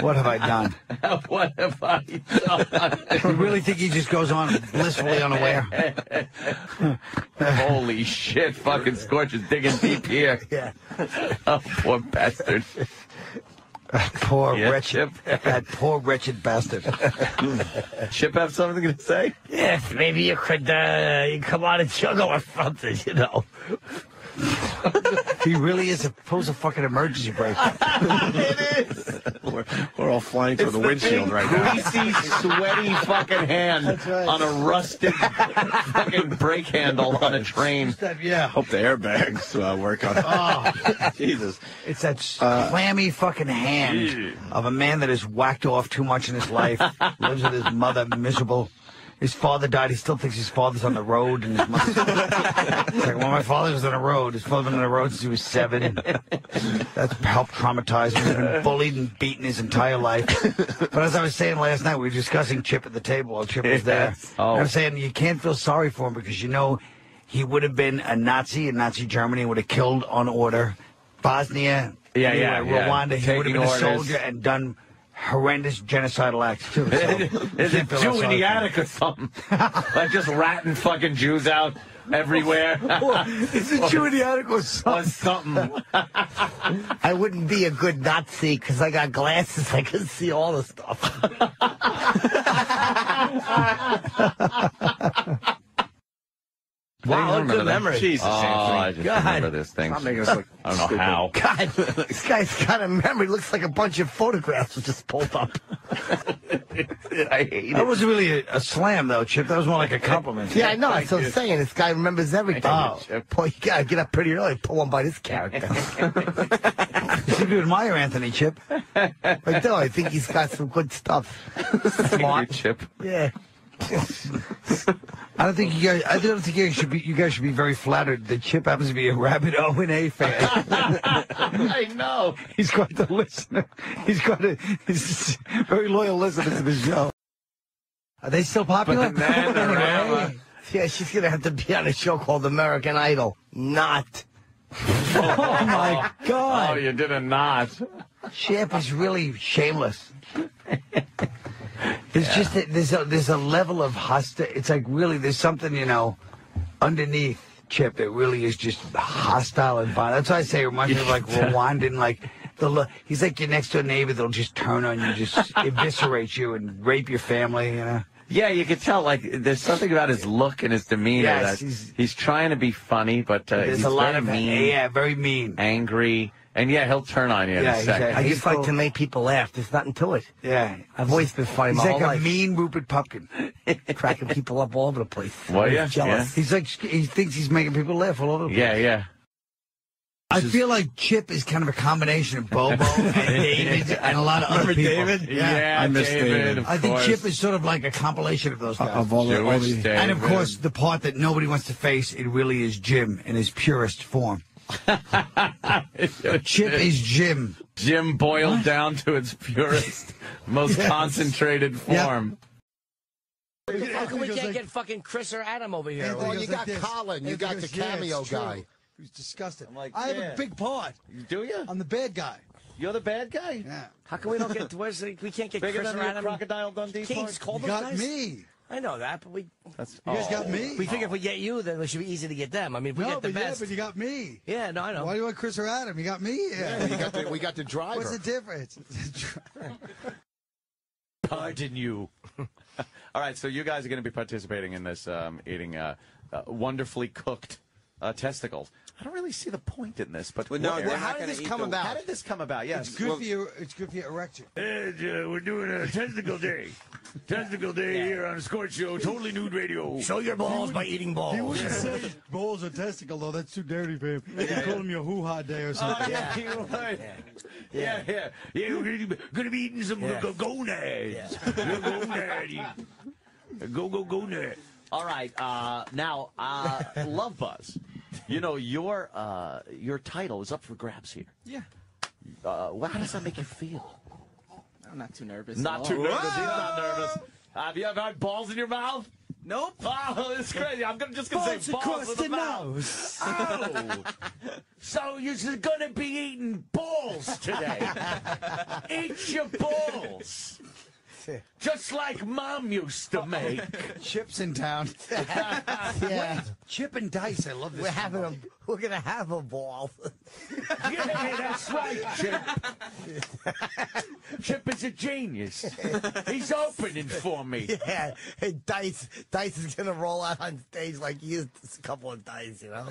what have I done? what have I done? You really think he just goes on blissfully unaware? Holy shit, fucking Scorch is digging deep here. Yeah. Oh, poor bastard. Poor Yeah, wretched, that poor wretched bastard. Chip have something to say? Yes, maybe you could uh, you come on and juggle or something, you know. He really is a pose a fucking emergency brake. it is. We're, we're all flying through the the windshield big, right now. greasy, sweaty fucking hand on a rusted fucking brake handle on a train. That- yeah. Hope the airbags uh, work on Oh, Jesus. it's that Uh, clammy fucking hand of a man that has whacked off too much in his life, lives with his mother, miserable. His father died. He still thinks his father's on the road, and his mother's it's like, well, my father was on the road. His father's been on the road since he was seven. That's helped traumatize him. He's been bullied and beaten his entire life. But as I was saying last night, we were discussing Chip at the table while Chip was there. Yes. Oh. I'm saying you can't feel sorry for him because you know he would have been a Nazi in Nazi Germany, would have killed on order. Bosnia, Yeah, yeah, anywhere, yeah. Rwanda, he would have been a soldier and done horrendous genocidal acts too. So There's a Jew in the attic or something. like just ratting fucking Jews out everywhere. Is it Jew in the attic or something? or something. I wouldn't be a good Nazi because I got glasses. I can see all the stuff. Wow, good memory. Jesus, Oh, I just God. remember this thing. Stop making us look I don't know stupid. how. God, this guy's got a memory. Looks like a bunch of photographs just pulled up. I hate That it. wasn't really a, a slam, though, Chip. That was more like a compliment. Yeah, I know. That's what I'm saying. This guy remembers everything. Oh. Boy, you gotta get up pretty early. Pull one by this character. You seem to admire Anthony, Chip. I do. I think he's got some good stuff. Smart chip. Yeah. I don't think you guys. I don't think you guys should be. You guys should be very flattered that Chip happens to be a rabid O and A fan. I know. He's quite the listener. He's quite a. He's a very loyal listener to the show. Are they still popular? Bananarama. Yeah, she's gonna have to be on a show called American Idol. Not. oh my God! Oh, God! you did a not. Chip is really shameless. There's just a, there's a there's a level of hostility. It's like really there's something you know underneath Chip that really is just hostile and violent. That's why I say it reminds me of like Rwandan. Like the he's like your next door neighbor that'll just turn on you, just eviscerate you and rape your family. You know. Yeah, you could tell. Like, there's something about his look and his demeanor Yes, that he's- he's, trying to be funny, but uh, There's he's a lot of mean, yeah, very mean. angry, And yeah, he'll turn on you in Yeah, a he's second. a I just like to make people laugh. There's nothing to it. Yeah. I've always been funny He's my like whole a life. mean Rupert Pupkin. cracking people up all over the place. What, yeah? Jealous. He's like he thinks he's making people laugh all over the place. Yeah, yeah. I feel like Chip is kind of a combination of Bobo and David and a lot of other Remember people. David? Yeah, I miss David, of I think course. Chip is sort of like a compilation of those guys. Of all the- all the- and of course, the part that nobody wants to face, it really is Jim in his purest form. Chip is Jim. Jim boiled down to its purest, most Yes. concentrated form. How come we can't get fucking Chris or Adam over here? Well, oh, you got Colin. You got the cameo guy. Who's disgusted. like, I have yeah. a big part. Do you? I'm the bad guy. You're the bad guy? Yeah. How come we don't get? Where's the, we can't get Bigger Chris than or Adam? Crocodile Dundee Can't part? just call You those got guys? me. I know that, but we. That's, You guys got me. We figure if we get you, then it should be easy to get them. I mean, if we no, get the but yeah, best. but you got me. Yeah, no, I know. Why do you want Chris or Adam? You got me. Yeah, Yeah, got the, we got the driver. What's the difference? Pardon you. All right, so you guys are going to be participating in this um, eating uh, uh, wonderfully cooked uh, testicles. I don't really see the point in this, but Well, no, what- we're how did this come the- about? How did this come about? Yes, It's good for your. It's good for your erection. we're doing a testicle day. Testicle day here on Scorch Show, totally nude radio. Show your balls by eating balls. He wouldn't say balls or testicle though. That's too dirty for him. You can call them your hoo ha day or something. yeah. yeah, yeah, yeah. We're gonna be, gonna be eating some Yeah. go gonads. Gonad. Go go gonad. All right, uh, now uh, Love Buzz. You know your uh, your title is up for grabs here. Yeah. Uh, well, how does that make you feel? I'm not too nervous. Not at too all. nervous. He's not nervous. Have you ever had balls in your mouth? Nope. Oh, it's crazy. I'm gonna, just gonna Balls say balls across in the, the mouth. nose. Oh, so you're gonna be eating balls today? Eat your balls. Just like mom used to make. Chips in town. yeah. Chip and dice. I love this. We're having a. We're gonna have a ball. Yeah, that's right, Chip. Chip is a genius. He's opening for me. yeah. And Dice, Dice is gonna roll out on stage like he used a couple of dice, you know.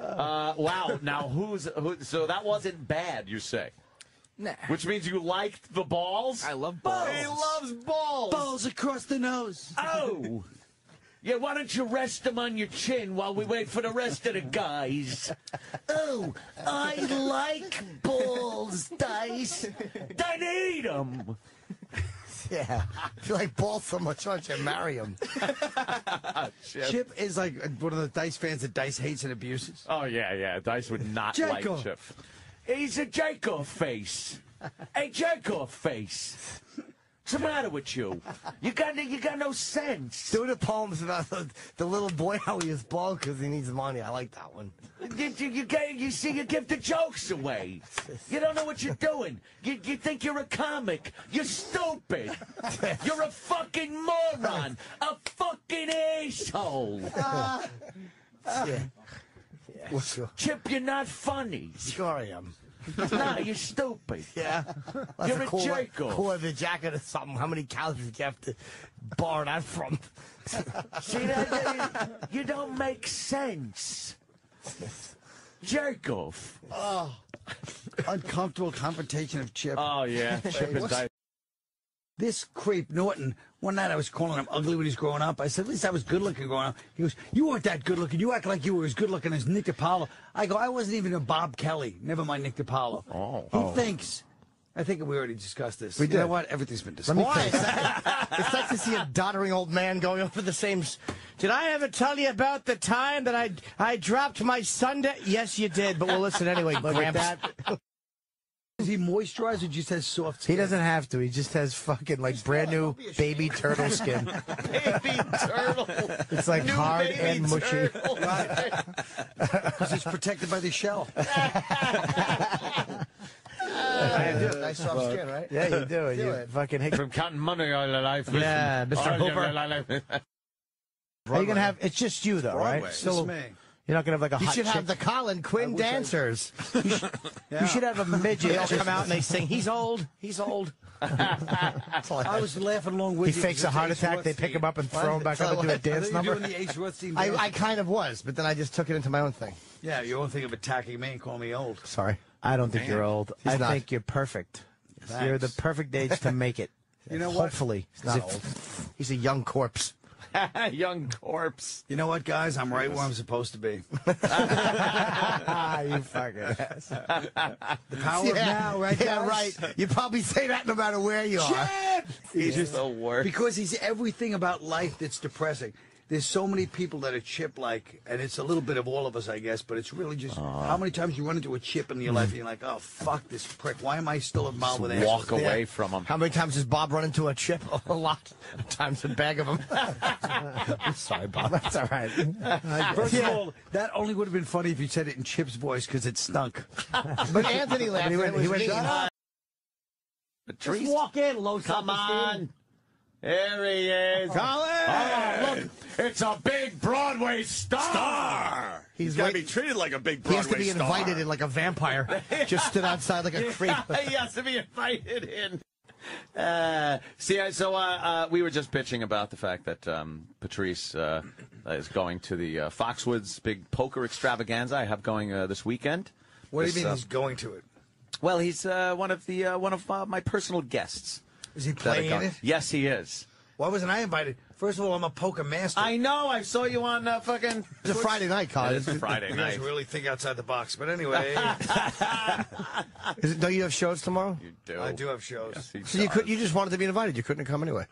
Uh, wow. Now who's who? So that wasn't bad, you say? Nah. Which means you liked the balls? I love balls. He loves balls. Balls across the nose. Oh. Yeah, why don't you rest them on your chin while we wait for the rest of the guys? Oh, I like balls, Dice. Then eat them. Yeah. If you like so much, why don't you marry him? Chip is like one of the dice fans that dice hates and abuses. Oh yeah, yeah. Dice would not Jacob. like Chip. He's a jerk-off face. A jerk-off face. What's the matter with you? You got no, you got no sense. Do the poems about the, the little boy how he is bald because he needs money. I like that one. You, you, you, get- you see, you give the jokes away. You don't know what you're doing. You, you think you're a comic. You're stupid. You're a fucking moron. A fucking asshole. yeah. yeah. Sure. Chip, you're not funny. Sure I am. No, you're stupid. Yeah. That's You're a cool, jerk-off. Cool with a jacket or something. How many calories did you have to borrow that from? See that? You don't make sense. Jerk off. Oh, uncomfortable confrontation of Chip. Oh yeah, Chip and What's- Dice. This creep Norton. One night I was calling him ugly when he was growing up. I said, at least I was good looking growing up. He goes, you weren't that good looking. You act like you were as good looking as Nick DiPaolo. I go, I wasn't even a Bob Kelly. Never mind Nick DiPaolo. Oh. He oh. thinks. I think we already discussed this. We You know did. what? Everything's been discussed. you, it's like to see a doddering old man going over the same. Did I ever tell you about the time that I I dropped my Sunday? Yes, you did. But we'll listen anyway. Gramps. That. Is he moisturized or just has soft skin? He doesn't have to. He just has fucking like brand new baby turtle skin. baby turtle. It's like New hard baby and mushy. turtle. Because it's protected by the shell. I do. Nice soft skin, right? Yeah, you do. it. Do you it. fucking hate. From counting money all your life. Yeah, Mr. All your Hooper. Are you gonna have? It's just you though, Broadway. right? Just me. You're not gonna have like a You hot should chick. have the Colin Quinn dancers. You should have a midget. They all come out and they sing. He's old. He's old. I was laughing along with He you. He fakes a heart attack. They pick him up and throw him back up and do a dance number. Doing the Ace Rothstein I. I kind of was, but then I just took it into my own thing. yeah, your own thing of attacking me and calling me old. Sorry. I don't think you're old. He's I not. think you're perfect. Thanks. You're the perfect age to make it. You know what? Hopefully. He's not old. He's a young corpse. Young corpse. You know what, guys? I'm right where I'm supposed to be. you fucking ass. The power of now, right, Yeah, guys? right. You probably say that no matter where you are. He's just the worst. Because he's everything about life that's depressing. There's so many people that are chip like, and it's a little bit of all of us, I guess, but it's really just uh-huh. how many times you run into a chip in your hmm. life and you're like, oh, fuck this prick. Why am I still involved with Walk assholes? away Yeah. from him. How many times does Bob run into a chip? A lot. Times a bag of them. I'm sorry, Bob. That's all right. First of all, that only would have been funny if you said it in Chip's voice because it stunk. But Anthony laughed. He went- he went, mean. Ah! "Shut up." Patrice. Just walk in, low Come self-esteem. on. There he is. Oh, look. It's a big Broadway star. Star. He's He's got to wait- be treated like a big Broadway star. He has Broadway to be star. invited in like a vampire. Just stood outside like a creep. he has to be invited in. Uh, see, so uh, uh, we were just bitching about the fact that um, Patrice uh, is going to the uh, Foxwoods big poker extravaganza I have going uh, this weekend. What do you mean uh, he's going to it? Well, he's uh, one of the uh, one of uh, my personal guests. Is he playing in it? Yes, he is. Why wasn't I invited? First of all, I'm a poker master. I know. I saw you on uh, fucking. It's a Friday night, Colin. It's a Friday You guys night. really think outside the box. But anyway, Is it, don't you have shows tomorrow? You do. I do have shows. Yes, he So you does. could you just wanted to be invited. You couldn't have come anyway.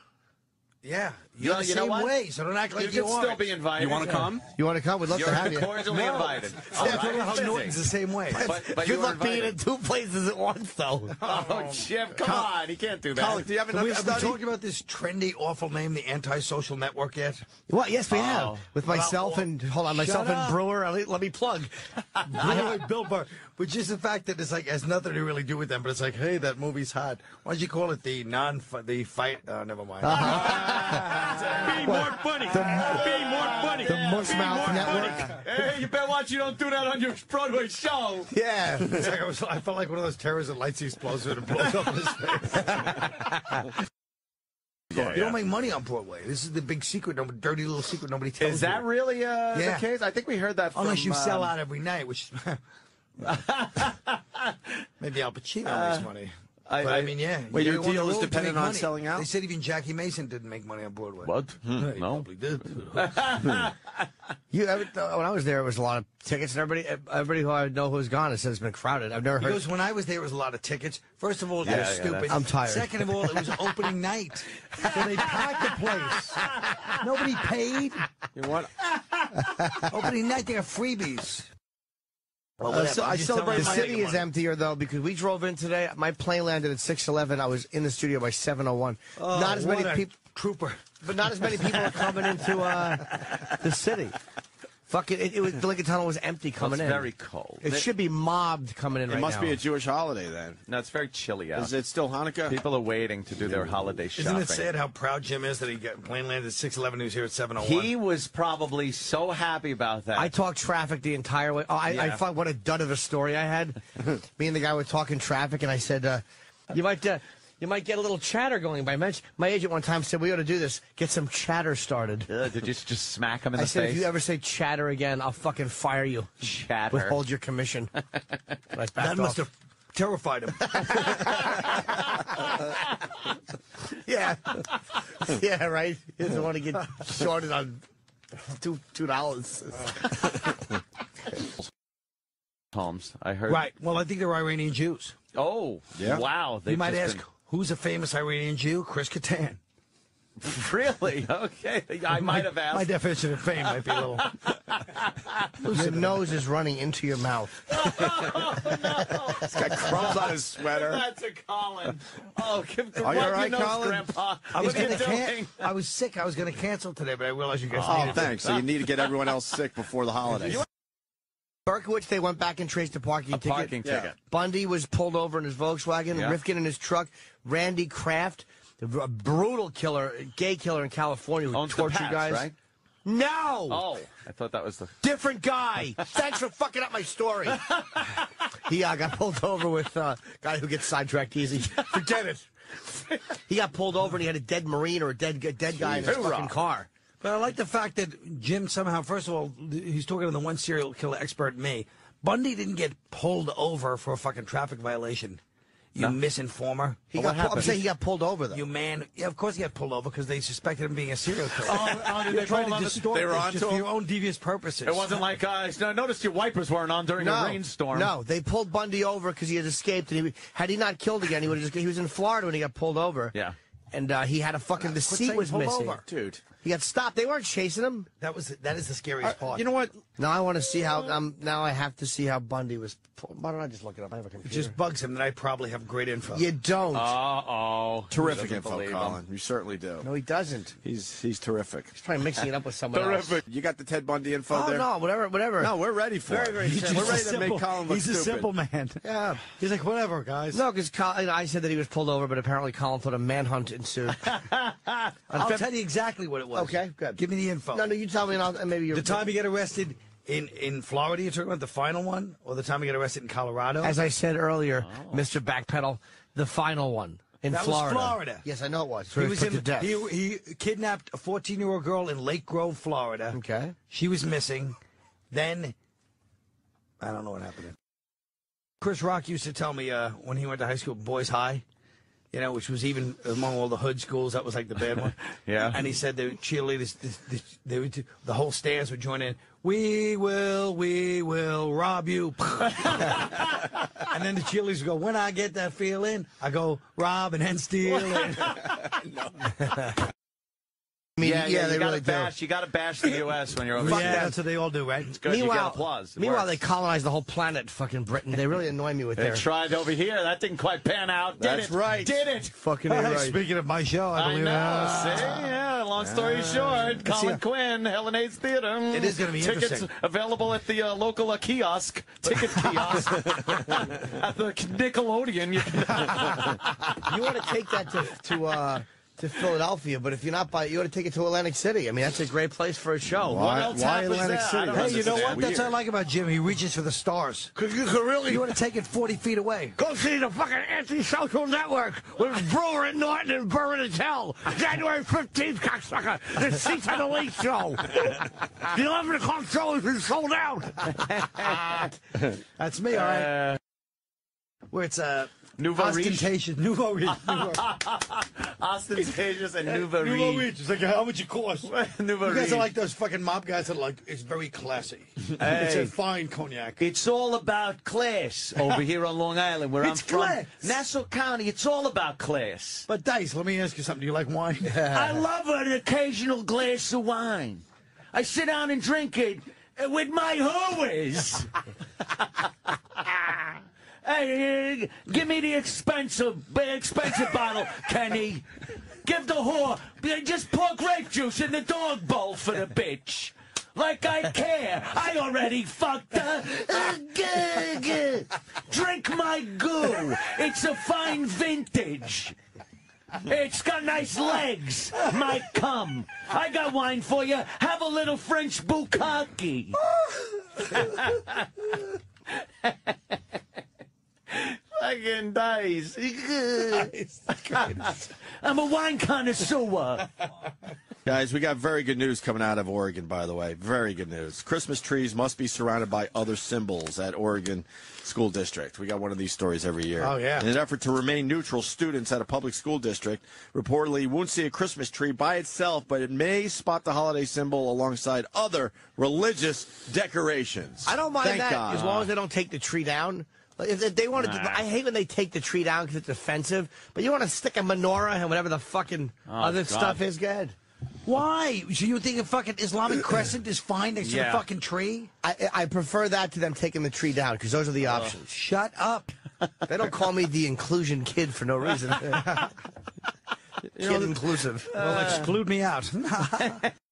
Yeah, You you're know- the you same what? way, so don't act like you you, can aren't. still be invited. You want to come? You want to come? We'd love You're to have you. cordially No. invited. Yeah, All I don't know how. Norton's the same way. But, but Good you were luck being in two places at once, though. Oh, Jim, come on. He can't do that. Colin, do you have Have we, another have we study? talked about this trendy, awful name, the Antisocial Network, yet? Well, yes, we Oh. have. With myself Well, and hold on, myself shut and. Breuer. Let me, plug. Really, Bill Burr. But just the fact that it's like has nothing to really do with them, but it's like, hey, that movie's hot. Why'd you call it the non the fight? Oh, never mind. Uh-huh. Be more funny. Be more funny. The Mushmouth Network. Hey, you better watch you don't do that on your Broadway show. Yeah. Like I, was, I felt like one of those terrorists that lights the explosive and blows up his face. Yeah, You don't make money on Broadway. This is the big secret, no, dirty little secret nobody tells you. Is that you. really uh, Yeah. the case? I think we heard that from... Unless you sell um, out every night, which maybe Al Pacino makes money. I- but I, I- mean, yeah. Wait, you your go on the deal is road dependent on money. selling out? They said even Jackie Mason didn't make money on Broadway. What? Yeah, he No. probably did. You, every, uh, when I was there, it was a lot of tickets, and everybody, everybody who I know who's gone, it says it's been crowded. I've never heard. Because when I was there, it was a lot of tickets. First of all, Yeah, they're yeah, stupid. I'm tired. Second of all, it was opening night, so they packed the place. Nobody paid. You know what? Opening night, they got freebies. Well, Uh, so I celebrate. The city is making emptier though because we drove in today. My plane landed at six eleven. I was in the studio by seven oh one. money. Not as Oh, many people, Trooper. but not as many people are coming into uh, the city. Fuck it, it, it was the Lincoln Tunnel was empty Well, coming it's in. very cold. It should be mobbed coming in It right must now. be a Jewish holiday then. No, it's very chilly out. Is it still Hanukkah? People are waiting to do their holiday shopping. Isn't it sad how proud Jim is that he got plane landed at 611 News here at 701? He was probably so happy about that. I talked traffic the entire way. Oh, I, I thought what a dud of a story I had. Me and the guy were talking traffic, and I said, uh, "You might, uh, you might get a little chatter going." By mention, my agent one time said we ought to do this. Get some chatter started. Uh, did you just smack him in I the said, face? if you ever say chatter again, I'll fucking fire you. Chatter. Withhold your commission. And I backed that must have terrified him. Yeah. yeah, right. He doesn't want to get shorted on two two dollars. Holmes, I heard. right. Well, I think they're Iranian Jews. Oh, yeah. wow. you they've might just ask, who's a famous Iranian Jew? Chris Kattan. Really? Okay. I might have asked. My definition of fame might be a little. Your nose is running into your mouth. Oh, no, He's got crumbs on his sweater. That's a Colin. Oh, give Are you wipe all right, your nose, Colin? Grandpa. I was what are you gonna can- I was sick. I was going to cancel today, but I realized you guys Oh, needed thanks. So you need to get everyone else sick before the holidays. Berkowitz, they went back and traced a parking A ticket. parking ticket. Bundy was pulled over in his Volkswagen. Yeah. Rifkin in his truck. Randy Kraft, the a brutal killer, gay killer in California who Owns tortured Pats, guys. right? No, Oh, I thought that was the. different guy. Thanks for fucking up my story. he uh, got pulled over with a uh, guy who gets sidetracked easy. Forget it. he got pulled over and he had a dead Marine or a dead dead guy in his Hoorah. fucking car. But I like the fact that Jim somehow, first of all, he's talking to the one serial killer expert, me. Bundy didn't get pulled over for a fucking traffic violation. You No. misinformer. He got pulled- I'm saying he got pulled over though. You man, yeah, of course he got pulled over because they suspected him being a serial killer. Oh, oh, did You're they trying to him over? distort They were this onto just for him? your own devious purposes. It wasn't like uh, I noticed your wipers weren't on during a rainstorm. No, they pulled Bundy over because he had escaped, and he, had he not killed again, he would have just. He was in Florida when he got pulled over. Yeah. and uh, he had a fucking. The seat saying was pulled missing, over. dude. He got stopped. They weren't chasing him. That was that is the scariest part. You know what? Now I want to see how. Um, now I have to see how Bundy was. Why don't I just look it up? I have a computer. It just bugs him that I probably have great info. You don't. Uh oh. Terrific info, Colin. You certainly do. no, he doesn't. He's he's terrific. He's probably mixing it up with someone else. terrific. You got the Ted Bundy info Oh there? no, whatever, whatever. No, we're ready for Very, it. very He's simple. We're ready to make Colin look He's a simple man. Yeah. He's like, whatever, guys. No, because I said that he was pulled over, but apparently Colin thought a manhunt ensued. I'll tell you exactly what it was. Okay, good. Give me the info. No, no, you tell me, and, I'll, and maybe you're. The time you get arrested in in Florida, you're talking about the final one, or the time you get arrested in Colorado? As I said earlier, Mr. Backpedal, the final one in that Florida. was Florida. Yes, I know it was. He was put to in. death. He, he kidnapped a 14 year old girl in Lake Grove, Florida. Okay. She was missing. Then I don't know what happened. Chris Rock used to tell me uh, when he went to high school, Boys High, you know, which was even among all the hood schools, that was like the bad one. Yeah. And he said the cheerleaders, the, the, they would, the whole stands would join in. We will, we will rob you. and then the cheerleaders would go, when I get that feeling, I go rob and then steal. And, I mean, yeah, yeah, you they gotta really do. bash. You got to bash the U.S. when you're over. there. yeah, there. that's what they all do, right? Good, you get meanwhile, applause. It meanwhile, they colonized the whole planet, fucking Britain. They really annoy me with They their tried over here. That didn't quite pan out. Did That's it? right. Did it? fucking Hey, right. Speaking of my show, I I believe know. it. See, yeah. Long story short, Colin Quinn, Helen Hayes Theater. It is gonna be Tickets interesting. available at the uh, local uh, kiosk, ticket kiosk at the Nickelodeon. You you want to take that to to uh, to Philadelphia, but if you're not by, you ought to take it to Atlantic City. I mean, that's a great place for a show. Why- else why happens Atlantic there? City? Hey, you know what? understand. That's what I like about Jim. He reaches for the stars. Could you could really You want to take it 40 feet away. Go see the fucking anti-social network with Breuer and Norton and Burr and Hell. January 15th, cocksucker. The seats on the late show. The 11 o'clock show has been sold out. That's me, all right. Uh, Where it's uh, Nouveau Riche. ostentatious. Nouveau Riche. Nouveau ostentatious and nouveau Nouveau riche. Riche. It's like, how much it cost? Nouveau You guys riche. are like those fucking mob guys that are like, it's very classy. It's a fine cognac. It's all about class over here on Long Island, where It's I'm from. class. Nassau County, it's all about class. But Dice, let me ask you something. Do you like wine? I love an occasional glass of wine. I sit down and drink it with my hooers. hey, give me the expensive, expensive bottle, Kenny. Give the whore, just pour grape juice in the dog bowl for the bitch. Like I care. I already fucked her. Drink my goo. It's a fine vintage. It's got nice legs. My cum. I got wine for you. Have a little French bukkake. Fucking dice. I'm a wine connoisseur. Guys, we got very good news coming out of Oregon, by the way. Very good news. Christmas trees must be surrounded by other symbols at Oregon School District. We got one of these stories every year. Oh, yeah. In an effort to remain neutral, students at a public school district reportedly won't see a Christmas tree by itself, but it may spot the holiday symbol alongside other religious decorations. I don't mind Thank that God. as long as they don't take the tree down. Like, If, if they want to, Nah. I hate when they take the tree down because it's offensive. But you want to stick a menorah and whatever the fucking Oh, other God. stuff is, good. Why? So you think a fucking Islamic crescent is fine next to Yeah. the fucking tree? I, I prefer that to them taking the tree down because those are the options. Shut up. They don't call me the inclusion kid for no reason. kid inclusive. Well, exclude me out.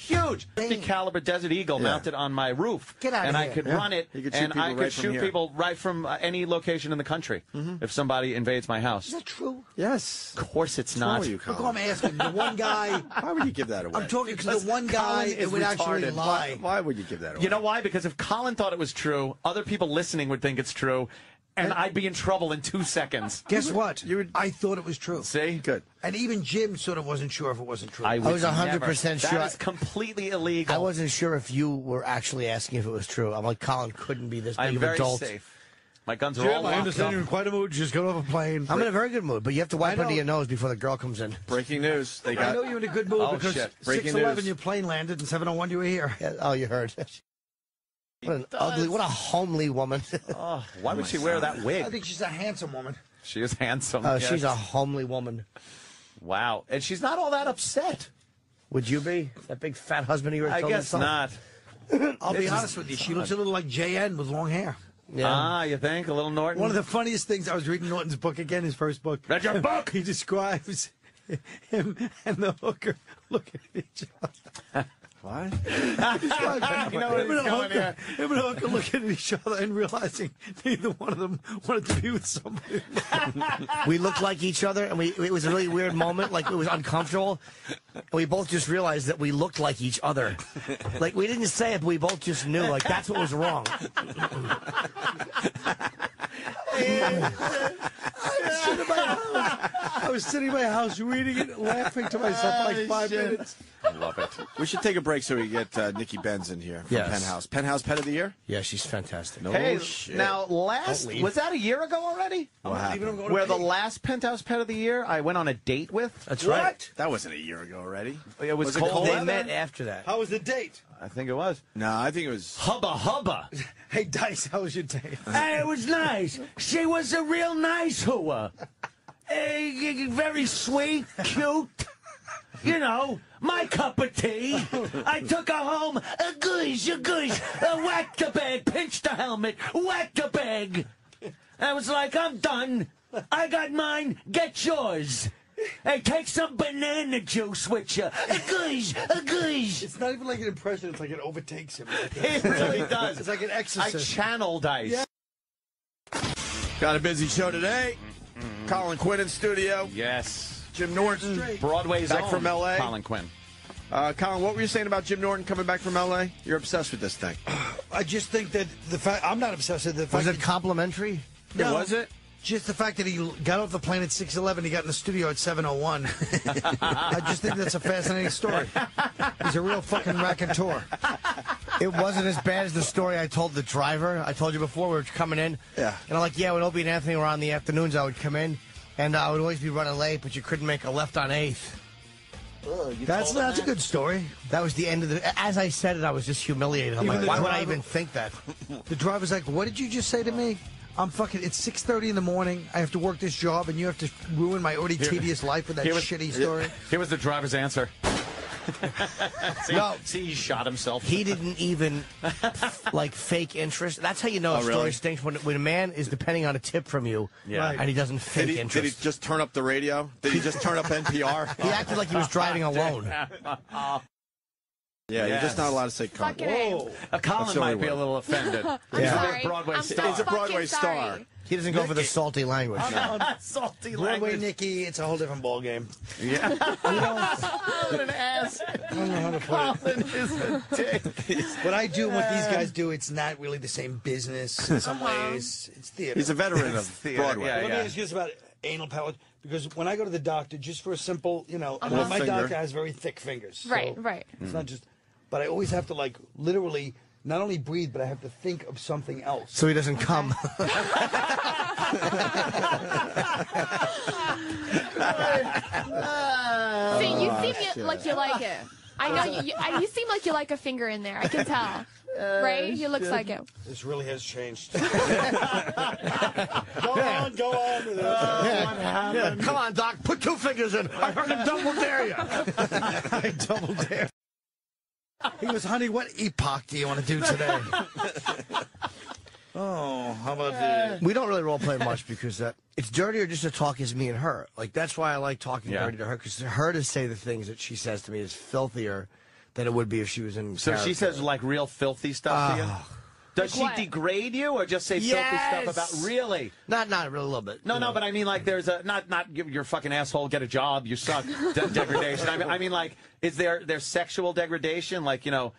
Huge, 50 caliber Desert Eagle mounted on my roof. Get outta And I could Yeah. run it, could and I could right shoot here. people right from uh, any location in the country if somebody invades my house. Is that true? Yes. Of course, it's What's not. you, Look? I'm asking. The one guy. Why would you give that away? I'm talking to the one guy that would actually retarded. lie. Why would you give that away? You know why? Because if Colin thought it was true, other people listening would think it's true, and I'd be in trouble in two seconds. Guess what? I thought it was true. See? Good. And even Jim sort of wasn't sure if it wasn't true. I, I was 100% never- sure. That is completely illegal. I wasn't sure if you were actually asking if it was true. I'm like, Colin couldn't be this big I'm of very adult. safe. My guns are Jim, all I understand up. you're in quite a mood. You just got off a plane. I'm in a very good mood, but you have to wipe under your nose before the girl comes in. Breaking news. They got... I know you're in a good mood Oh, because shit. Breaking 611 your plane landed and 701 you were here. Yeah, oh, you heard. What an ugly, what a homely woman. Oh, why would she wear that wig? I think she's a handsome woman. She is handsome. Oh, yes. she's a homely woman. wow, and she's not all that upset. Would you be? That big fat husband you were I guess not. I'll be This is honest with you. She looks a little like JN with long hair. Ah, you think a little Norton? One of the funniest things, I was reading Norton's book again, his first book. Read your book? He describes him and the hooker looking at each other. What? I know where him, and going hooker, him and a hooker looking at each other and realizing neither one of them wanted to be with somebody. We looked like each other, and we it was a really weird moment. Like it was uncomfortable. And we both just realized that we looked like each other. Like we didn't say it, but we both just knew. Like that's what was wrong. I was sitting in my house reading it, laughing to myself for like five minutes. I love it. We should take a break so we get uh, Nikki Benz in here from Yes. Penthouse. Penthouse Pet of the Year? Yeah, she's fantastic. No Hey, shit. now last was that a year ago already? What happened? Where the last penthouse pet of the year I went on a date with? That's What? right. That wasn't a year ago already. oh It was, Was it cold. cold They met after that. How was the date? I think it was. No, I think it was. Hubba hubba. Hey, Dice, how was your date? Hey, it was nice. She was a real nice hooah. Hey, very sweet, cute. You know, my cup of tea. I took her home. A goosh, a goosh. A whack the bag, pinched the helmet, whack the bag. I was like, I'm done. I got mine. Get yours. Hey, take some banana juice with you. A goosh, a goosh. It's not even like an impression, it's like it overtakes him. It really does. It's like an I exorcist. channeled ice. Yeah. Got a busy show today. Colin Quinn in studio. Yes. Jim Norton. Broadway's Back own from LA. Colin Quinn. Uh, Colin, what were you saying about Jim Norton coming back from LA? You're obsessed with this thing. I just think that the fact I'm not obsessed with the fact Was it complimentary? No. Was it? Just the fact that he got off the plane at 6:11, he got in the studio at 7:01. I just think that's a fascinating story. He's a real fucking raconteur. It wasn't as bad as the story I told the driver. I told you before we were coming in. Yeah. And I'm like, yeah, when Opie and Anthony were on the afternoons, I would come in, and I would always be running late, but you couldn't make a left on Eighth. That's that's a good story. That was the end of the. As I said it, I was just humiliated. I'm Even like, the why would I even think that? The driver's like, "What did you just say to me?" I'm fucking. It's 6:30 in the morning. I have to work this job, and you have to ruin my already Here- tedious life with that was- shitty story. Here was the driver's answer. see, No. see, he shot himself. He didn't even like fake interest. That's how you know Oh, a story really? stinks when, when a man is depending on a tip from you, Yeah. Right. and he doesn't fake Did he, did he just turn up the radio? Did he just turn up NPR? He acted like he was driving alone. Yeah, you're just not allowed to say Colin. Fucking A. Uh, Colin the might only be a little offended. I'm He's a sorry. Broadway I'm star. He's a Broadway sorry. star. He doesn't go for the salty language. Salty Broadway language. Nikki, it's a whole different ball game. Yeah. what an ass. I don't know how to put it. Colin is a dick. What I do and what these guys do, it's not really the same business in some ways. It's theater. He's a veteran of Theater, Broadway. yeah, Let yeah. me ask you this about anal polyp, because when I go to the doctor, just for a simple, you know, Uh-huh. my Finger. doctor has very thick fingers. so Right, right. It's not just, but I always have to like literally not only breathe, but I have to think of something else. So he doesn't come. See, you oh, seem like you like it. I know you. You, you seem like you like a finger in there. I can tell. right? He looks like it. This really has changed. go on, go on. With it. Yeah, Come on, Doc. Put two fingers in. I heard him double dare you. I double dare. He goes, honey, what epoch do you want to do today? oh, how about the... We don't really role play much because uh, it's dirtier just to talk as me and her. Like that's why I like talking Yeah. dirty to her because her to say the things that she says to me is filthier than it would be if she was in. So she character. says like real filthy stuff to you? Does she degrade you or just say Yes! filthy stuff about really? not not really a little bit. No, no, know. but I mean, like, there's a not not give your fucking asshole, get a job, you suck, de- degradation. I mean, I mean, like, is there there's sexual degradation? Like, you know,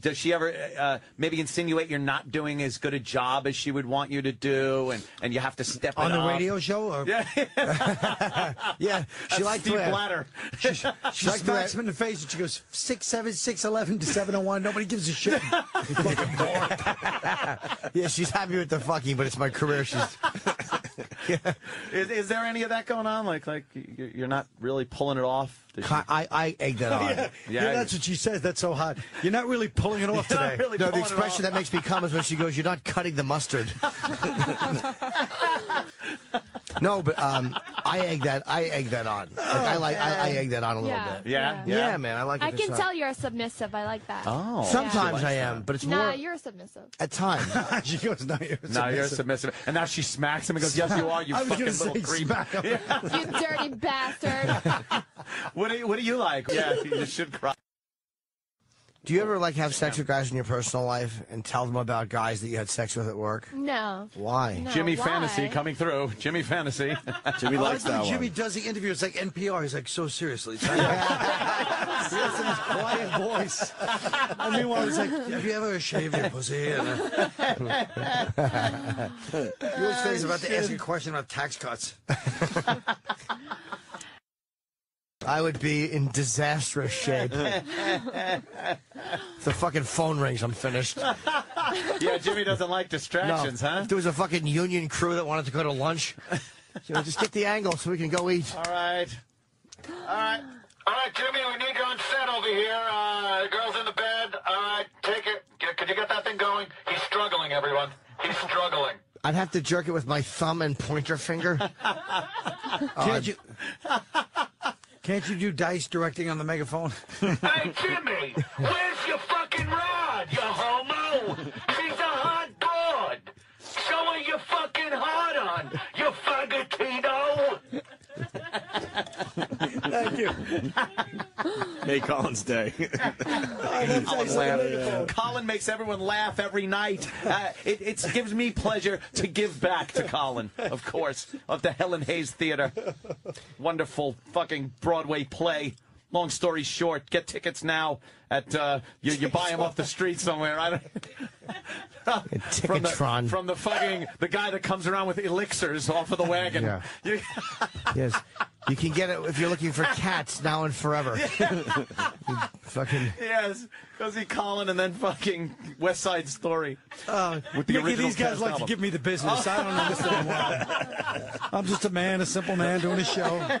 Does she ever uh, maybe insinuate you're not doing as good a job as she would want you to do, and, and you have to step On the up? radio show? Or? Yeah. yeah. That's She liked Steve to Blatter. She, she She smacks him in the face and she goes, 6'7, 6'11 to 701. Nobody gives a shit. You fucking moron. yeah, she's happy with the fucking, but it's my career. She's Yeah. Is, is there any of that going on? Like, like you- you're not really pulling it off. Does I, I egg that on. yeah, yeah, that's what she says. That's so hot. You're not really pulling it off You're today. really no, the expression that makes me come is when she goes, "You're not cutting the mustard." no, but um, I egg that. I egg that on. Like, I like. I, I egg that on a little Yeah, bit. Yeah, yeah, yeah. man. I like. it I can hot. tell you're a submissive. I like that. Oh. Sometimes She I am, but it's Nah, more you're submissive. at times. she goes, no, you're No, you're submissive. And now she smacks him and goes, "Yes, you are. You I fucking gonna little say creep." smack him. You dirty bastard. What do you What do you like? Yeah, you should cry. Do you ever like have sex with guys in your personal life and tell them about guys that you had sex with at work? No. Why? No, Jimmy why? Fantasy coming through. Jimmy Fantasy. Jimmy likes the way that Jimmy one. does the interview. It's like NPR. He's like, so seriously. he has in his quiet voice. And meanwhile, he's like, have you ever shaved your pussy? And, uh, you always think he's about to ask a question about tax cuts. I would be in disastrous shape. the fucking phone rings. I'm finished. yeah, Jimmy doesn't like distractions, no. huh? If there was a fucking union crew that wanted to go to lunch, you know, just get the angle so we can go eat. All right. All right. All right, Jimmy, we need you on set over here. Uh, the girl's in the bed. All right, take it. Get, could you get that thing going? He's struggling, everyone. He's struggling. I'd have to jerk it with my thumb and pointer finger. Can't you? Can't you do dice directing on the megaphone? hey, Jimmy, where's your fucking rod, you homo? She's a hot broad. Show her your fucking hard on, you fagotino. Thank you. May Collins Day. Colin, laugh. Colin makes everyone laugh every night. Uh, it it gives me pleasure to give back to Colin, of course, of the Helen Hayes Theater. Wonderful fucking Broadway play. Long story short, get tickets now at uh, you, you buy them off the street somewhere. I don't, from the, Ticketron. from the fucking the guy that comes around with elixirs off of the wagon. Yeah. You- yes. You can get it if you're looking for cats now and forever. fucking. yes, go see Colin and then fucking West Side Story. Uh, With the Mickey, original these guys like album. to give me the business. I don't understand why. I'm just a man, a simple man doing a show.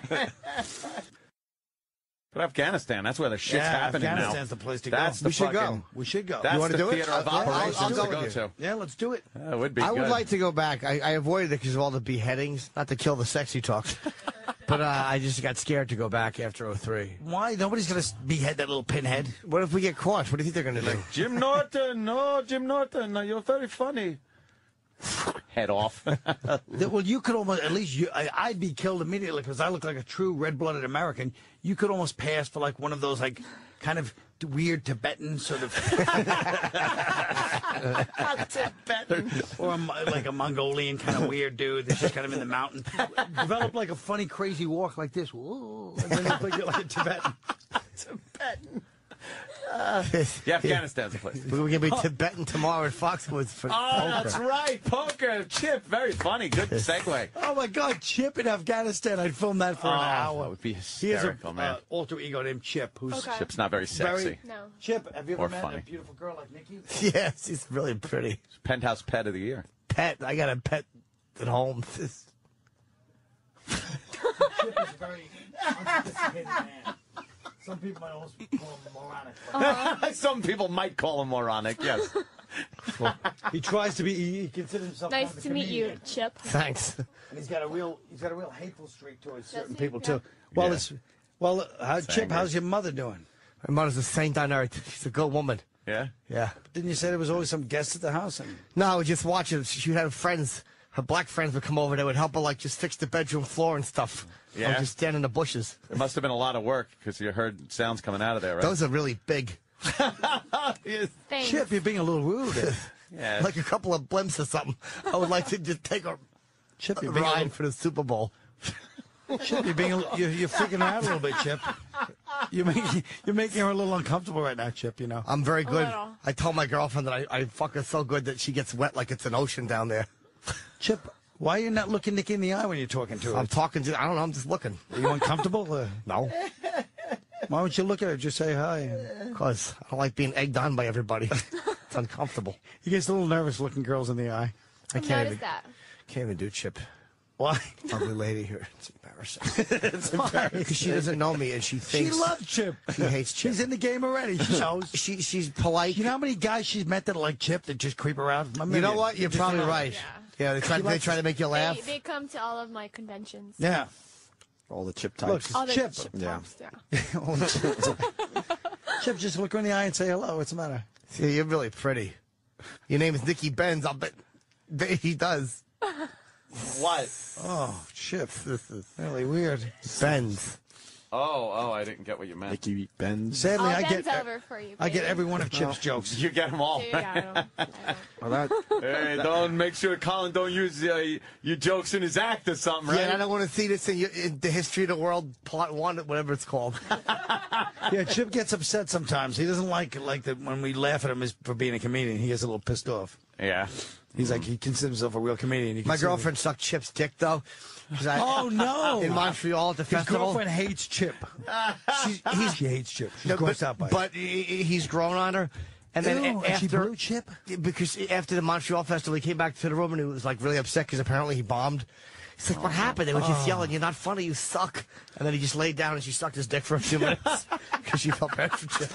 But Afghanistan, that's where the shit's Yeah, happening now. Afghanistan's the place to go. That's the We should go. We should go. That's You wanna the do it? theater of Uh, yeah, I'll- operations I'll go to go to. Yeah, let's do it. That would be I would like to go back. I, I avoided it because of all the beheadings, not to kill the sexy talks. but uh, I just got scared to go back after 03. Why? Nobody's going to behead that little pinhead. What if we get caught? What do you think they're going to do? Jim Norton, no, Jim Norton, you're very funny. Head off. That- well, you could almost, at least you, I, I'd be killed immediately because I look like a true red-blooded American. You could almost pass for like one of those like kind of weird Tibetan sort of, Tibetan. or a, like a Mongolian kind of weird dude that's just kind of in the mountain. Develop like a funny, crazy walk like this, Whoa, and then look like you're like a Tibetan. Tibetan. yeah, Afghanistan's the place. We're going to be Tibetan tomorrow at Foxwoods for Oh, poker. that's right. Poker. Chip, very funny. Good segue. Oh my God, Chip in Afghanistan! I'd film that for Oh, an hour. that would be He has hysterical, a man. uh, alter ego named Chip, who's Okay. Chip's not very sexy. very No. Chip. Have you ever Or met funny. a beautiful girl like Nikki? Yes, she's really pretty. Penthouse pet of the year. Pet. I got a pet at home. Chip is a very unsophisticated man. Some people might also call him moronic. Some people might call him moronic, yes. He tries to be. He, he considers himself. Nice of a to meet you. Chip. Thanks. And he's got a real. He's got a real hateful streak towards certain he? people Yeah. too. Well, Yeah. it's. Well, uh, how, Chip, angry. how's your mother doing? My mother's a saint on earth. She's a good woman. Yeah? Yeah. Didn't you say there was always some guests at the house? And No, I just watch it. She had friends. Her black friends would come over. They would help her, like, just fix the bedroom floor and stuff. Yeah, I Yeah? would just stand in the bushes. It must have been a lot of work because you heard sounds coming out of there, right? Those are really big. Yes. Thanks. Chip, you're being a little rude. Yeah. Like a couple of blimps or something. I would like to just take a Chip, you're being a ride little, for the Super Bowl. Chip, you're being. A, you're, you're freaking out a little bit, Chip. You're making you're making her a little uncomfortable right now, Chip. You know. I'm very good. I told my girlfriend that I, I fuck her so good that she gets wet like it's an ocean down there. Chip, why are you not looking Nikki in the eye when you're talking to her? I'm talking to. I don't know. I'm just looking. Are you uncomfortable? Uh, No, why don't you look at her? Just say hi. because I don't like being egged on by everybody. it's uncomfortable. He gets a little nervous looking girls in the eye. I I've can't noticed even. that. Can't even do chip. Why? Ugly lady here. It's embarrassing. it's embarrassing because she doesn't know me and she thinks. She loves Chip. she hates Chip. She's in the game already. She knows. She she's polite. You know how many guys she's met that like Chip that just creep around? A You know what? You're probably right. Yeah, they try, they try to make you laugh. they come to all of my conventions. Yeah. All the chip Look, types. All the Chip. chip Yeah. types, yeah. Chip, just look her in the eye and say hello. What's the matter? See, you're really pretty. Your name is Nikki Benz. I'll bet bet he does. What? Oh, Chip. This is Really weird. Benz. Oh, oh, I didn't get what you meant. Nikki Benz. Sadly, I'll I bend get over for you. I get every one of Chip's jokes. You get them all. Dude, I don't- I don't. Well, that, hey, don't make sure Colin don't use uh, your jokes in his act or something, right? Yeah, and I don't want to see this in, your, in the history of the world, plot one, whatever it's called. Yeah, Chip gets upset sometimes. He doesn't like it like that when we laugh at him for being a comedian. He gets a little pissed off. yeah. He's like he considers himself a real comedian. My girlfriend sucked Chip's dick, though. I- Oh, no. In Montreal at the His festival. girlfriend hates Chip. She's, he's, She hates Chip. She's no, grossed but, out by it. but he, he- he's grown on her. And then Ew, and after blew Chip? because after the Montreal festival, he came back to the room and he was like really upset because apparently he bombed. He's like, "What oh, happened?" They were just Oh. yelling, "You're not funny, you suck." And then he just laid down and she sucked his dick for a few minutes because she felt bad for Chip.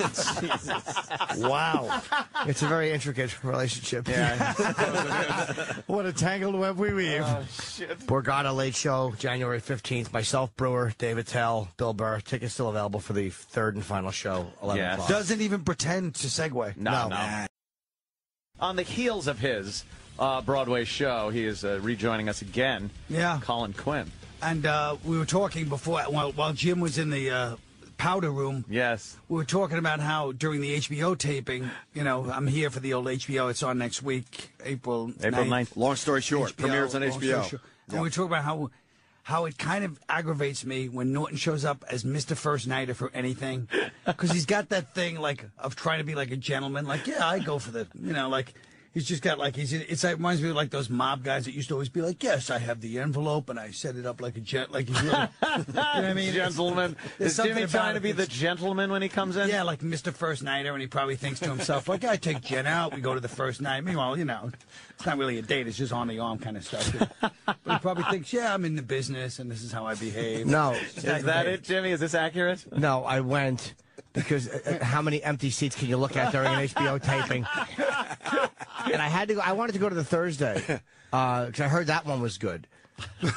wow, it's a very intricate relationship. Yeah. what a tangled web we weave. Oh, Borgata Late Show, January 15th. Myself, Breuer, Dave Attell, Bill Burr. Tickets still available for the third and final show, 11 Yes. o'clock. Doesn't even pretend to segue. No, no. On the heels of his uh, Broadway show, he is uh, rejoining us again. Yeah. Colin Quinn. And uh, we were talking before while, while Jim was in the uh, powder room. Yes. We were talking about how during the HBO taping, you know, I'm here for the old HBO. It's on next week, April April 9th. 9th. Long story short, HBO, premieres on HBO. short. And we were talking about how how it kind of aggravates me when Norton shows up as Mr. First Nighter for anything, because he's got that thing like of trying to be like a gentleman. Like, yeah, I go for the, you know, like. He's just got like he's it's like reminds me of like those mob guys that used to always be like, yes, I have the envelope and I set it up like a gent, like he's really, you know what I mean? Gentleman. There's Is Jimmy trying about to it be the that's- gentleman when he comes in? yeah, like Mr. First Nighter, and he probably thinks to himself, like, I take Jen out, we go to the first night. Meanwhile, you know, it's not really a date, it's just on the arm kind of stuff. but he probably thinks, yeah, I'm in the business, and this is how I behave. No. It's Is that it, Jimmy? Is this accurate? No, I went because uh, uh, how many empty seats can you look at during an HBO taping? And I had to go. I wanted to go to the Thursday because I heard that one was good. Um,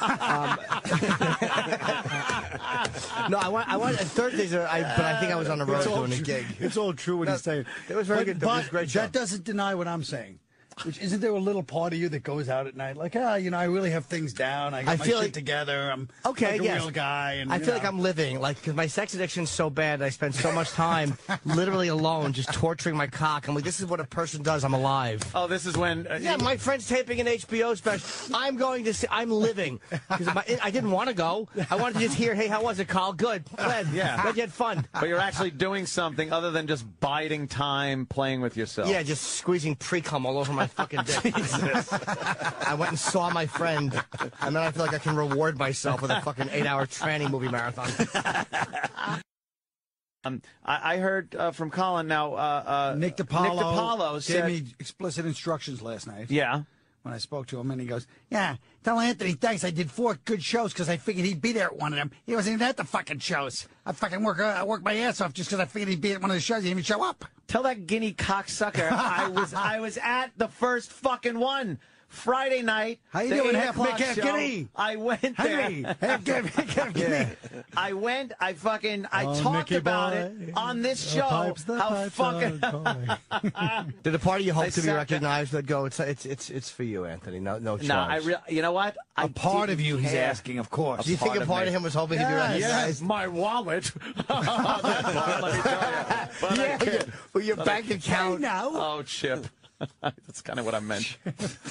no, I want. I want Thursdays. Are, I, but I think I was on the road doing a gig. It's all true what No, he's saying. it was very But- good. It was great show. that doesn't deny what I'm saying. Which isn't there a little part of you that goes out at night like ah you know I really have things down I got I my feel shit like- together I'm Okay, like a yes. real guy and I you feel like know. I'm living, like, because my sex addiction's so bad. I spend so much time literally alone, just torturing my cock. I'm like, this is what a person does. I'm alive. Oh, this is when. Uh, Yeah, my friend's taping an HBO special. I'm going to see. I'm living because I didn't want to go. I wanted to just hear, "Hey, how was it, Carl? Good. Glad. Yeah. Glad you had fun." But you're actually doing something other than just biding time playing with yourself. Yeah, just squeezing pre cum all over my fucking dick. I went and saw my friend, and then I feel like I can reward myself with a fucking eight-hour tranny movie marathon. Um, I, I heard uh, from Colin now. Uh, uh, Nick DiPaolo, Nick DiPaolo gave said, me explicit instructions last night. Yeah. When I spoke to him, and he goes, "Yeah, tell Anthony thanks. I did four good shows because I figured he'd be there at one of them. He wasn't even at the fucking shows. I fucking work, uh, I work my ass off just because I figured he'd be at one of the shows. He didn't even show up. Tell that guinea cocksucker I was I was at the first fucking one. Friday night. How you the doing, 8 half Mick, half show. guinea? I went there. Henry, half Mick, half guinea. I went. I fucking. I Oh, talked Nicky about boy, it on this the show. pipes, the how pipes fucking. Did the party you hope They to be recognized that go? It's it's it's it's for you, Anthony. No no charge. No, I re- You know what? I A part of you, he's care. asking, of course. Do you think a part me. of him was hoping to be recognized? Yes, my wallet. that part, let me tell you. But I Yeah, can't. your- well, your But bank account. now. Oh, Chip. That's kind of what I meant.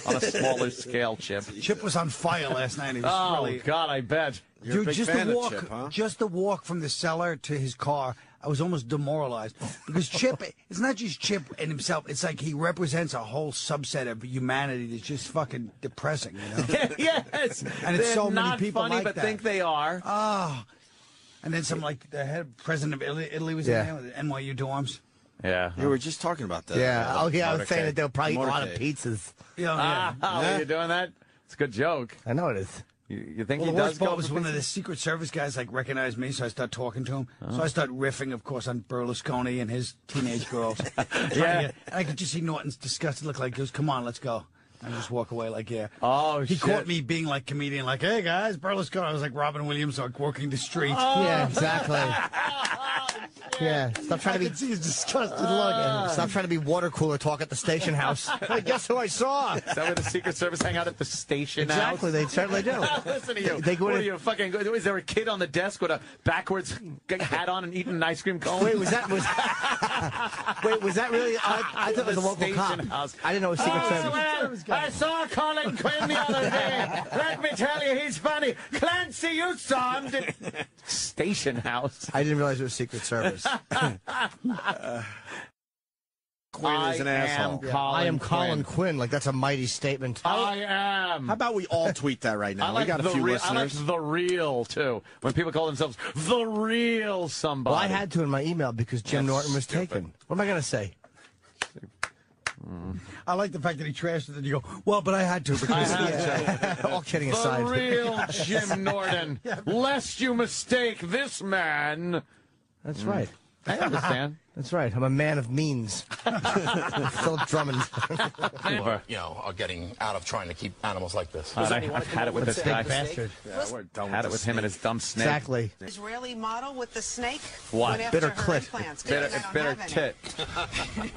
On a smaller scale, Chip. Chip was on fire last night. He was Oh, really, God, I bet. You're a Dude, big just fan the walk, Chip, huh? just the walk from the cellar to his car. I was almost demoralized because Chip, it's not just Chip and himself. It's like he represents a whole subset of humanity that's just fucking depressing. You know? yes, and it's They're so many not people funny, like but that. think they are. Oh, and then some like the head president of Italy, Italy was Yeah. in there with the NYU dorms. Yeah, You were just talking about that. Yeah. Oh, yeah. I was saying that they'll probably eat a lot of pizzas. Yeah, Ah, yeah. were you doing that? It's a good joke. I know it is. You, you think Well, he the does worst go was for when pizza? the Secret Service guys like recognized me, so I start talking to him. Uh-huh. So I start riffing, of course, on Berlusconi and his teenage girls. Trying to Yeah. get- and I could just see Norton's disgusted look like, he goes, "Come on, let's go." And just walk away like, yeah. Oh, he shit. caught me being like comedian, like, "Hey guys, Berlusconi." I was like Robin Williams, like walking the street. Yeah, exactly. Yeah, stop trying I to be. could see his disgusted look. Ah. Stop trying to be water cooler talk at the station house. Hey, guess who I saw? Is that where the Secret Service hang out at the station house? Exactly, they certainly do. Listen to you. They go what in- are you fucking? Is there a kid on the desk with a backwards hat on and eating an ice cream cone? Wait, was that was? wait, was that really? I, I thought it was a The local cop. house. I didn't know it was Secret Oh, Service. Well, I saw Colin Quinn the other day. Let me tell you, he's funny. Clancy, you saw him. Did... Station house. I didn't realize it was Secret Service. Uh, Quinn is an am asshole. Colin I am Colin Quinn. Quinn. Like that's a mighty statement. I am. How about we all tweet that right now? I like we got a the few real, I like listeners. the real too. When people call themselves the real somebody. Well, I had to in my email because Jim That's Norton was stupid. taken. What am I going to say? Mm-hmm. I like the fact that he trashed it, and you go, "Well, but I had to." Because Yeah. All kidding the aside. real Jim Norton. Lest you mistake this man. That's right. Mm. I understand. That's right. I'm a man of means. Philip Drummond. who are, you know, are getting out of trying to keep animals like this. I, have had it with this guy. bastard. Yeah, we're done Had it the with him and his dumb snake. Exactly. Israeli model with the snake What? Bitter clit. implants. Bitter, because I don't bitter tit.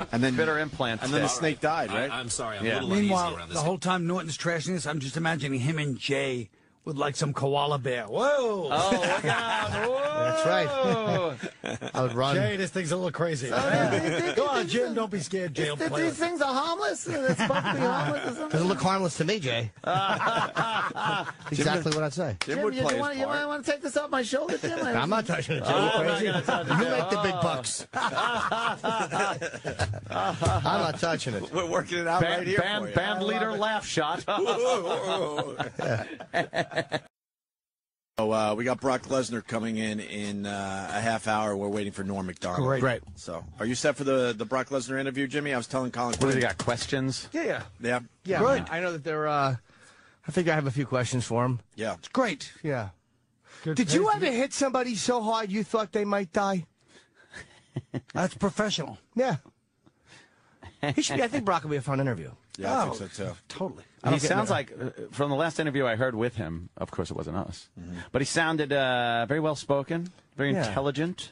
and then Bitter implants. and then the snake died, right? I, am sorry, I'm Yeah. a little Meanwhile, around the this. whole time Norton's trashing this, I'm just imagining him and Jay with like some koala bear. Whoa! Oh, look out. That's right. I would run. Jay, this thing's a little crazy. Oh, Go on, Jim. Don't be scared. Jay will play with things are harmless? It's supposed to be harmless Doesn't look harmless to me, Jay. exactly what I'd say. Jim would play his part. want to take this off my shoulder, Jim? I'm not touching it, Jay. Oh, You crazy? touch it, You make the big Oh. bucks. I'm not touching it. We're working it out Band, right here band, for you. band leader laugh shot. So uh, we got Brock Lesnar coming in in uh, a half hour. We're waiting for Norm Macdonald. Great. Great. So, are you set for the the Brock Lesnar interview, Jimmy? I was telling Colin. what do Quinn. you got? Questions? Yeah, yeah. Yeah, Yeah, Good. I know that they're, uh, I think I have a few questions for him. yeah. It's Great. Yeah. Good Did you taste. ever hit somebody so hard you thought they might die? That's professional. Yeah. He should be, I think Brock will be a fun interview. Yeah, I Oh. think so too. Totally. He sounds like, uh, from the last interview I heard with him, of course it wasn't us, but he sounded uh, very well spoken, very Yeah. intelligent,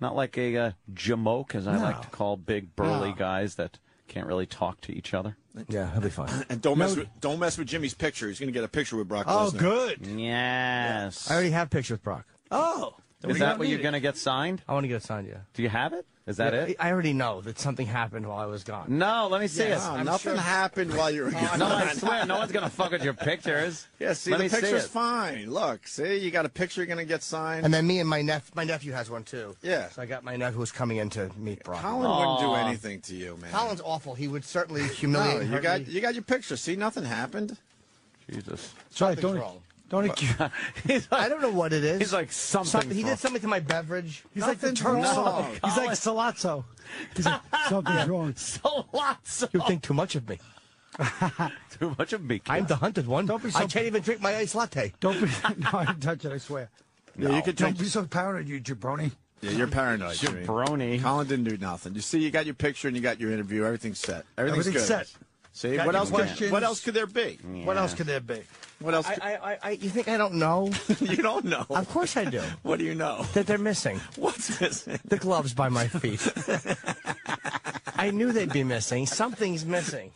not like a uh, jamoke, as I like to call big burly No. guys that can't really talk to each other. Yeah, he'll be fun. And don't mess No. with don't mess with Jimmy's picture. He's going to get a picture with Brock Oh, Lesnar. good. Yes. I already have pictures with Brock. Oh. Is that what you're going to get signed? I want to get it signed, yeah. Do you have it? Is that Yeah, it? I already know that something happened while I was gone. No, let me see Yes, it. No, nothing sure- happened while you were oh, gone. No, I swear, no one's going to fuck with your pictures. Yeah, see, Let the me see picture's fine. Look, see, you got a picture you're going to get signed. And then me and my nephew, my nephew has one too. Yeah. So I got my nephew who's coming in to meet Brock. Colin wouldn't do anything to you, man. Colin's awful. He would certainly humiliate. no, humiliate. you got me. you got your picture. See, nothing happened. Jesus. That's right. Something's Don't, wrong. Don't accuse. He's I don't know what it is. He's like something. He did something to my beverage. He's like the Nothing's Turk. wrong. He's like Sollozzo. He's like, something's wrong. so. You think too much of me. Too much of me. I'm the hunted one. Don't be so- I can't even drink my iced latte. Don't be. No, I didn't touch it. I swear. Yeah, you could Don't take. be so paranoid, you jabroni. Yeah, you're paranoid. Jimmy. Jabroni. Colin didn't do nothing. You see, you got your picture and you got your interview. Everything's set. Everything's, Everything's good. set. See, Got what else? Could, questions. what else could there be? What else could there be? What else? I, Could, I, I, I, you think I don't know? you don't know. of course I do. What do you know? That they're missing. What's missing? The gloves by my feet. I knew they'd be missing. Something's missing.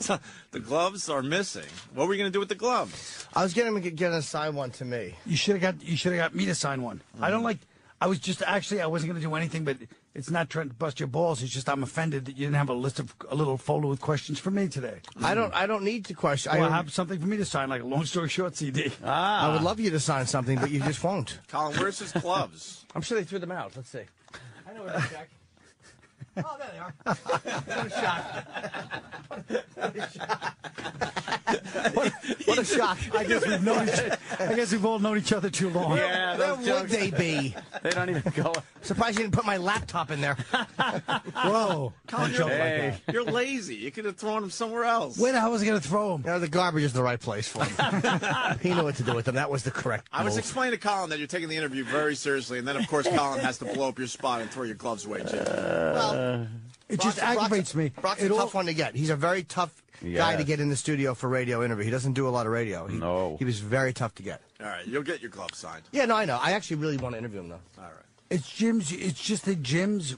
the gloves are missing. What were you going to do with the gloves? I was going to get a sign one to me. You should have got. You should have got me to sign one. I don't like. I was just actually. I wasn't going to do anything, but it's not trying to bust your balls. It's just I'm offended that you didn't have a list of a little folder with questions for me today. I don't. I don't need to question. Well, I, have something for me to sign, like a long story short CD. Ah. I would love you to sign something, but you just won't. Colin, where's his gloves? I'm sure they threw them out. Let's see. I know where to check. Oh, there they are. what a shock. What a shock. What, what a shock. I guess we've known each, I guess we've all known each other too long. Yeah, Where those would jokes. they be? They don't even go. Surprised you didn't put my laptop in there. Whoa. Don't joke like Hey. that. You're lazy. You could have thrown him somewhere else. Where the hell was I going to throw him? No, the garbage is the right place for him. he knew what to do with them. That was the correct I was explaining to Colin that you're taking the interview very seriously, and then of course Colin has to blow up your spot and throw your gloves away, Jim. Uh, well, It just Brock's- Brock's- aggravates me. Brock's It a all- tough one to get. He's a very tough guy to get in the studio for radio interview. He doesn't do a lot of radio. He, No. He was very tough to get. All right, you'll get your gloves signed. Yeah, no, I know. I actually really want to interview him, though. All right. It's Jim's. It's just that Jim's.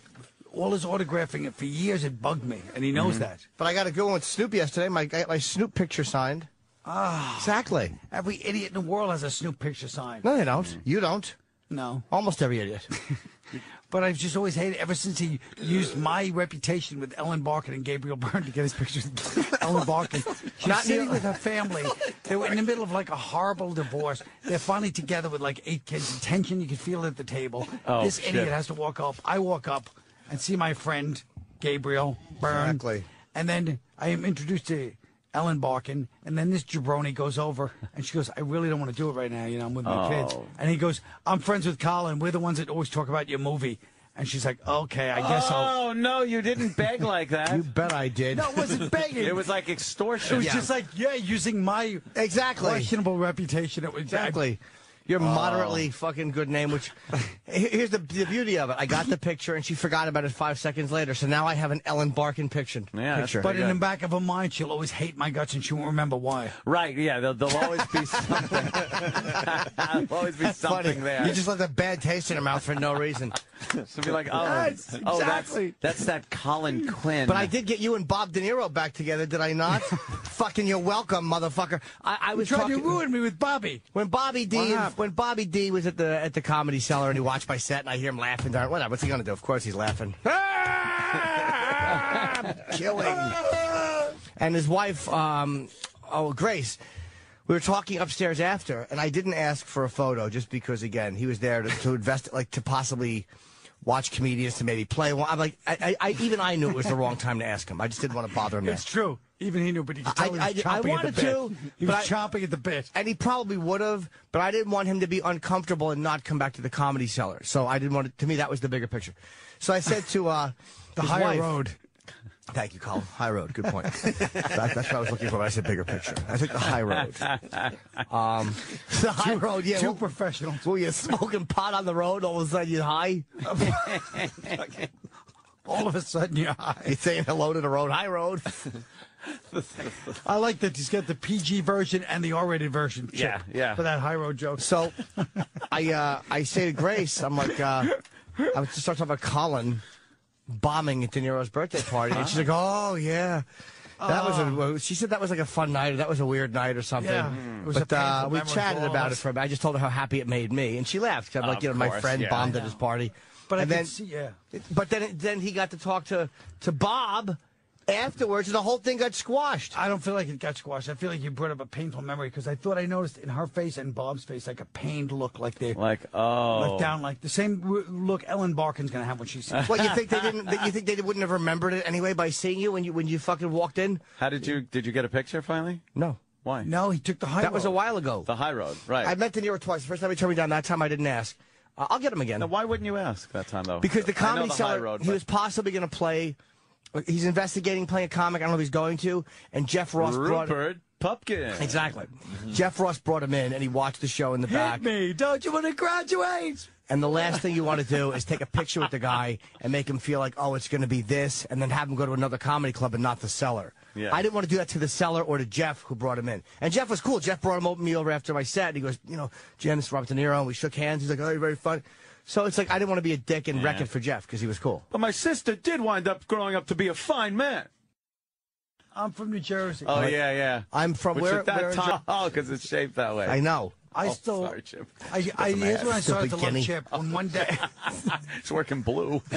All his autographing it for years. It bugged me, and he knows that. But I got a good one with Snoop yesterday. My, I got my Snoop picture signed. Ah, Exactly. every idiot in the world has a Snoop picture signed. No, they don't. You don't. No. Almost every idiot. But I've just always hated ever since he used my reputation with Ellen Barkin and Gabriel Byrne to get his pictures Ellen Barkin. She's Not sitting with her family. They were in the middle of like a horrible divorce. They're finally together with like eight kids. The tension you can feel at the table. Oh, this shit. idiot has to walk up. I walk up and see my friend Gabriel Byrne. Exactly. And then I am introduced to Ellen Barkin, and then this jabroni goes over, and she goes, "I really don't want to do it right now. You know, I'm with my kids." Oh. And he goes, "I'm friends with Colin. We're the ones that always talk about your movie." And she's like, "Okay, I guess I'll." Oh no, you didn't beg like that. You bet I did. No, it wasn't begging. It was like extortion. It extortion. was just like, yeah, using my Exactly. questionable reputation. It was Exactly. Your oh. moderately fucking good name, which here's the, the beauty of it. I got the picture and she forgot about it five seconds later. So now I have an Ellen Barkin picture. Yeah, picture. but in the back of her mind, she'll always hate my guts, and she won't remember why. Right, yeah, there'll, there'll always be something. there'll always be something there. You just left a bad taste in her mouth for no reason. She'll be like, oh, Yes, oh that's, exactly. that's that Colin Quinn. But I did get you and Bob De Niro back together, did I not? Fucking you're welcome, motherfucker. I, I You was tried talking to ruin me with Bobby. when Bobby D What happened? When Bobby D was at the at the comedy cellar and he watched my set and I hear him laughing. Darn, whatever. What's he gonna do? Of course he's laughing. I'm Killing. And his wife, um, oh Grace. We were talking upstairs after, and I didn't ask for a photo just because, again, he was there to, to invest, like to possibly watch comedians to maybe play one. I'm like, I, I, I, even I knew it was the wrong time to ask him. I just didn't want to bother him. It's there. true. Even he knew, but he could tell I- he was I- I wanted at the bit. to, he was but I- chomping at the bit. And he probably would have, but I didn't want him to be uncomfortable and not come back to the comedy cellar. So I didn't want it. To me, that was the bigger picture. So I said to uh, The his higher wife- road. Thank you, Colin. High road. Good point. that, that's what I was looking for when I said bigger picture. I took the high road. Um, the high road, yeah. Two well, professionals. well, you're smoking pot on the road, all of a sudden you're high. All of a sudden, you're high. You're saying hello to the road. High road. I like that he's got the PG version and the R-rated version. Chip, Yeah, yeah. For that high road joke. So I uh, I say to Grace, I'm like, uh, I was just start talking about Colin bombing at De Niro's birthday party, and she's like, oh yeah. That was a. She said that was like a fun night, or that was a weird night, or something. Yeah, it was a but uh, painful we memory for chatted all of about it us. for a bit. I just told her how happy it made me, and she laughed. 'cause I'm like, Of you know, my course, friend yeah. bombed at his party. But I and can then, see, yeah. but then then he got to talk to to Bob afterwards, and the whole thing got squashed. I don't feel like it got squashed. I feel like you brought up a painful memory because I thought I noticed in her face and Bob's face like a pained look, like they like, oh. let down, like the same look Ellen Barkin's gonna have when she sees. What you think they didn't? You think they wouldn't have remembered it anyway by seeing you when you when you fucking walked in? How did you, did you get a picture finally? No. Why? No, he took the high. Road. That was a while ago. The high road, right. I met De Niro twice. The first time he turned me down, that time I didn't ask. Uh, I'll get him again. now, why wouldn't you ask that time, though? Because the I know comedy the high road, he but- was possibly going to play. He's investigating playing a comic. I don't know if he's going to. And Jeff Ross brought Rupert Pupkin. exactly. Jeff Ross brought him in, and he watched the show in the back. Hit me! Don't you want to graduate? And the last thing you want to do is take a picture with the guy and make him feel like, oh, it's going to be this, and then have him go to another comedy club and not the cellar. Yeah. I didn't want to do that to the cellar or to Jeff, who brought him in. And Jeff was cool. Jeff brought him over me over after my set, and he goes, you know, is Robert De Niro, and we shook hands. He's like, oh, you're very funny. So it's like I didn't want to be a dick and wreck it for Jeff because he was cool. But my sister did wind up growing up to be a fine man. I'm from New Jersey. Oh, yeah, yeah. I'm from Which where? at that where time, oh, because it's shaped that way. I know. I Oh, still. sorry, Chip. I, I, here's when I matter. started to love Chip. On one day, It's working blue.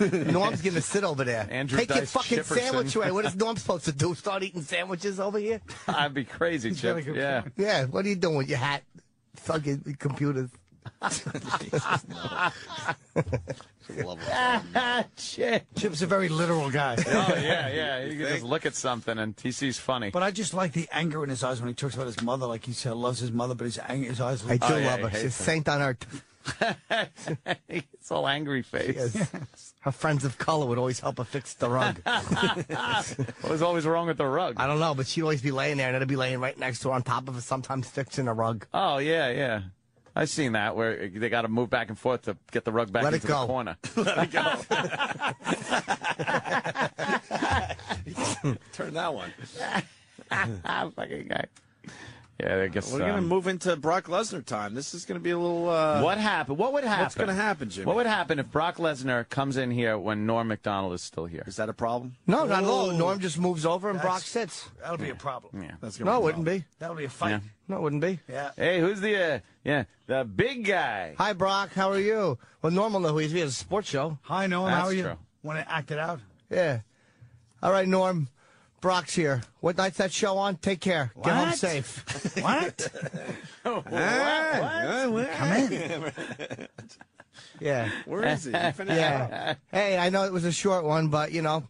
Norm's gonna sit over there. Andrew Take your fucking Chipperson. sandwich away. What is Norm supposed to do? Start eating sandwiches over here? I'd be crazy, Chip. Yeah. point. Yeah. What are you doing with your hat? Fucking computers. Shit. Chip's a very literal guy. Oh yeah, yeah. You can just look at something and he sees funny. But I just like the anger in his eyes when he talks about his mother. Like he said, loves his mother, but his ang- his eyes. I do Oh, yeah, love he her. She's a saint on earth. it's all angry face. Her friends of color would always help her fix the rug. what was always wrong with the rug? I don't know, but she'd always be laying there, and it'd be laying right next to her on top of her, sometimes fixing a rug. Oh yeah, yeah. I've seen that where they got to move back and forth to get the rug back Let it into go. the corner. Let it go. Turn that one. Fucking guy. Yeah, I guess We're gonna um, move into Brock Lesnar time. This is gonna be a little. Uh, what happened? What would happen? What's gonna happen, Jimmy? What would happen if Brock Lesnar comes in here when Norm Macdonald is still here? Is that a problem? No, not at all. Norm just moves over and Brock sits. That'll be a problem. Yeah, that's No, it wouldn't be. That'll be a fight. Yeah. No, it wouldn't be. Yeah. Hey, who's the uh, yeah the big guy? Hi, Brock. How are you? Well, Norm will know who he is. He has a sports show. Hi, Norm. That's how are you? true. Want to act it out? Yeah. All right, Norm. Brock's here. What night's that show on? Take care. Get home safe. What? safe. what? Come in. Yeah. Where is he? He Yeah. Hey, I know it was a short one, but you know,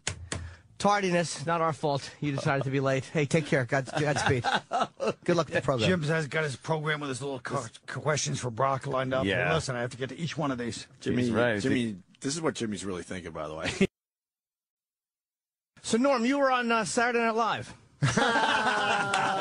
tardiness, not our fault. You decided to be late. Hey, take care. God, Godspeed. Good luck with the program. Jim has got his program with his little questions for Brock lined up. Yeah. Listen, I have to get to each one of these. Jimmy, right. Jimmy, this is what Jimmy's really thinking, by the way. So, Norm, you were on uh, Saturday Night Live.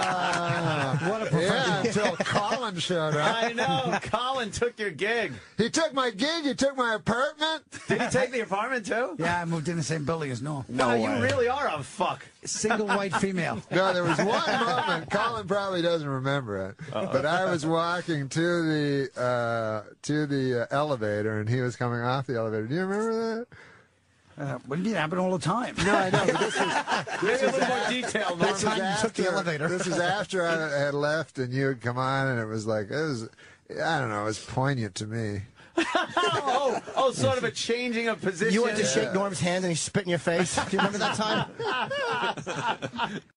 What a Yeah, until Colin showed up. I know. Colin took your gig. He took my gig. He took my apartment. Did he take the apartment too? Yeah, I moved in the same building as Norm. No, you really are a fuck. Single white female. No, there was one moment. Colin probably doesn't remember it, but I was walking to the uh, to the uh, elevator, and he was coming off the elevator. Do you remember that? Uh, what do you mean? It happened all the time. No, I know. But this was Maybe a little more detail. Norm. this was time you took the after- elevator. This was after I had left, and you had come on, and it was like it was. I don't know. It was poignant to me. oh, oh, sort of a changing of position. You went to shake Norm's hand and he spit in your face. Do you remember that time?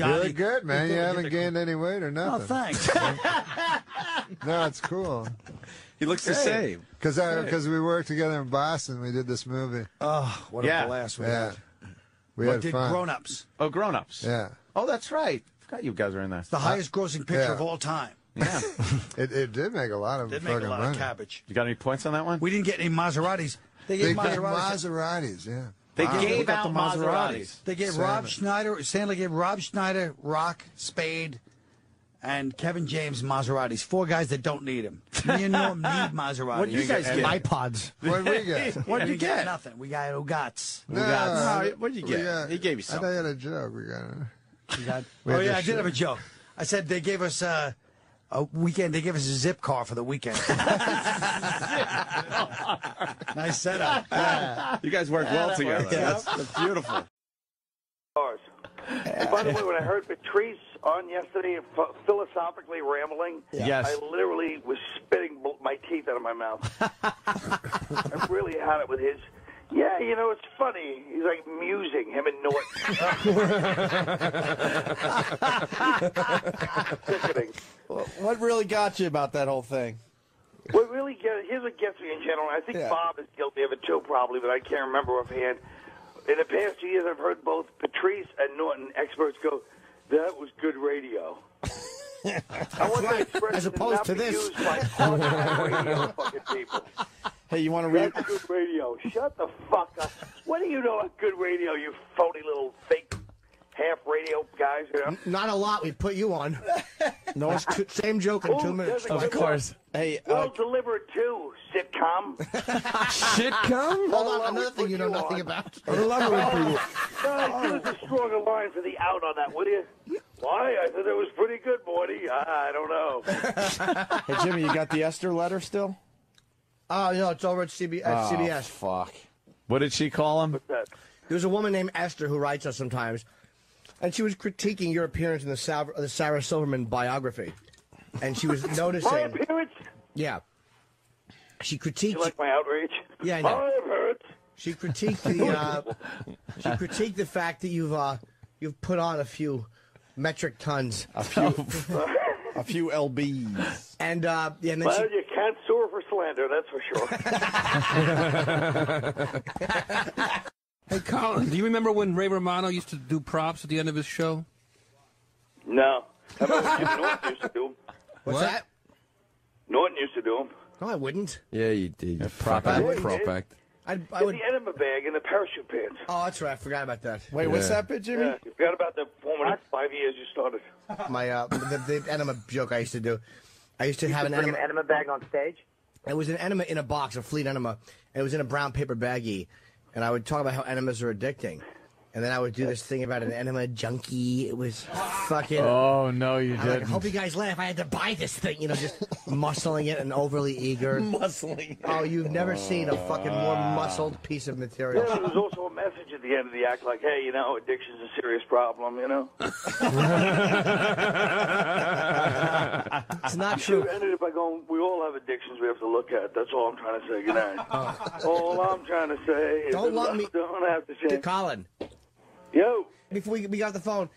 Really good, man. You haven't gained any weight or nothing. Oh, nothing. thanks. No, it's cool. He looks the same. Because because uh, we worked together in Boston, we did this movie. oh, what Yeah. a blast we Yeah, had. we What had did fun. Grown Ups? Oh, grown ups. Yeah, Oh, that's right. Forgot you guys were in there. The highest grossing picture yeah. of all time. Yeah. it, it did make a lot of Did fucking make a lot money. of cabbage. you got any points on that one? We didn't get any Maseratis. They They gave gave Maseratis. Maseratis, yeah. They Wow. gave Look up out the Maseratis. They gave Seven. Rob Schneider, Stanley gave Rob Schneider, Rock, Spade, and Kevin James Maseratis. Four guys that don't need him. Me and Norm need Maseratis. What did you guys get? iPods. What did we get? What did you get? Nothing. We got Ugats. No, No, what did you get? got- He gave you I thought something. you had a joke. We got. We got. We oh yeah, I did have a shit. joke. I said they gave us uh, a weekend. They gave us a zip car for the weekend. nice setup. You guys work well together. Yeah. That's, that's beautiful. Bars. And by the way, when I heard Patrice on yesterday, ph- philosophically rambling, Yes. I literally was spitting bl- my teeth out of my mouth. I really had it with his. Yeah, you know, it's funny. He's like musing, him and Norton. Sickening. What really got you about that whole thing? What really gets here's what gets me in general. I think Yeah. Bob is guilty of it too, probably, but I can't remember offhand. In the past two years, I've heard both Patrice and Norton experts go, "That was good radio." I want that expression As opposed not to this. used by hardcore radio fucking people. Hey, you want to read? That's good radio. Shut the fuck up. What do you know about good radio? You phony little fake half radio guys. You know? Not a lot. We put you on. No, it's two, same joke in two minutes. there's Of course. Hey, uh, Well delivered too, sitcom. sitcom? Hold on, another thing you know nothing about. I love it when people- Uh, give us a stronger line for the out on that, would you? Why? I thought it was pretty good, Morty. I don't know. Hey, Jimmy, you got the Esther letter still? Oh, no, it's over at, CB, at Oh, CBS. fuck. What did she call him? There's a woman named Esther who writes us sometimes, and she was critiquing your appearance in the, Sal- the Sarah Silverman biography. And she was noticing. My noticing. appearance? Yeah. She critiqued. You like my outrage? Yeah, I know. My appearance? She critiqued the uh, she critiqued the fact that you've uh, you've put on a few metric tons, a few, a few lbs, and uh, yeah, and then Well, she, you can't sue her for slander, that's for sure. Hey, Colin, do you remember when Ray Romano used to do props at the end of his show? no. How about what Jim Norton used to do? What's that? Norton used to do them. No, I wouldn't. Yeah, you did. prop I act. would. Prop act. I, I Get would. the enema bag and the parachute pants. Oh, that's right. I forgot about that. Wait, what's that bit, Jimmy? Yeah, you forgot about the former five years you started. My uh, the, the enema joke I used to do. I used to You have could an enema. an enema bag on stage. It was an enema in a box, a fleet enema, and it was in a brown paper baggie. And I would talk about how enemas are addicting. And then I would do this thing about an enema junkie. It was fucking. Oh no, you I'm like, I hope you guys laugh. I had to buy this thing, you know, just muscling it and overly eager. Muscling. Oh, you've never seen a fucking more ah. muscled piece of material. Yeah, there was also a message at the end of the act like, hey, you know, addiction's a serious problem, you know? it's not true. It ended by going, we all have addictions we have to look at. That's all I'm trying to say. Good night. Oh. all I'm trying to say is Don't that lump me- Don't have to say. Colin. Yo. Before we, we got the phone,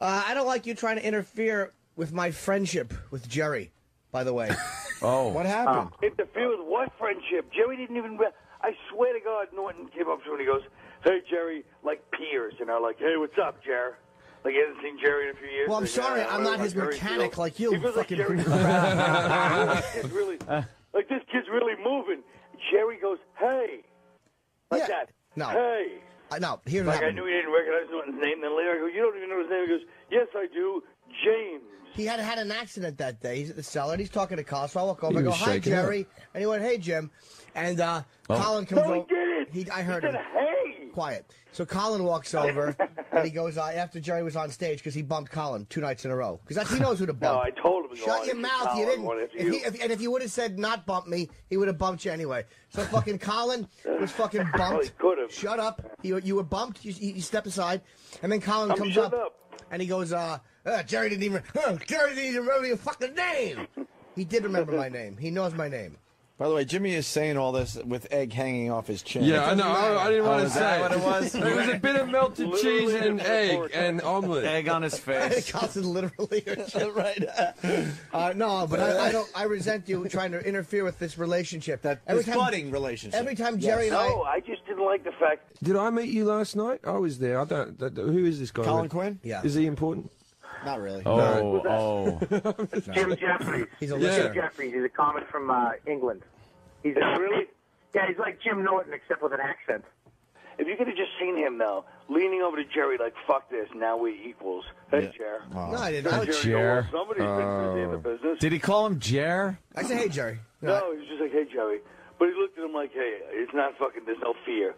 uh, I don't like you trying to interfere with my friendship with Jerry, by the way. Oh. What happened? Interfere with what friendship? Jerry didn't even. Re- I swear to God, Norton came up to him and he goes, "Hey, Jerry," like peers, you know, like, "Hey, what's up, Jerry?" Like he hasn't seen Jerry in a few years. Well, I'm Like, sorry, "Yeah, I'm not his Jerry's mechanic deal?" like you, He feels like fucking Jerry- crap. This really, like this kid's really moving. Jerry goes, "Hey," like that. No. Hey. Uh, no, here's what Like I knew he didn't recognize Norton's name. Then later I go, "You don't even know his name." He goes, "Yes, I do, James." He had had an accident that day. He's at the cellar. and He's talking to Carl. So I walk over. He I go, "Hi, shaking Jerry," and he went, "Hey, Jim," and uh, Oh. Colin comes No, he over. didn't. He, I He heard said, him. "Hey." Quiet. So Colin walks over, and he goes uh, after Jerry was on stage because he bumped Colin two nights in a row because he knows who to bump. No, I told him Shut your mouth. You didn't. If you. he, if, and if you would have said not bump me, he would have bumped you anyway. So fucking Colin was fucking bumped. Shut up. You, you were bumped. You, you step aside, and then Colin I'm comes up, up. and he goes, uh, uh, Jerry didn't even. Uh, Jerry didn't even remember your fucking name. He did remember my name. He knows my name. By the way, Jimmy is saying all this with egg hanging off his chin. Yeah, I know. I, I didn't want Oh, to is say that what it was? It was a bit of melted cheese and egg and omelet. Egg on his face. Carlson literally, right? Uh, no, but I, I don't. I resent you trying to interfere with this relationship. That This budding relationship. Every time Jerry and no, I. I just didn't like the fact. Did I meet you last night? I was there. I don't. that- Who is this guy? Colin Quinn? Yeah. Is he important? Not really. Oh, oh. Jim Jeffries. He's a Jim. Jeffries. He's a comic from uh, England. He's a, Really? Yeah, he's like Jim Norton except with an accent. If you could have just seen him though, leaning over to Jerry like, "Fuck this, now we equals." Hey, Jer. No, I didn't. I Jerry Jer. "Well, Somebody's been busy in the business. Did he call him Jer? I said, hey, Jerry. No, he was just like, "Hey, Jerry," but he looked at him like, "Hey, it's not fucking. There's no fear."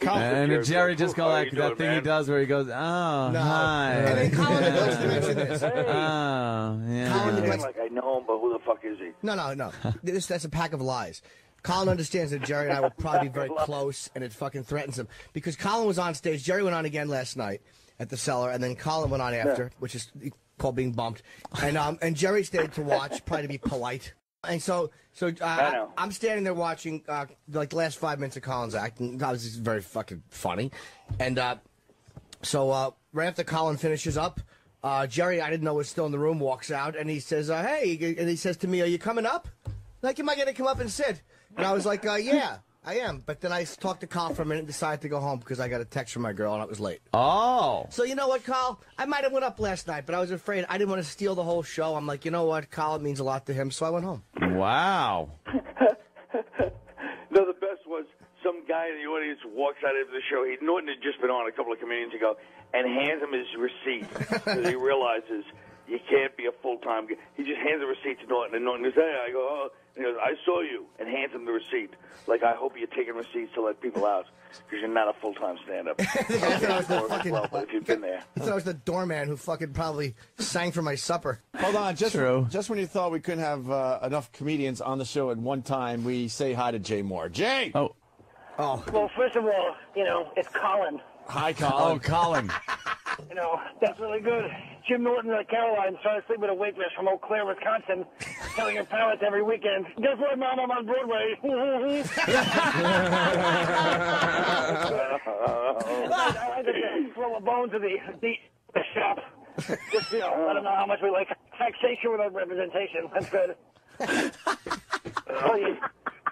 He And looked Jerry just go like that doing, thing he does where he goes, oh, No. hi. And then Colin neglects to mention this. Oh, Colin yeah. neglects- like, I know him, but who the fuck is he? No, no, no. this, that's a pack of lies. Colin understands that Jerry and I will probably be very close, and it fucking threatens him. Because Colin was on stage. Jerry went on again last night at the cellar, and then Colin went on after, which is called being bumped. And um, and Jerry stayed to watch, probably to be polite. And so, so uh, I. I'm standing there watching uh, like the last five minutes of Colin's act, and that was just very fucking funny. And uh, so uh, right after Colin finishes up, uh, Jerry, I didn't know was still in the room, walks out and he says, uh, "Hey," and he says to me, "Are you coming up? Like, am I going to come up and sit?" And I was like, uh, "Yeah, I am." But then I talked to Colin for a minute and decided to go home because I got a text from my girl and I was late. Oh. So you know what, Carl? I might have went up last night, but I was afraid I didn't want to steal the whole show. I'm like, you know what, Carl? It means a lot to him, so I went home. Wow. No, the best was some guy in the audience walks out of the show. He Norton had just been on a couple of comedians ago, and hands him his receipt because he realizes you can't be a full time. He just hands the receipt to Norton, and Norton goes, "Hey," I go, "Oh," and he goes, "I saw you," and hands him the receipt. Like, I hope you're taking receipts to let people out because you're not a full time stand up. I thought I was the fucking. well, but if you've been there. I thought I was the doorman who fucking probably sang for my supper. Hold on, just True. just when you thought we couldn't have uh, enough comedians on the show at one time, we say hi to Jay Mohr. Jay. Oh. Oh. Well, first of all, you know, it's Colin. Hi, oh, Colin. Oh, Colin. You know, that's really good. Jim Norton and Caroline's trying to sleep with a waitress from Eau Claire, Wisconsin, selling her parrots every weekend. Guess what, Mom? I'm on Broadway. I like to just throw a bone to the, the, the shop. Just, you know, let them know how much we like taxation without representation. That's good. Hey,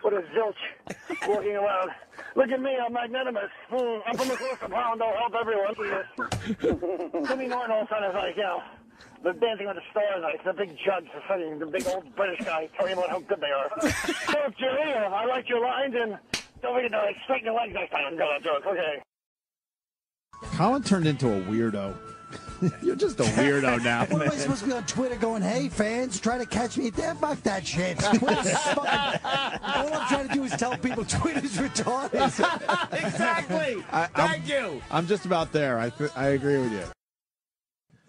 what a zilch walking around. Look at me, I'm magnanimous. Hmm, I'm from across the pond, I'll help everyone. Jimmy Norton all of a sudden is like, you know, the Dancing with the Stars, like the big judge, the, funny, the big old British guy telling about how good they are. so, Jerry, uh, I like your lines, and don't forget to like, straighten your legs next time. Go that joke, okay. Colin turned into a weirdo. You're just a weirdo now. What am I supposed to be on Twitter going, hey, fans, try to catch me there? Fuck that shit. Twitter's fucking- all I'm trying to do is tell people Twitter's retarded. exactly. I- I'm- Thank you. I'm just about there. I th- I agree with you.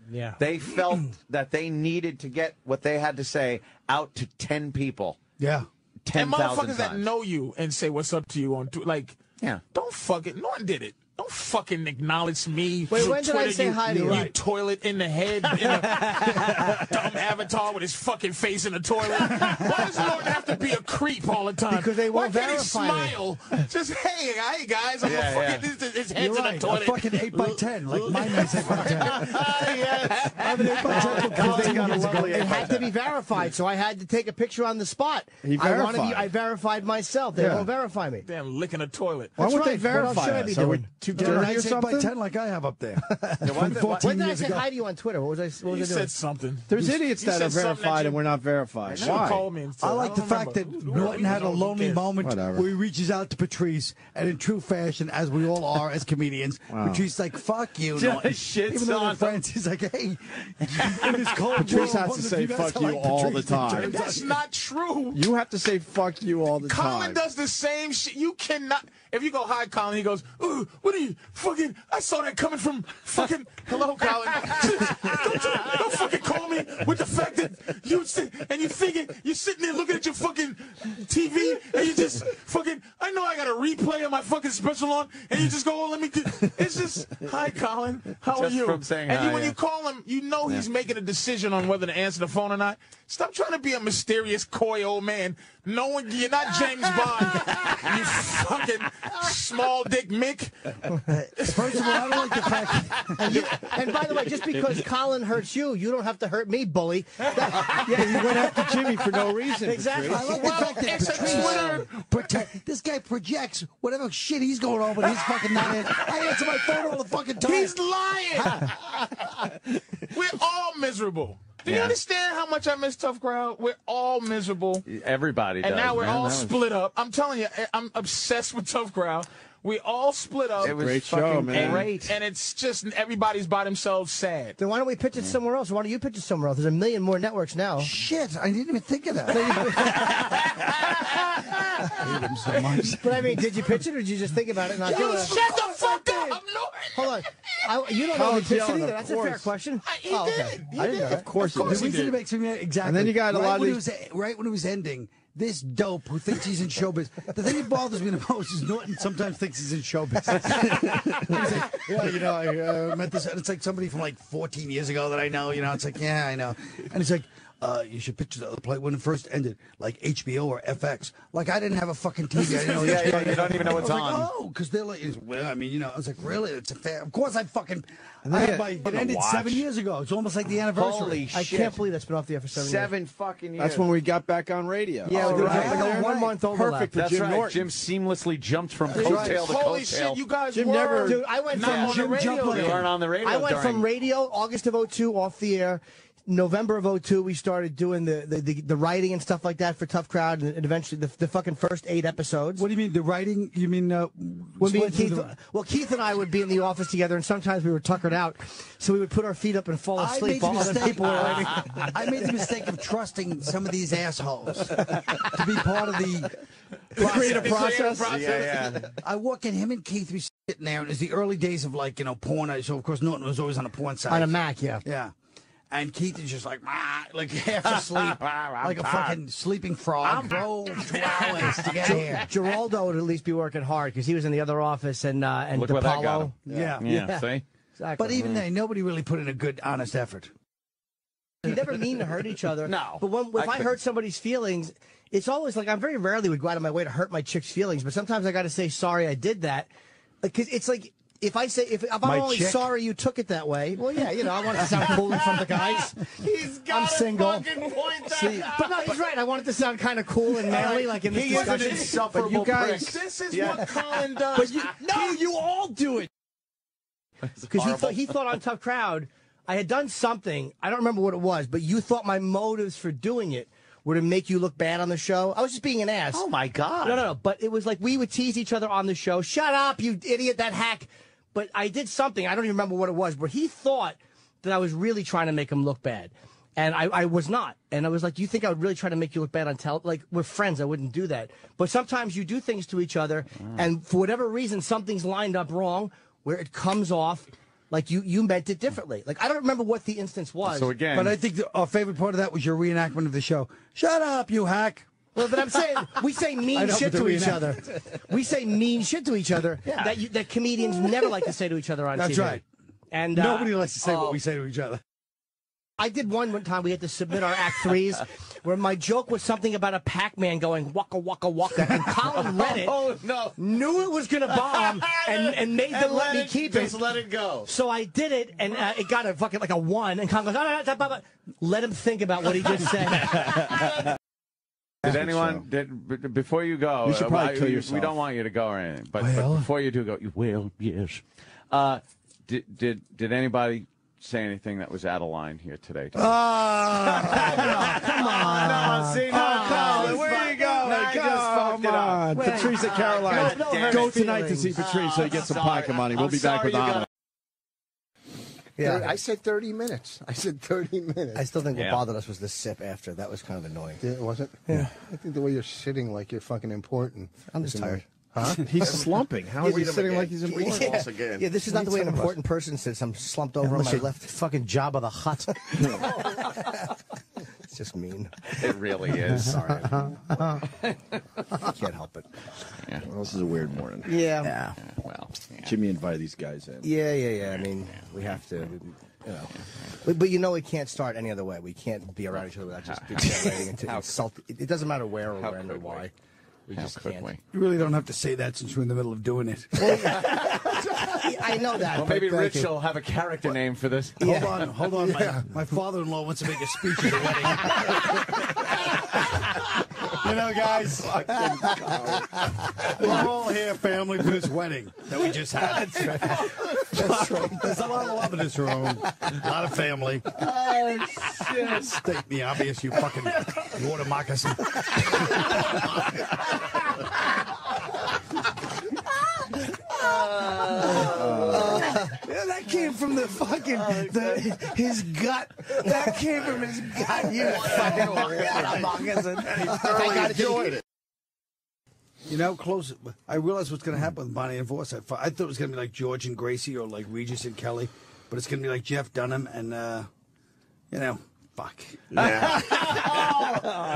Yeah. They felt that they needed to get what they had to say out to 10 people. Yeah. 10,000 and motherfuckers times. that know you and say what's up to you on Twitter, like, yeah, don't fucking Norton did it. Don't fucking acknowledge me. Wait, through when did I say you, hi to you? You Right. toilet in the head, in a dumb avatar with his fucking face in the toilet. Why does Lord have to be a creep all the time? Because they won't Why can't he verify me. smile? Just hey, hey guys, I'm Yeah, a yeah. fucking his, his You're head's in right. the A fucking 8 by 10 like my man's 8 by 10 yes. I have an 8 by 10 from 15 years ago. It had to be verified, so I had to take a picture on the spot. He I wanted verified. I verified myself. They Yeah. won't verify me. Damn, licking a toilet. Why That's won't they right. What else verify should I be us? We doing? Too Get a dirty or nice 8 by 10 like I have up there. why From did- 14 When did I years say ago. hi to you on Twitter? What was I? What was You I doing? said something. There's You- idiots you that are verified that and we're not verified. I Why? called me and I like the don't fact remember. that Norton had a lonely cares? moment Whatever. where he reaches out to Patrice, and in true fashion, as we all are as comedians, Wow. Patrice's like, "Fuck you, Just Norton." shits Even though they're friends, he's like, "Hey." in this cold Patrice has to say of you guys fuck you all the time. it That's not true. You have to say fuck you all the time. Colin does the same shit. You cannot. If you go hi, Colin, he goes, Ooh, what are you fucking? I saw that coming from fucking. Hello, Colin. don't, you, don't fucking call me with the fact that you sit and you thinking you're sitting there looking at your fucking TV and you just fucking. I know I got a replay of my fucking special on, and you just go, oh, let me. Get, it's just hi, Colin. How Just are you? from saying and hi, you, when yeah. you call him, you know he's making a decision on whether to answer the phone or not. Stop trying to be a mysterious, coy old man. No one, you're not James Bond. you fucking small dick Mick. First of all, I don't like the fact. And, you, and by the way, just because Colin hurts you, you don't have to hurt me, bully. That- yeah, you went after Jimmy for no reason. Exactly. I like the fact that it's a Twitter- protect, this guy projects whatever shit he's going on but he's fucking not in. I answer my phone all the fucking time. He's lying. We're all miserable. Do you Yeah. understand how much I miss Tough Crowd? We're all miserable. Everybody does. And now we're man. all was- split up. I'm telling you, I'm obsessed with Tough Crowd. We all split up. It was Great show, fucking man. great. And it's just everybody's by themselves sad. Then why don't we pitch it somewhere else? Why don't you pitch it somewhere else? There's a million more networks now. Shit, I didn't even think of that. I hate him so much. But I mean, did you pitch it or did you just think about it and not do it? shut the fuck up! I'm Norton. Hold on. I, you don't know Colin's who pitched it either. of That's a fair course. question. He oh, did okay. it. He I didn't know did. that. Of course, Of course the he reason did. it makes exactly. And then you got a right lot of when these- it was right when it was ending. This dope who thinks he's in showbiz. The thing that bothers me the most is Norton sometimes thinks he's in showbiz. Like, yeah, you know, I uh, met this. It's like somebody from like 14 years ago that I know. You know, it's like, yeah, I know. And it's like. Uh, you should picture the play when it first ended, like HBO or FX. Like I didn't have a fucking TV. I didn't know. Yeah, HBO. yeah, you don't even know what's I was like, on. oh, because they're like, well, I mean, you know, I was like, really? It's a fair. Of course, I fucking. And I had my. on It ended watch. seven years ago. It's almost like the anniversary. Holy I shit. can't believe that's been off the air for seven, Seven fucking years. That's when we got back on radio. Yeah, Oh, there was right. like a Right. one month overlap. Perfect for That's Jim right. Norton. Jim seamlessly jumped from That's right. coattail to Holy coattail. shit, you guys Jim were. never- Dude, I went not from on the radio. You weren't on the radio. I went from radio August of 02 off the air. November of 02, we started doing the, the, the, the writing and stuff like that for Tough Crowd, and, and eventually the, the fucking first eight episodes. What do you mean the writing? You mean uh, When me and Keith, the- well, Keith and I would be in the office together, and sometimes we were tuckered out, so we would put our feet up and fall I asleep made the while other people were writing. I made the mistake of trusting some of these assholes to be part of the The creative The creative process. process. Yeah, yeah. I walk in, him and Keith be sitting there, and it's the early days of like you know porn. So of course Norton was always on a porn site On a Mac, yeah. Yeah. And Keith is just like, "Rah," like half asleep, like a fucking sleeping frog. Drove two hours to get here. Geraldo would at least be working hard because he was in the other office, and uh, and Look where that got DiPaolo. him. Yeah. Yeah, see? Exactly. But even then, nobody really put in a good, honest effort. we never mean to hurt each other. No, But when, if I I, hurt somebody's feelings, it's always like I very rarely would go out of my way to hurt my chick's feelings. But sometimes I got to say sorry I did that, because it's like if I say if, if I'm My only chick? sorry you took it that way, well, yeah, you know, I want it to sound cool in front of the guys. He's I'm single. point See, but no, he's right. I want it to sound kind of cool and manly, like in this He is an discussion. insufferable but you guys, prick. This is Yeah. what Colin does. But you, no, you all do it. Because he thought he thought on Tough Crowd, I had done something. I don't remember what it was, but you thought my motives for doing it were to make you look bad on the show. I was just being an ass. Oh my god! No, no, no. But it was like we would tease each other on the show. Shut up, you idiot! That hack. But I did something. I don't even remember what it was. But he thought that I was really trying to make him look bad. And I, I was not. And I was like, Do you think I would really try to make you look bad on tele? Like, we're friends. I wouldn't do that. But sometimes you do things to each other. Ah. And for whatever reason, something's lined up wrong where it comes off like you, you meant it differently. Like, I don't remember what the instance was. So again. But I think the, our favorite part of that was your reenactment of the show. Shut up, you hack. Well, but I'm saying we say mean shit to each other. We say mean shit to each other Yeah. that you, that comedians never like to say to each other on That's TV. right. And uh, Nobody likes to say oh, what we say to each other. I did one one time. We had to submit our act threes, where my joke was something about a Pac-Man going waka waka waka, and Colin read it. Oh no! Knew it was gonna bomb, and and made them And let, let me keep just it. let it go. So I did it, and uh, it got a fucking like a one. And Colin goes, "Ah, ah, ah, ah, ah, ah." let him think about what he just said. Did anyone did before you go? You should uh, probably I- kill we- We don't want you to go or anything, but, Well? but before you do go, you will yes. Uh, did did did anybody say anything that was out of line here today? Ah, come on. No, see, no, Oh, no, where you going? No, I just fucked Come it up. on. At Caroline. God, no Go tonight to see feelings. Patrice so you get some sorry. pocket money. We'll I'm be back with you Anna. Yeah. I said 30 minutes. I said 30 minutes. I still think Yeah. what bothered us was the sip after. That was kind of annoying. Yeah, was it? Yeah. I think the way you're sitting like you're fucking important. I'm just tired. annoying. Huh? He's slumping. How is he Read 'em sitting again. like he's Read 'em important? false again. Yeah, this is not the way an Read some of us. important person sits. I'm slumped over on Unless my you're left. Fucking Jabba the Hutt. It's just mean. It really is. Sorry. I can't help it. Yeah. Well, this is a weird morning. Yeah. Yeah. Well, yeah. Jimmy invited these guys in. Yeah, yeah, yeah. I mean, we have to, you know. But, but you know, we can't start any other way. We can't be around each other without just degenerating into How- insult. It, it doesn't matter where or when or could we? why. We How just could can't. we? You really don't have to say that since we're in the middle of doing it. I know that. Well, maybe thank Rich you. will have a character name for this. Hold on, hold on. My, my father-in-law wants to make a speech at the wedding. you know, guys, we're all here, family, for this wedding that we just had. That's right. That's right. There's a lot of love in this room. A lot of family. Oh, shit. State the obvious, you fucking water moccasin. Yeah, that came from the fucking the, his gut. That came from his gut. You fucking moccasin. I got enjoyed it. You know, close. I realized what's going to happen with Bonnie and Vos. I, thought- I thought it was going to be like George and Gracie or like Regis and Kelly, but it's going to be like Jeff Dunham and, uh, you know, fuck. Yeah.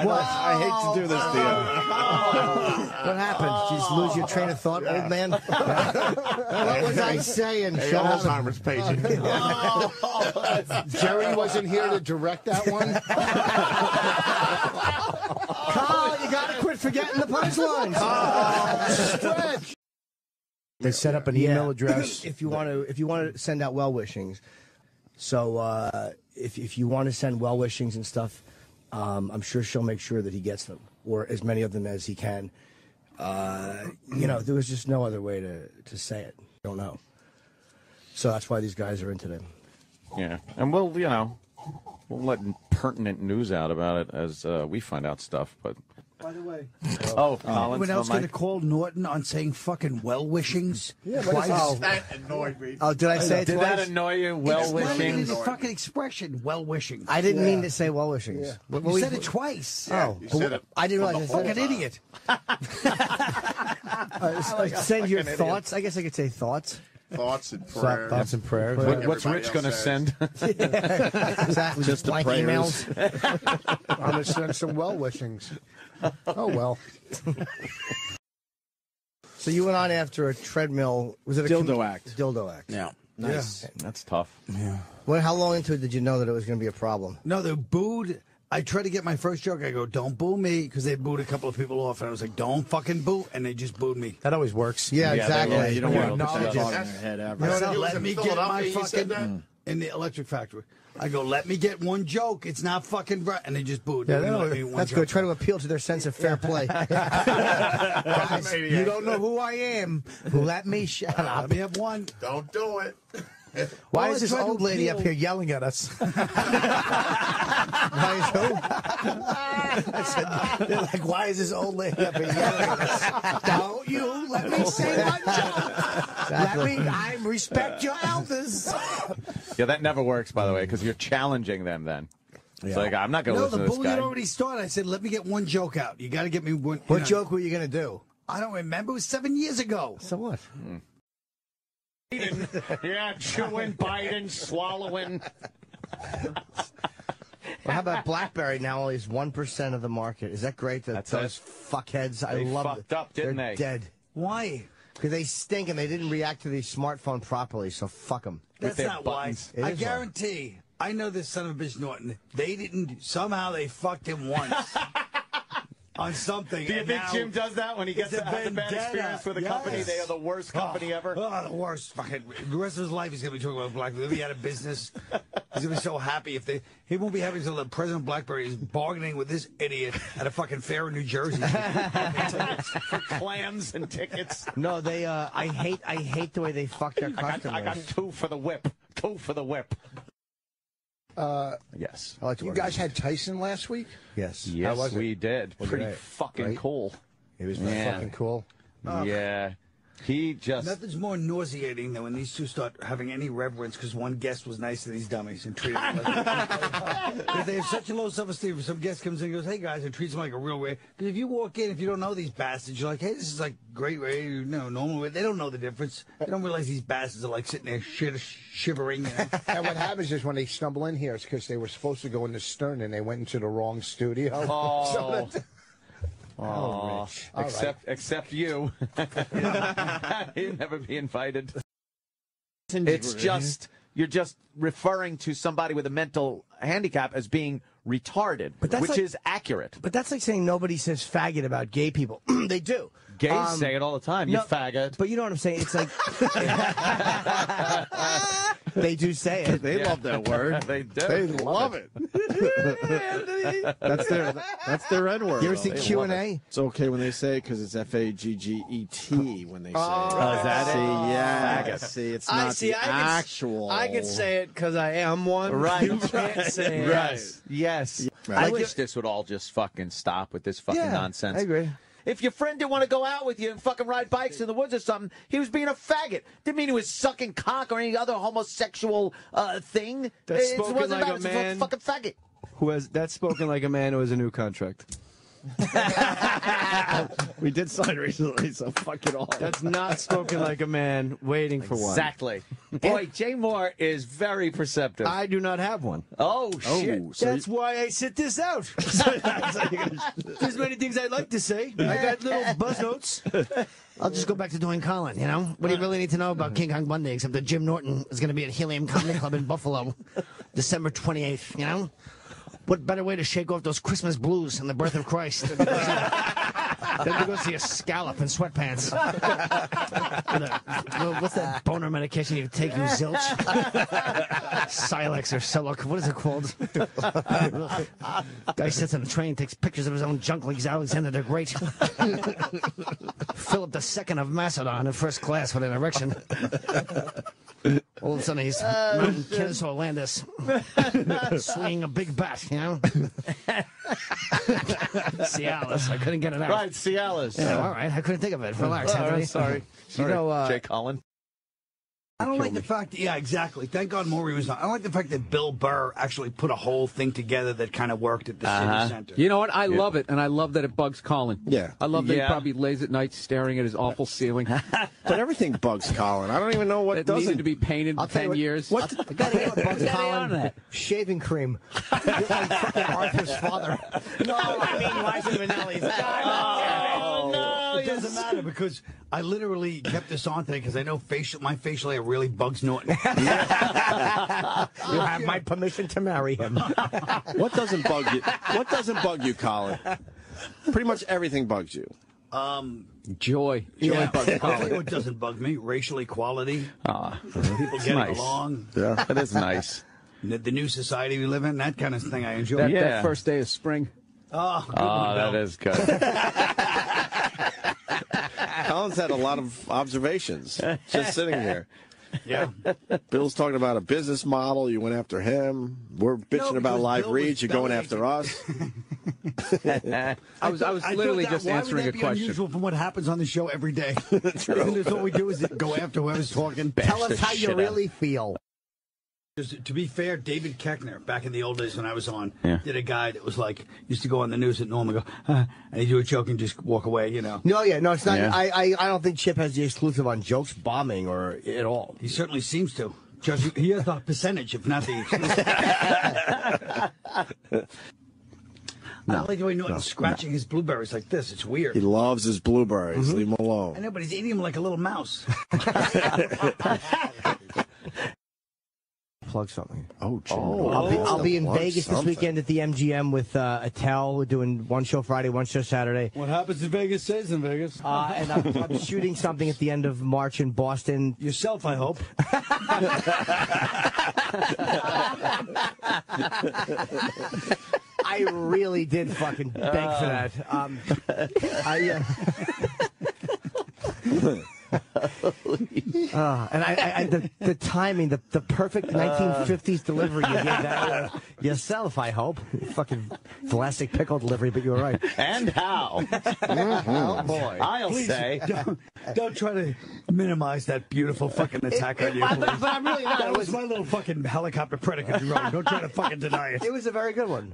what? I hate to do this to you. What happened? Did you just lose your train of thought, old man? what was I saying? Hey, Shut up. Alzheimer's patient. Jerry wasn't here to direct that one. Carl, you gotta quit forgetting the punchlines. Stretch. They set up an email address. if you want to, if you want to send out well wishings. So uh, if if you want to send well wishings and stuff, um, I'm sure she'll make sure that he gets them or as many of them as he can. Uh, you know, there was just no other way to to say it. Don't know. So that's why these guys are into them. Yeah, and we'll you know we'll let pertinent news out about it as uh, we find out stuff. But By the way, oh, Colin's anyone else going to call Norton on saying fucking well wishings? Yeah, twice? That annoyed me. Oh, did I say it Did twice? that annoy you? Well wishing. it, It's fucking expression, well wishing. I didn't mean to say well wishings. Yeah. What- You we- said it twice. Oh, you said it I didn't realize the I said Fucking it. idiot. Uh, send your thoughts. I guess I could say thoughts. Thoughts and prayers. Thoughts and prayers. What, what's Rich going to else send? exactly. Just the blank prayers. emails. I'm going to send some well wishings. Oh, well. So you went on after a treadmill. Was it a Dildo com- act. Dildo act. Yeah. Nice. That's tough. Yeah. Well, how long into it did you know that it was going to be a problem? No, they booed I tried to get my first joke. I go, "Don't boo me," because they booed a couple of people off, and I was like, "Don't fucking boo," and they just booed me. That always works. Yeah, Yeah, exactly. they- you don't Yeah, want to put acknowledge that thought in their head ever. You know, I let me get my fucking in the electric factory. I go, let me get one joke. It's not fucking right, and they just booed. Yeah, They that- wouldn't let me one that's joke. good. Try to appeal to their sense of fair play. Guys, you don't know who I am. Let me shut up. Let up. me have one. Don't do it. Why Well, is this old lady up here yelling at us? why is who? I said, they're like, why is this old lady up here yelling at us? Don't you let me say my joke. Let me, I respect your elders. Yeah, that never works, by the way, because you're challenging them then. It's like, I'm not going to No, listen the to this bully guy. had already started. I said, let me get one joke out. You got to get me one. you What know. joke were you going to do? I don't remember. It was seven years ago. So what? Hmm. Yeah, chewing, biting, swallowing. Well, how about BlackBerry now only is 1% of the market? Is that great that That's those it. fuckheads, I They love fucked it. up, didn't They're they? dead. Why? Because they stink and they didn't react to the smartphone properly, so fuck them. That's not buttons. It why. I is why. guarantee. I know this son of a bitch Norton. They didn't. Somehow they fucked him once on something. Do you and think now Jim does that when he gets it's to have a bad experience with a company? They are the worst company oh, ever. Oh, the worst. Fucking the rest of his life he's gonna be talking about BlackBerry. He'll be out of business. He's gonna be so happy if they. He won't be happy until the president of BlackBerry is bargaining with this idiot at a fucking fair in New Jersey. for clams and tickets. No, they. Uh, I hate. I hate the way they fuck their I got, customers. I got two for the whip. Two for the whip. Uh, Yes. I like to you guys had Tyson last week? Yes. Yes, we did. Was it Pretty fucking Right? cool. It was Yeah. fucking cool. Yeah. He just. Nothing's more nauseating than when these two start having any reverence because one guest was nice to these dummies and treated them like Because they have such a low self-esteem. If some guest comes in and goes, hey, guys, and treats them like a real way. Because if you walk in, if you don't know these bastards, you're like, hey, this is like great way, you know, normal way. They don't know the difference. They don't realize these bastards are like sitting there shit, shivering. You know? And what happens is when they stumble in here, it's because they were supposed to go into Stern and they went into the wrong studio. Oh. So that- Oh, Rich. All right. except except you. You'd never be invited. It's just you're just referring to somebody with a mental handicap as being retarded, But that's which like- is accurate. But that's like saying nobody says faggot about gay people. they do. Gays Um, say it all the time. You no, faggot. But you know what I'm saying? It's like they do say it. They love that word. they do. They love it. that's their that's their N word. You ever see Q love and it. A? It's okay when they say it because it's F A G G E T when they say Oh, it. is that it? See, yeah. Faggot. See, it's I not see. the I can, actual. I can say it because I am one. Right. You can't say it. Yes. Yes. I Like wish this would all just fucking stop with this fucking Yeah, nonsense. I agree. If your friend didn't want to go out with you and fucking ride bikes in the woods or something, he was being a faggot. Didn't mean he was sucking cock or any other homosexual uh, thing. That's it spoken wasn't like about a it. It's a man. fucking faggot. Who has that's spoken like a man who has a new contract. we did sign recently, so fuck it all. That's not spoken like a man waiting for one. Exactly. Boy, Jay Mohr is very perceptive. I do not have one. oh, oh shit. so That's why I sit this out. There's many things I'd like to say. I got little buzz notes. I'll just go back to doing Colin, you know? What do you really need to know about King Kong Bundy except that Jim Norton is going to be at Helium Comedy Club in Buffalo December 28th, you know? What better way to shake off those Christmas blues and the birth of Christ than to go see, to see a scallop in sweatpants? A- what's that boner medication you take, you zilch? Silex or Celic, what is it called? Guy sits on a train, takes pictures of his own junk like Alexander the Great. Philip II of Macedon in first class with an erection. All of a sudden he's mounting Kenesaw Landis, swinging a big bat, you know? Cialis, I couldn't get it out. Right, Cialis. Yeah, all right, I couldn't think of it. Relax, Oh, Anthony. sorry. You Sorry, know, uh, Jay Colin. I don't like the fact. Yeah, exactly. Thank God Maury was not. I don't like the fact that Bill Burr actually put a whole thing together that kind of worked at the Uh-huh. city center. You know what? I love it, and I love that it bugs Colin. Yeah. I love that Yeah. he probably lays at night staring at his awful ceiling. But everything bugs Colin. I don't even know what it doesn't. needed to be painted I'll in ten what- years. What? I gotta get what bugs Colin. on that. Shaving cream. Arthur's father. No, I mean Liza Minnelli's. Oh, no. It doesn't matter because I literally kept this on today because I know facial my facial hair really bugs Norton. you have my permission to marry him. What doesn't bug you? What doesn't bug you, Colin? Pretty much everything bugs you. Um, Joy. yeah, bugs I'll tell you Colin. what doesn't bug me: racial equality, Ah, people it's getting nice. along. Yeah, that is nice. The, the new society we live in, that kind of thing I enjoy. That, Yeah. that first day of spring. Oh, ah, good Oh, one, that good. Colin's had a lot of observations just sitting here. Yeah. Bill's talking about a business model. You went after him. We're bitching No, about live Bill reads. You're going after us. I was, I was thought literally that- just why answering would a that be question. unusual from what happens on the show every day. That's Isn't this what we do? Is go after whoever's talking? Tell us how shit you out really feel. Just to be fair, David Keckner, back in the old days when I was on, Yeah. did a guy that was like, used to go on the news at Norman and go, uh, and he'd do a joke and just walk away, you know. No, yeah, no, it's not. Yeah. I, I, I don't think Chip has the exclusive on jokes bombing or at all. He certainly seems to. Judge, he has the percentage, if not the exclusive. I like the way Norton's scratching his blueberries like this. It's weird. He loves his blueberries. Leave him alone. I know, but he's eating them like a little mouse. Plug something. Oh, Jim. I'll be, I'll be in Vegas something. this weekend at the MGM with uh, Attell. We're doing one show Friday, one show Saturday. What happens in Vegas stays in Vegas. Uh, and I'm, I'm shooting something at the end of March in Boston. Yourself, I hope. I really did fucking beg for that. Um, I, uh, Uh, and I, I, I the, the timing, the, the perfect 1950s delivery you gave that uh, yourself, I hope. Fucking plastic pickle delivery, but you were right. And how? Oh, boy. I'll Please, say. Don't, don't try to minimize that beautiful fucking attack on you. but- please. but I'm really not. That It was was- my little fucking helicopter Predator drone. Don't try to fucking deny it. It was a very good one.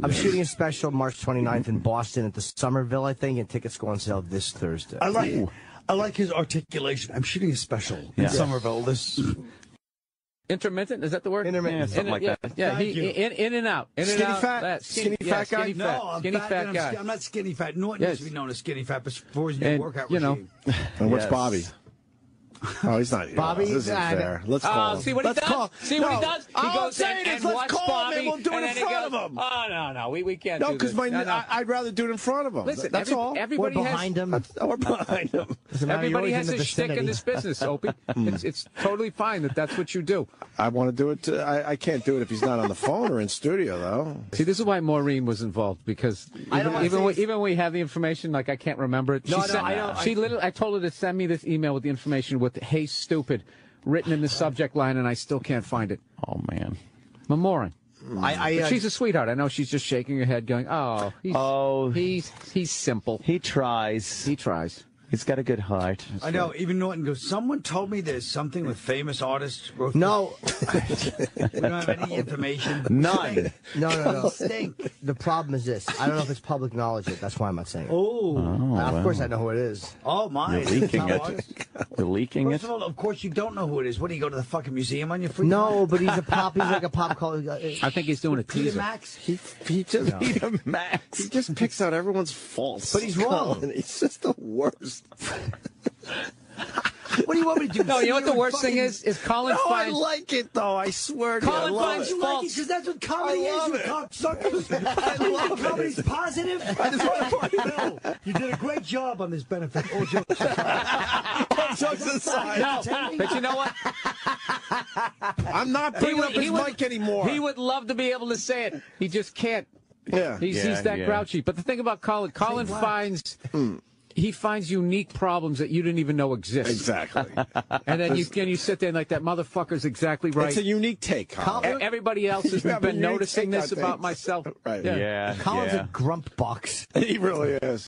I'm shooting a special March 29th in Boston at the Somerville, I think, and tickets go on sale this Thursday. I like I like his articulation. I'm shooting a special Yeah. in Somerville. This Intermittent, is that the word? Intermittent. Yeah, something In- like yeah, that. Yeah, Thank he, you. in, in and out. In Skinny and out. fat? That- Skinny yeah, fat guy? Skinny no, fat, I'm skinny fat, fat and I'm, I'm not skinny fat. Norton Yes. used to be known as skinny fat before his new And, workout you know, regime. And what's Yes. Bobby? Oh, he's not here. Bobby, This isn't uh, fair. Let's call Oh, him. see what he Let's does? call- See what he does? He all I'm goes saying and, is and let's watch call Bobby, him and we'll do it in front goes, of him. Oh no, no, we, we can't No, do because this. my no, no. I, I'd rather do it in front of him. Listen, that's every- all. We're everybody has behind him. We're behind him. Doesn't matter, you're everybody has a shtick in this business, Opie. it's it's totally fine that that's what you do. I want to do it. To, I, I can't do it if he's not on the phone or in studio, though. See, this is why Maureen was involved because even even say even when we have the information, like I can't remember it. No, no, I don't- She literally, I told her to send me this email with the information with "Hey, stupid" written in the subject line, and I still can't find it. Oh man. Maureen. I, I, But uh, she's a sweetheart. I know she's just shaking her head, going, "Oh, he's, Oh. he's he's simple. He tries. He tries." He's got a good heart. I know. Even Norton goes. Someone told me there's something with famous artists. Wrote no, we don't have any information. None. no, no, no. Stink. The problem is this. I don't know if it's public knowledge yet. That's why I'm not saying it. Oh, Uh, of course I know who it is. oh my! You're leaking it. artist. You're leaking First it. of all, of course you don't know who it is. What do you go to the fucking museum on your free No, but he's a pop. He's like a pop culture. I think he's doing a Peter teaser. Max. He he just No. Peter Max. He just picks out everyone's faults. But he's wrong. Colin, He's just the worst. What do you want me to do? No, you know what the worst and thing is? Is Colin No, I like it though. I swear to you, I Colin love finds it. You like it faults. because that's what comedy I love is, you it. cocksuckers. I love Comedy's positive. I just want to Bill, you did a great job on this benefit. All jokes aside. All jokes aside, No, but you know what? I'm not bringing up his mic anymore. He would love to be able to say it. He just can't. yeah. He's, Yeah, he's that yeah. grouchy. But the thing about Colin, Colin finds hmm. He finds unique problems that you didn't even know exist. Exactly. And then you can you sit there and like that motherfucker's exactly right. It's a unique take, Colin. Everybody else has You have a been noticing this about things. myself. Right. Yeah. Colin's yeah. a grump box. He really is.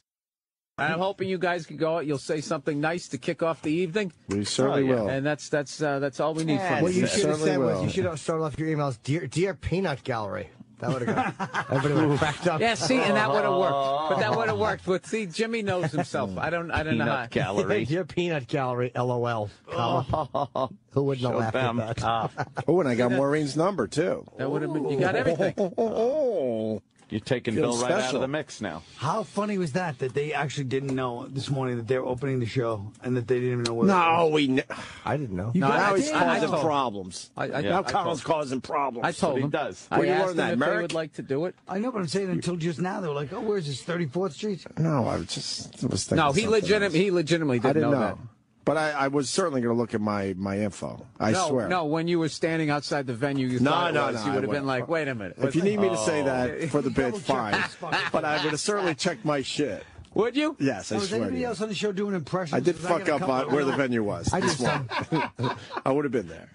And I'm hoping you guys can go out. You'll say something nice to kick off the evening. We certainly Oh, yeah. will. And that's that's uh, that's all we need from What you. you should have certainly said was you should have started off your emails, dear, dear Peanut Gallery. That would have gone. Everybody would have cracked up. Yeah, see, and that would have worked. But that would have worked. But see, Jimmy knows himself. I don't. I don't know. Peanut gallery. Dear Peanut Gallery, LOL. Colin. Who wouldn't have laughed them. at that? Oh, and I got Maureen's number too. That would have been. You got everything. Oh, you're taking Feeling Bill right out of the mix now. How funny was that? That they actually didn't know this morning that they were opening the show and that they didn't even know what. No, it we. Ne- I didn't know. You now guys he's causing I problems. I- I- now I Colin's causing problems. I told But he does. I Where you asked learn them that, if they would like to do it. I know, but I'm saying until just now they were like, "Oh, where's this 34th Street?" No, I was just was thinking No, he something legitim- he legitimately didn't didn't know know. that. But I, I was certainly going to look at my, my info. I no, swear. No, when you were standing outside the venue, you No, thought no, was, no, you would have been like, wait a minute. If you need me to say Oh. that for the bid, fine. But I would have certainly checked my shit. Would you? Yes, I oh, Now, was swear. to anybody you. else on the show doing impressions? I did 'Cause fuck got a up on where the venue was. I just did some. morning. I would have been there.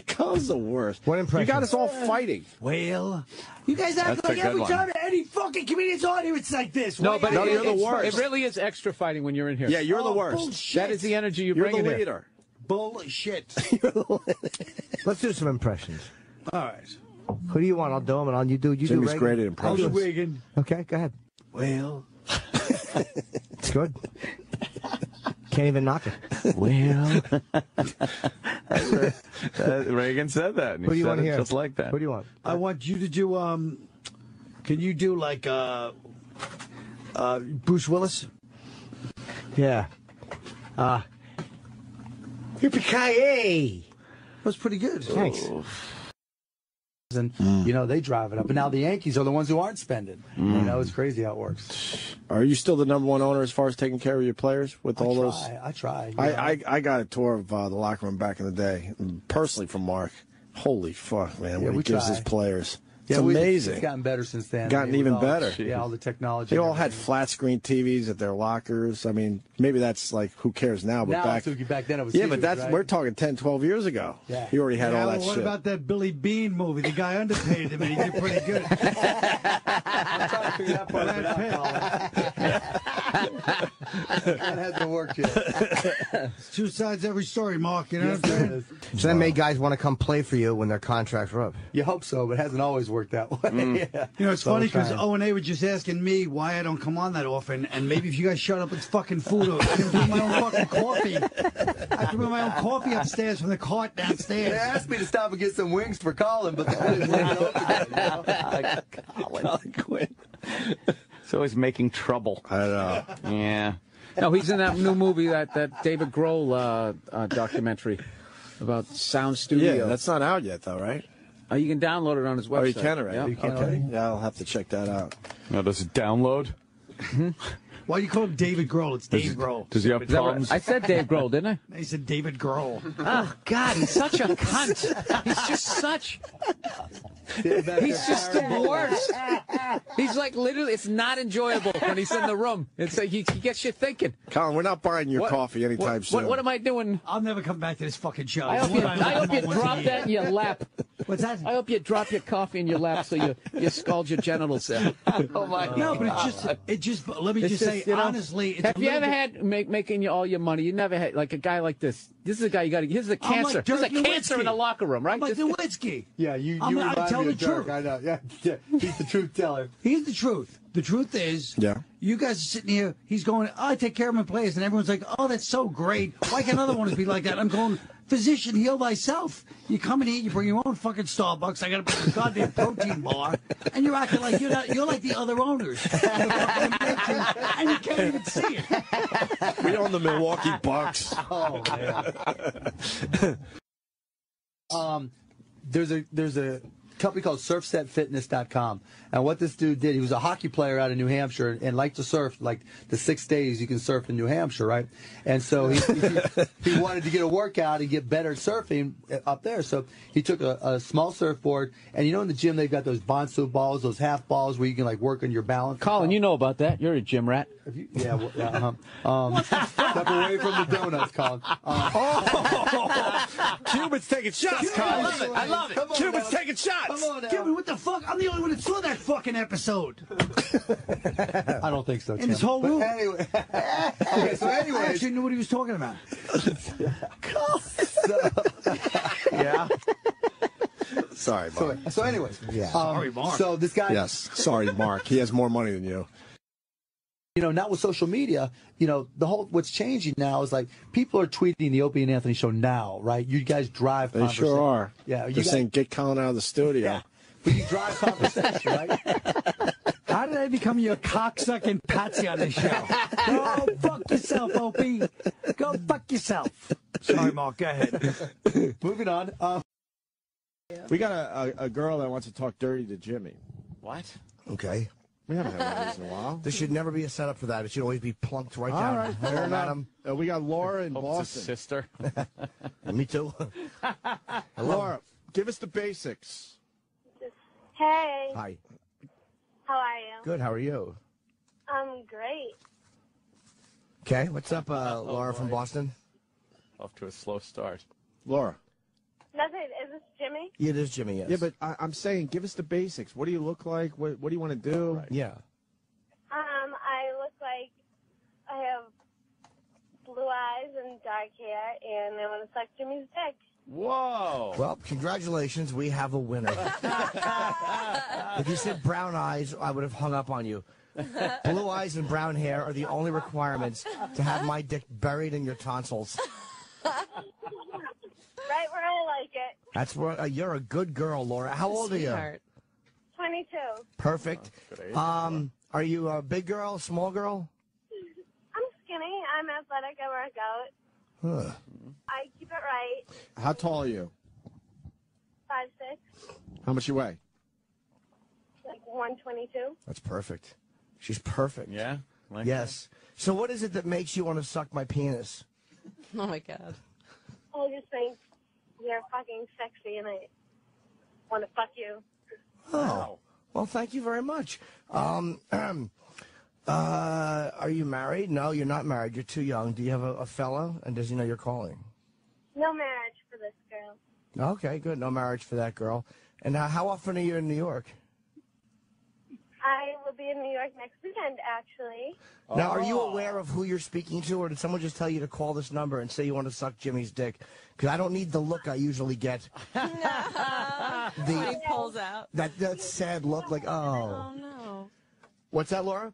Colin's the worst. What impression? You got us all fighting. Well, you guys act That's like every one. time any fucking comedian's on here, it's like this. No, Why- but No, it, you're the worst. It really is extra fighting when you're in here. Yeah, you're the Oh, worst. bullshit. That is the energy you You're bring the in here. leader. Bullshit. Let's do some impressions. All right. Who do you want? I'll do them, and I'll you do. You Jimmy's do Reagan. great at impressions. I'll do impressions. Reagan. Okay, go ahead. Well, It's good. Can't even knock it. Well, Uh, Reagan said that. And Who do you said want to here? Just like that. What do you want? I want you to do. Um, can you do like uh, uh, Bruce Willis? Yeah. Uh. Yippee That was pretty good. Thanks. And you know they drive it up, and now the Yankees are the ones who aren't spending. You know it's crazy how it works. Are you still the number one owner as far as taking care of your players with I all try. those? I try. I. I I got a tour of uh, the locker room back in the day, personally from Mark. Holy fuck, man! Yeah, what he gives try. his players, Yeah, we- amazing. It's gotten better since then. Gotten I mean, even all- better. Yeah, all the technology. They all had flat screen TVs at their lockers. I mean, maybe that's like who cares now, but Now, back Suki, back then it was yeah, huge, but that's right? we're talking 10, 12 years ago. Yeah. you already had yeah, all that well, what shit. about that Billy Beane movie? The guy underpaid him and he did pretty good. I'm trying to figure that part out. that hasn't worked yet. It's two sides to every story, Mark. You know what I'm saying? So that made guys want to come play for you when their contracts were up. You hope so, but it hasn't always worked that way. yeah. You know, it's So funny because. O and A were just asking me why I don't come on that often, and maybe if you guys shut up with fucking food, or I can bring my own fucking coffee. I have to bring my own coffee upstairs from the cart downstairs. They asked me to stop and get some wings for Colin, but the wings weren't open yet, you know? Colin Quinn. He's always making trouble. I know. Yeah. No, he's in that new movie, that, that David Grohl uh, uh, documentary about Sound Studio. yeah, that's not out yet, though, right? Oh, you can download it on his website. Oh, you can already. Yeah. You can okay. already? Yeah, I'll have to check that out. Now, does it download? Hmm? Why do you call him David Grohl? It's Dave Grohl. Does he have Is what- problems? I said Dave Grohl, didn't I? He said David Grohl. Oh God, he's such a cunt. He's just such. He's just the worst. He's like literally, it's not enjoyable when he's in the room. It's like he, he gets you thinking. Colin, we're not buying your What- coffee anytime what, soon. What, what am I doing? I'll never come back to this fucking show. I hope you, I hope you come on once a drop that in your lap. What's that? I hope you drop your coffee in your lap so you, you scald your genitals there. Oh my No, but God. it's just, it just. Let me It's just, say, you know, honestly, it's have a you little ever bit- had make, making you all your money? You never had like a guy like this. This is a guy you got to. This is a I'm like cancer. this is a Dirk cancer in Nowitzki. the locker room, right? I'm like This- Nowitzki. Yeah, you, I'm- you I remind tell me the of Dirk. truth. I know. Yeah, yeah, he's the truth teller. Here's the truth. The truth is, Yeah. you guys are sitting here. He's going, oh, I take care of my players, and everyone's like, oh, that's so great. Why can't other ones be like that? I'm going, physician, heal thyself. You come in here, you bring your own fucking Starbucks. I got to bring a goddamn protein bar, and you're acting like you're not. You're like the other owners, and you can't even see it. We own the Milwaukee Bucks. Oh man. um, there's a there's a company called SurfSetFitness.com, and what this dude did, he was a hockey player out of New Hampshire and liked to surf. Like the six days you can surf in New Hampshire, right? And so he, he, he wanted to get a workout and get better at surfing up there. So he took a, a small surfboard, and you know in the gym they've got those BOSU balls, those half balls where you can like work on your balance. Colin, you know about that. You're a gym rat. You- yeah, well, yeah, uh-huh. um, step away from the donuts, Colin. Uh, Cuban's taking shots, I Colin. love it. I love it. Come on Cuban's now. taking shots. Come on now. Kevin, what the fuck? I'm the only one that saw that fucking episode. I don't think so. In this whole But room. Anyway, okay, so I anyways, actually knew what he was talking about. yeah. Sorry, So, Mark. so anyways, Yeah. um, Sorry, Mark. So this guy, Yes. Sorry, Mark. He has more money than you. you know, not with social media, you know, the whole what's changing now is like people are tweeting the Opie and Anthony show now, right? You guys drive. They sure are. Yeah, you They're guys, saying, get Colin out of the studio. Yeah. But you drive conversation, right? How did I become your cocksucking patsy on this show? Go fuck yourself, Opie. Go fuck yourself. Sorry, Mark. Go ahead. Moving on. Uh, We got a, a, a girl that wants to talk dirty to Jimmy. What? Okay. We haven't had one of these in a while. There should never be a setup for that. It should always be plunked right All down. right, Hello, fair enough. madam. Uh, we got Laura in Hope Boston. a sister. Me too. Laura, give us the basics. Hey, Hi. how are you? Good. How are you? I'm great. Okay. What's up, uh, Laura from Boston? Off to a slow start. Laura. Nothing. Is this Jimmy? Yeah, it is Jimmy. Yes. Yeah, but I, I'm saying, give us the basics. What do you look like? What, what do you want to do? Yeah. Um, I look like I have blue eyes and dark hair, and I want to suck Jimmy's dick. Whoa. Well, congratulations. We have a winner. if you said brown eyes, I would have hung up on you. Blue eyes and brown hair are the only requirements to have my dick buried in your tonsils. Right where I like it. That's where uh, you're a good girl, Laura. How old are you? 22. Perfect. Um, are you a big girl, small girl? I'm skinny. I'm athletic. I work out. Huh. I keep it right. How tall are you? Five six, How much you weigh? like 122. That's perfect. She's perfect. Yeah. Like yes. So, what is it that makes you want to suck my penis? Oh my god. I just think you're fucking sexy, and I want to fuck you. Oh. Well, thank you very much. Um, uh, are you married? No, you're not married. You're too young. Do you have a, a fellow? And does he know you're calling? No marriage for this girl. Okay, good. No marriage for that girl. And uh, how often are you in New York? I will be in New York next weekend, actually. Now, are you aware of who you're speaking to, or did someone just tell you to call this number and say you want to suck Jimmy's dick? Because I don't need the look I usually get. When he pulls out. That that sad look, like oh. oh. no. What's that, Laura?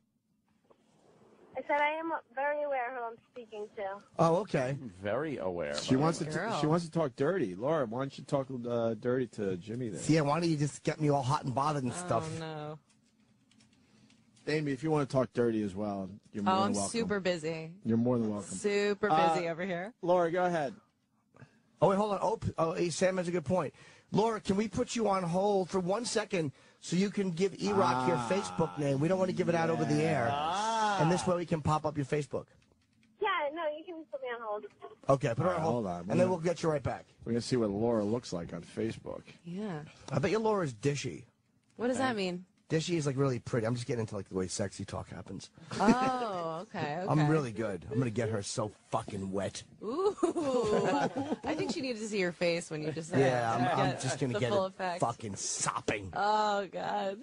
I said I am very aware who I'm speaking to. Oh, okay. I'm Very aware. She wants to. Girl. she wants to talk dirty. Laura, why don't you talk uh, dirty to Jimmy then? Yeah, why don't you just get me all hot and bothered and stuff? Oh no. Amy, if you want to talk dirty as well, you're more Oh, than I'm welcome. super busy. You're more than welcome. Super Uh, busy over here. Laura, go ahead. Oh, wait, hold on. Oh, oh, hey, Sam has a good point. Laura, can we put you on hold for one second so you can give E-Rock your Ah, Facebook name? We don't want to give it out over the air. And this way we can pop up your Facebook. Yeah, no, you can put me on hold. Okay, put her on right, hold. hold on. And then we'll get you right back. We're gonna see what Laura looks like on Facebook. Yeah. I bet you Laura's dishy. What does that mean? Dishy is like really pretty. I'm just getting into like the way sexy talk happens. Oh, okay, okay. I'm really good. I'm gonna get her so fucking wet. Ooh. I think she needed to see your face when you just said Yeah, it I'm, I'm just gonna the get full it effect. fucking sopping. Oh, God.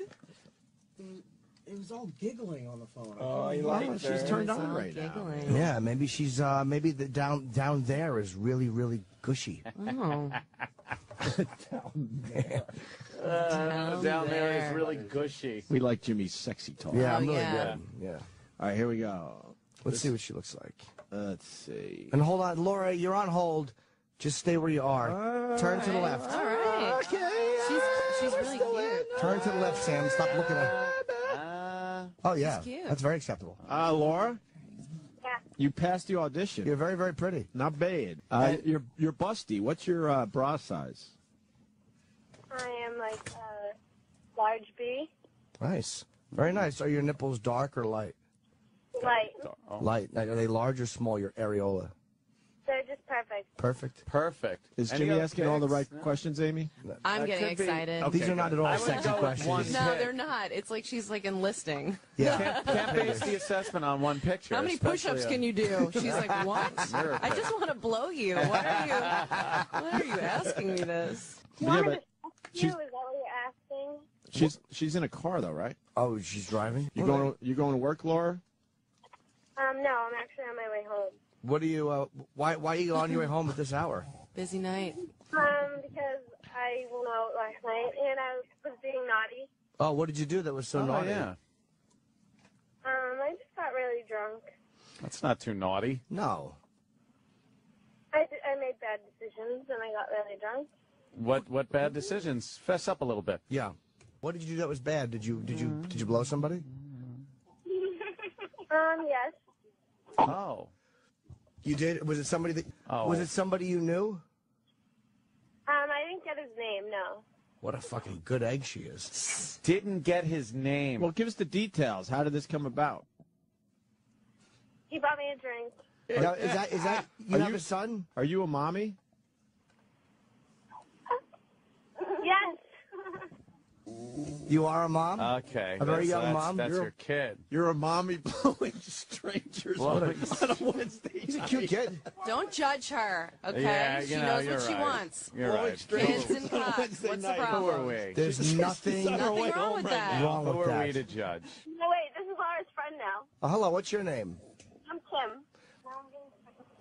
It was all giggling on the phone. Oh, you like her. She's turned on right now. Yeah, maybe she's uh maybe the down down there is really really gushy. Oh. down there. Uh, down, there is really gushy. We like Jimmy's sexy talk. Yeah, Oh, I'm really yeah. good. Yeah. All right, here we go. Let's This- see what she looks like. Let's see. And hold on, Laura, you're on hold. Just stay where you are. Turn to the left. All right. Okay. She's, she's really cute. Turn to the left, Sam. Stop looking at. Oh yeah, cute. that's very acceptable. Uh, Laura, Yeah. you passed the audition. You're very very pretty. Not bad. Uh, you're you're busty. What's your uh, bra size? I am like uh, large B. Nice. Very nice. Are your nipples dark or light? Light. Light. Are they large or small? Your areola. They're just perfect. Perfect. Perfect. Is Any Jimmy other asking all the right picks? questions, Amy? I'm That getting could be- excited. These are not at all I would sexy go with questions. one No, they're not. It's like she's like enlisting. Yeah. Can't, can't base the assessment on one picture. How many push-ups can you do? She's like, what? You're a I just want to blow you. Why are you? Why are you asking me this? You Yeah, but you? she's- Is that what you're asking? she's she's in a car though, right? Oh, she's driving. You going you going to work, Laura? Um, no, I'm actually on my way home. What do you? Uh, why why are you on your way home at this hour? Busy night. Um, because I went out last night and I was being naughty. Oh, what did you do that was so oh, naughty? yeah. Um, I just got really drunk. That's not too naughty. No. I, d- I made bad decisions and I got really drunk. What what bad decisions? Fess up a little bit. Yeah. What did you do that was bad? Did you did you did you blow somebody? Um, yes. Oh. You did? Was it somebody that? Oh. Was it somebody you knew? Um, I didn't get his name, no. What a fucking good egg she is. Didn't get his name. Well, give us the details. How did this come about? He bought me a drink. Now, is that is that you Are have you- a son? Are you a mommy? Yes. You are a mom. Okay. A very young that's- mom? That's You're- your kid. You're a mommy blowing strangers Blowing- on a Wednesday. He's a cute kid. Don't judge her, okay? Yeah, she know, knows you're what she wants. You're right. Kids and cocks. What's the Who are problem? we? There's nothing Nothing wrong with that. wrong Who with are we to judge? No, wait, this is Laura's friend now. Oh, hello, what's your name? I'm Kim.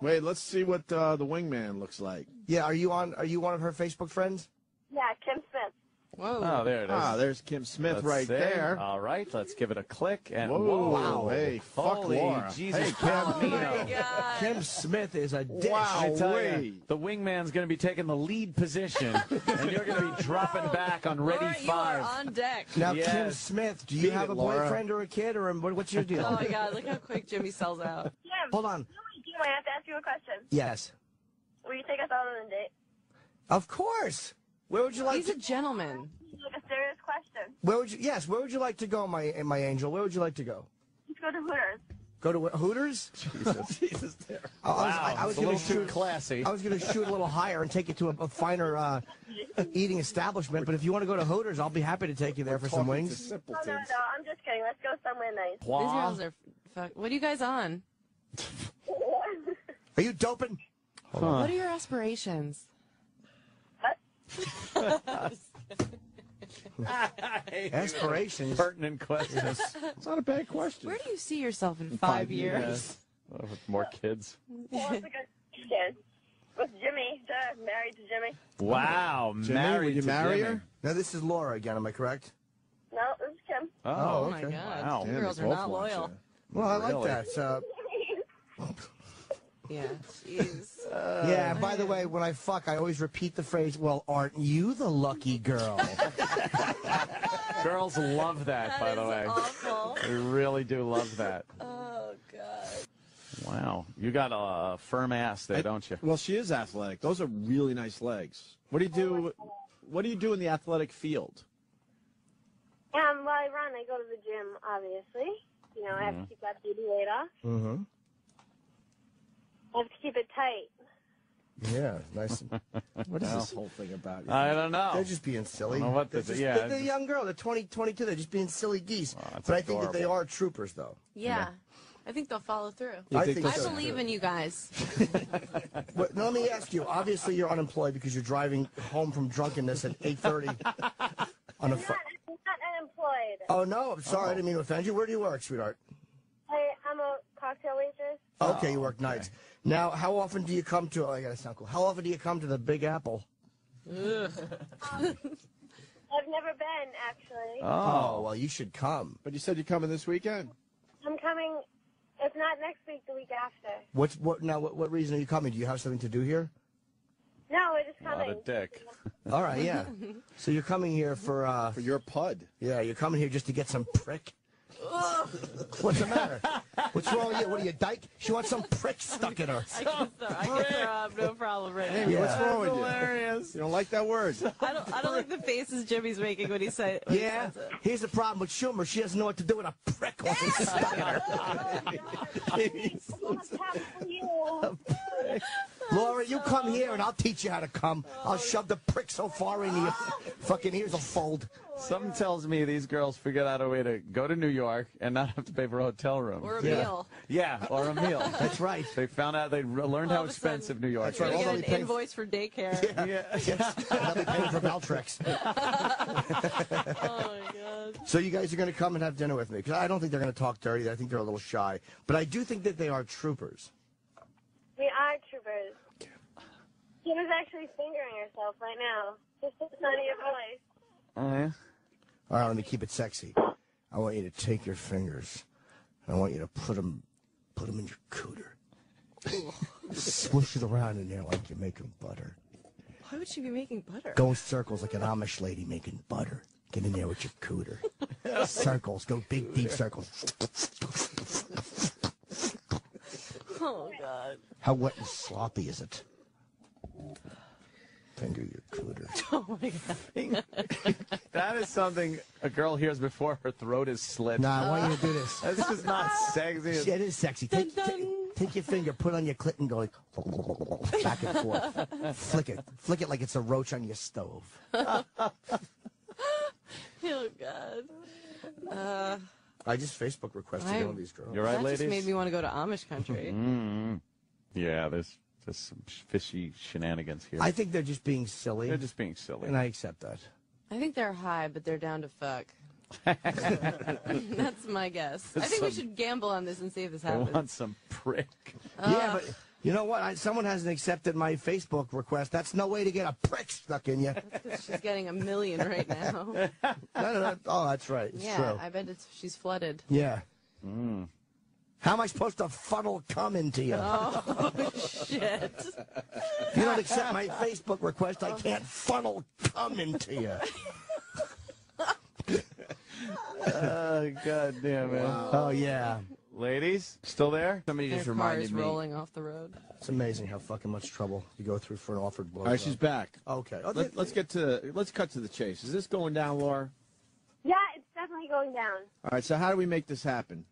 Wait, let's see what uh, the wingman looks like. Yeah, are you on? Are you one of her Facebook friends? Yeah, Kim Smith. Whoa. Oh, there it is. Ah, there's Kim Smith Let's right see. there. All right, let's give it a click. And Whoa, whoa, wow, hey, fuck Holy Laura. Jesus, Hey, Kim. Palomino. Kim Smith is a dish. Wow, I tell way. you, the wingman's going to be taking the lead position, and you're going to be dropping back on ready Laura, you are five. on deck. Now, Kim Smith, do you Beat have it, a Laura. boyfriend or a kid, or what, what's your deal? Oh my God! Look how quick Jimmy sells out. Kim. Hold on. Kim, I have to ask you a question. Yes, Will you take us out on a date? of course. Where would you like? He's To, a gentleman. Like a serious question. where would you? Yes, where would you like to go, my my angel? Where would you like to go? Let's go to Hooters. Go to Hooters? Jesus, Jesus, there. I, I was, Wow, I, I was it's a going to too shoot. classy. I was going to shoot a little higher and take you to a, a finer uh, eating establishment. But if you want to go to Hooters, I'll be happy to take you there for some wings. Oh, no, no. I'm just kidding. Let's go somewhere nice. These girls are. What are you guys on? Are you doping? What are your aspirations? Aspirations. Pertinent questions. It's not a bad question. Where do you see yourself in five, five years? years. With more kids. Well, it's a good. With Jimmy, duh, married to Jimmy. Wow, Jimmy, married would you to marry Jimmy. her? Now this is Laura again. Am I correct? No, this is Kim. Oh, Oh, my. God! Wow. You Damn, girls are not loyal. Well, I like Really? that. Uh, Yeah. Jeez. yeah. By the way, when I fuck, I always repeat the phrase, "Well, aren't you the lucky girl?" Girls love that, That by the is way. awful. They really do love that. Oh God. Wow, you got a firm ass there, don't you? Well, she is athletic. Those are really nice legs. What do you do? What do you do in the athletic field? Um, well, I run. I go to the gym, obviously. You know, I have to keep that beauty weight off. mm-hmm. I have to keep it tight. Yeah, nice. What is Well, this whole thing about? I don't know. They're just being silly. I don't know what they're, the- just, yeah, they're, they're it's- young girl. They're 20, 22. They're just being silly geese. that's but I think that they are troopers, though. Yeah. I think they'll follow through. I think I so, believe in you guys. But now let me ask you. Obviously, you're unemployed because you're driving home from drunkenness at 8:30 on a. Fr- I'm not unemployed. oh no, I'm sorry. I oh. didn't mean to offend you. Where do you work, sweetheart? I, I'm a cocktail waitress. Okay, you work nights. Now, how often do you come to? Oh, I gotta sound cool. How often do you come to the Big Apple? I've never been, actually. Oh, well, you should come. But you said you're coming this weekend. I'm coming, if not next week, the week after. What's what now? What, what reason are you coming? Do you have something to do here? No, we're just Not a dick. All right, yeah. So you're coming here for uh For your pud. yeah, you're coming here just to get some prick. What's the matter? What's wrong with you? What are you, dyke? She wants some prick stuck in her. I can throw, I can throw up, no problem, right? Amy, what's Yeah. wrong with you? Hilarious. You don't like that word? I don't, I don't like the faces Jimmy's making when he said. When Yeah. He says it. Here's the problem with Schumer. She doesn't know what to do with a prick once it's stuck in her. What's happening to you? Laura, you come here and I'll teach you how to come. I'll shove the prick so far in your fucking ears will fold. Something tells me these girls figured out a way to go to New York and not have to pay for a hotel room. Or a Yeah. meal. yeah, or a meal. That's right. They found out they learned All how of sudden- expensive New York That's You're right. is. Gonna they'll get an invoice for daycare. Yes. And I'll be paying for Valtrex. Oh my god. So you guys are going to come and have dinner with me because I don't think they're going to talk dirty. I think they're a little shy, but I do think that they are troopers. We are troopers. Kim is actually fingering herself right now. Just the sound of your voice. Oh, yeah? All right, let me keep it sexy. I want you to take your fingers. and I want you to put them, put them in your cooter. Swish it around in there like you're making butter. Why would she be making butter? Go in circles like an Amish lady making butter. Get in there with your cooter. circles. Go big, deep circles. Oh God. How wet and sloppy is it? Finger your cooter. Oh my God. That is something a girl hears before her throat is slit. Nah, I want you to do this. That's just not sexy. Yeah, it is sexy. Take, take, take your finger, put it on your clit, and go like back and forth. Flick it. Flick it like it's a roach on your stove. Oh God. Uh, I just Facebook requested I- one of these girls. You're right, that ladies. just made me want to go to Amish country. Mm. Yeah, there's just some fishy shenanigans here. I think they're just being silly. They're just being silly. And I accept that. I think they're high, but they're down to fuck. That's my guess. I think we should gamble on this and see if this happens. I happens. want some prick. yeah, but you know what? I, someone hasn't accepted my Facebook request. That's no way to get a prick stuck in you. She's getting a million right now. no, no, no. Oh, that's right. It's yeah, true. I bet it's she's flooded. Yeah. Hmm. How am I supposed to funnel cum into you? Oh shit! If you don't accept my Facebook request, I can't funnel cum into you. Oh, god damn it. Oh, yeah. Ladies, still there? Somebody Their just car reminded is me. rolling off the road. It's amazing how fucking much trouble you go through for an offered blow. All right, she's back. Okay. Oh, Let, th- let's get to let's cut to the chase. Is this going down, Laura? Yeah, it's definitely going down. All right. So how do we make this happen?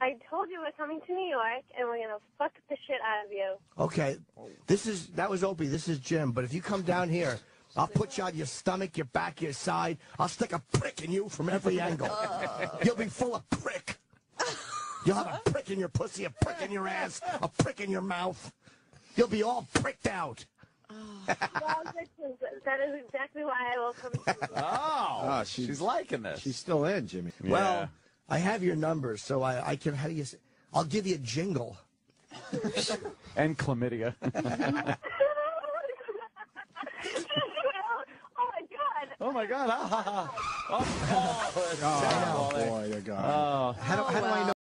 I told you we're coming to New York and we're gonna fuck the shit out of you. Okay. This is that was Opie. This is Jim. But if you come down here, I'll put you on your stomach, your back, your side. I'll stick a prick in you from every angle. You'll be full of prick. You'll have a prick in your pussy, a prick in your ass, a prick in your mouth. You'll be all pricked out. well, is, that is exactly why I will come to you. Oh, Ah, she's- she's liking this. She's still in, Jimmy. Well, I have your numbers, so I, I can. How do you? Say, I'll give you a jingle. and chlamydia. Oh my god! oh my god! Ah, ha, ha. Oh, oh, Oh, boy, you got oh. How do, how do I know?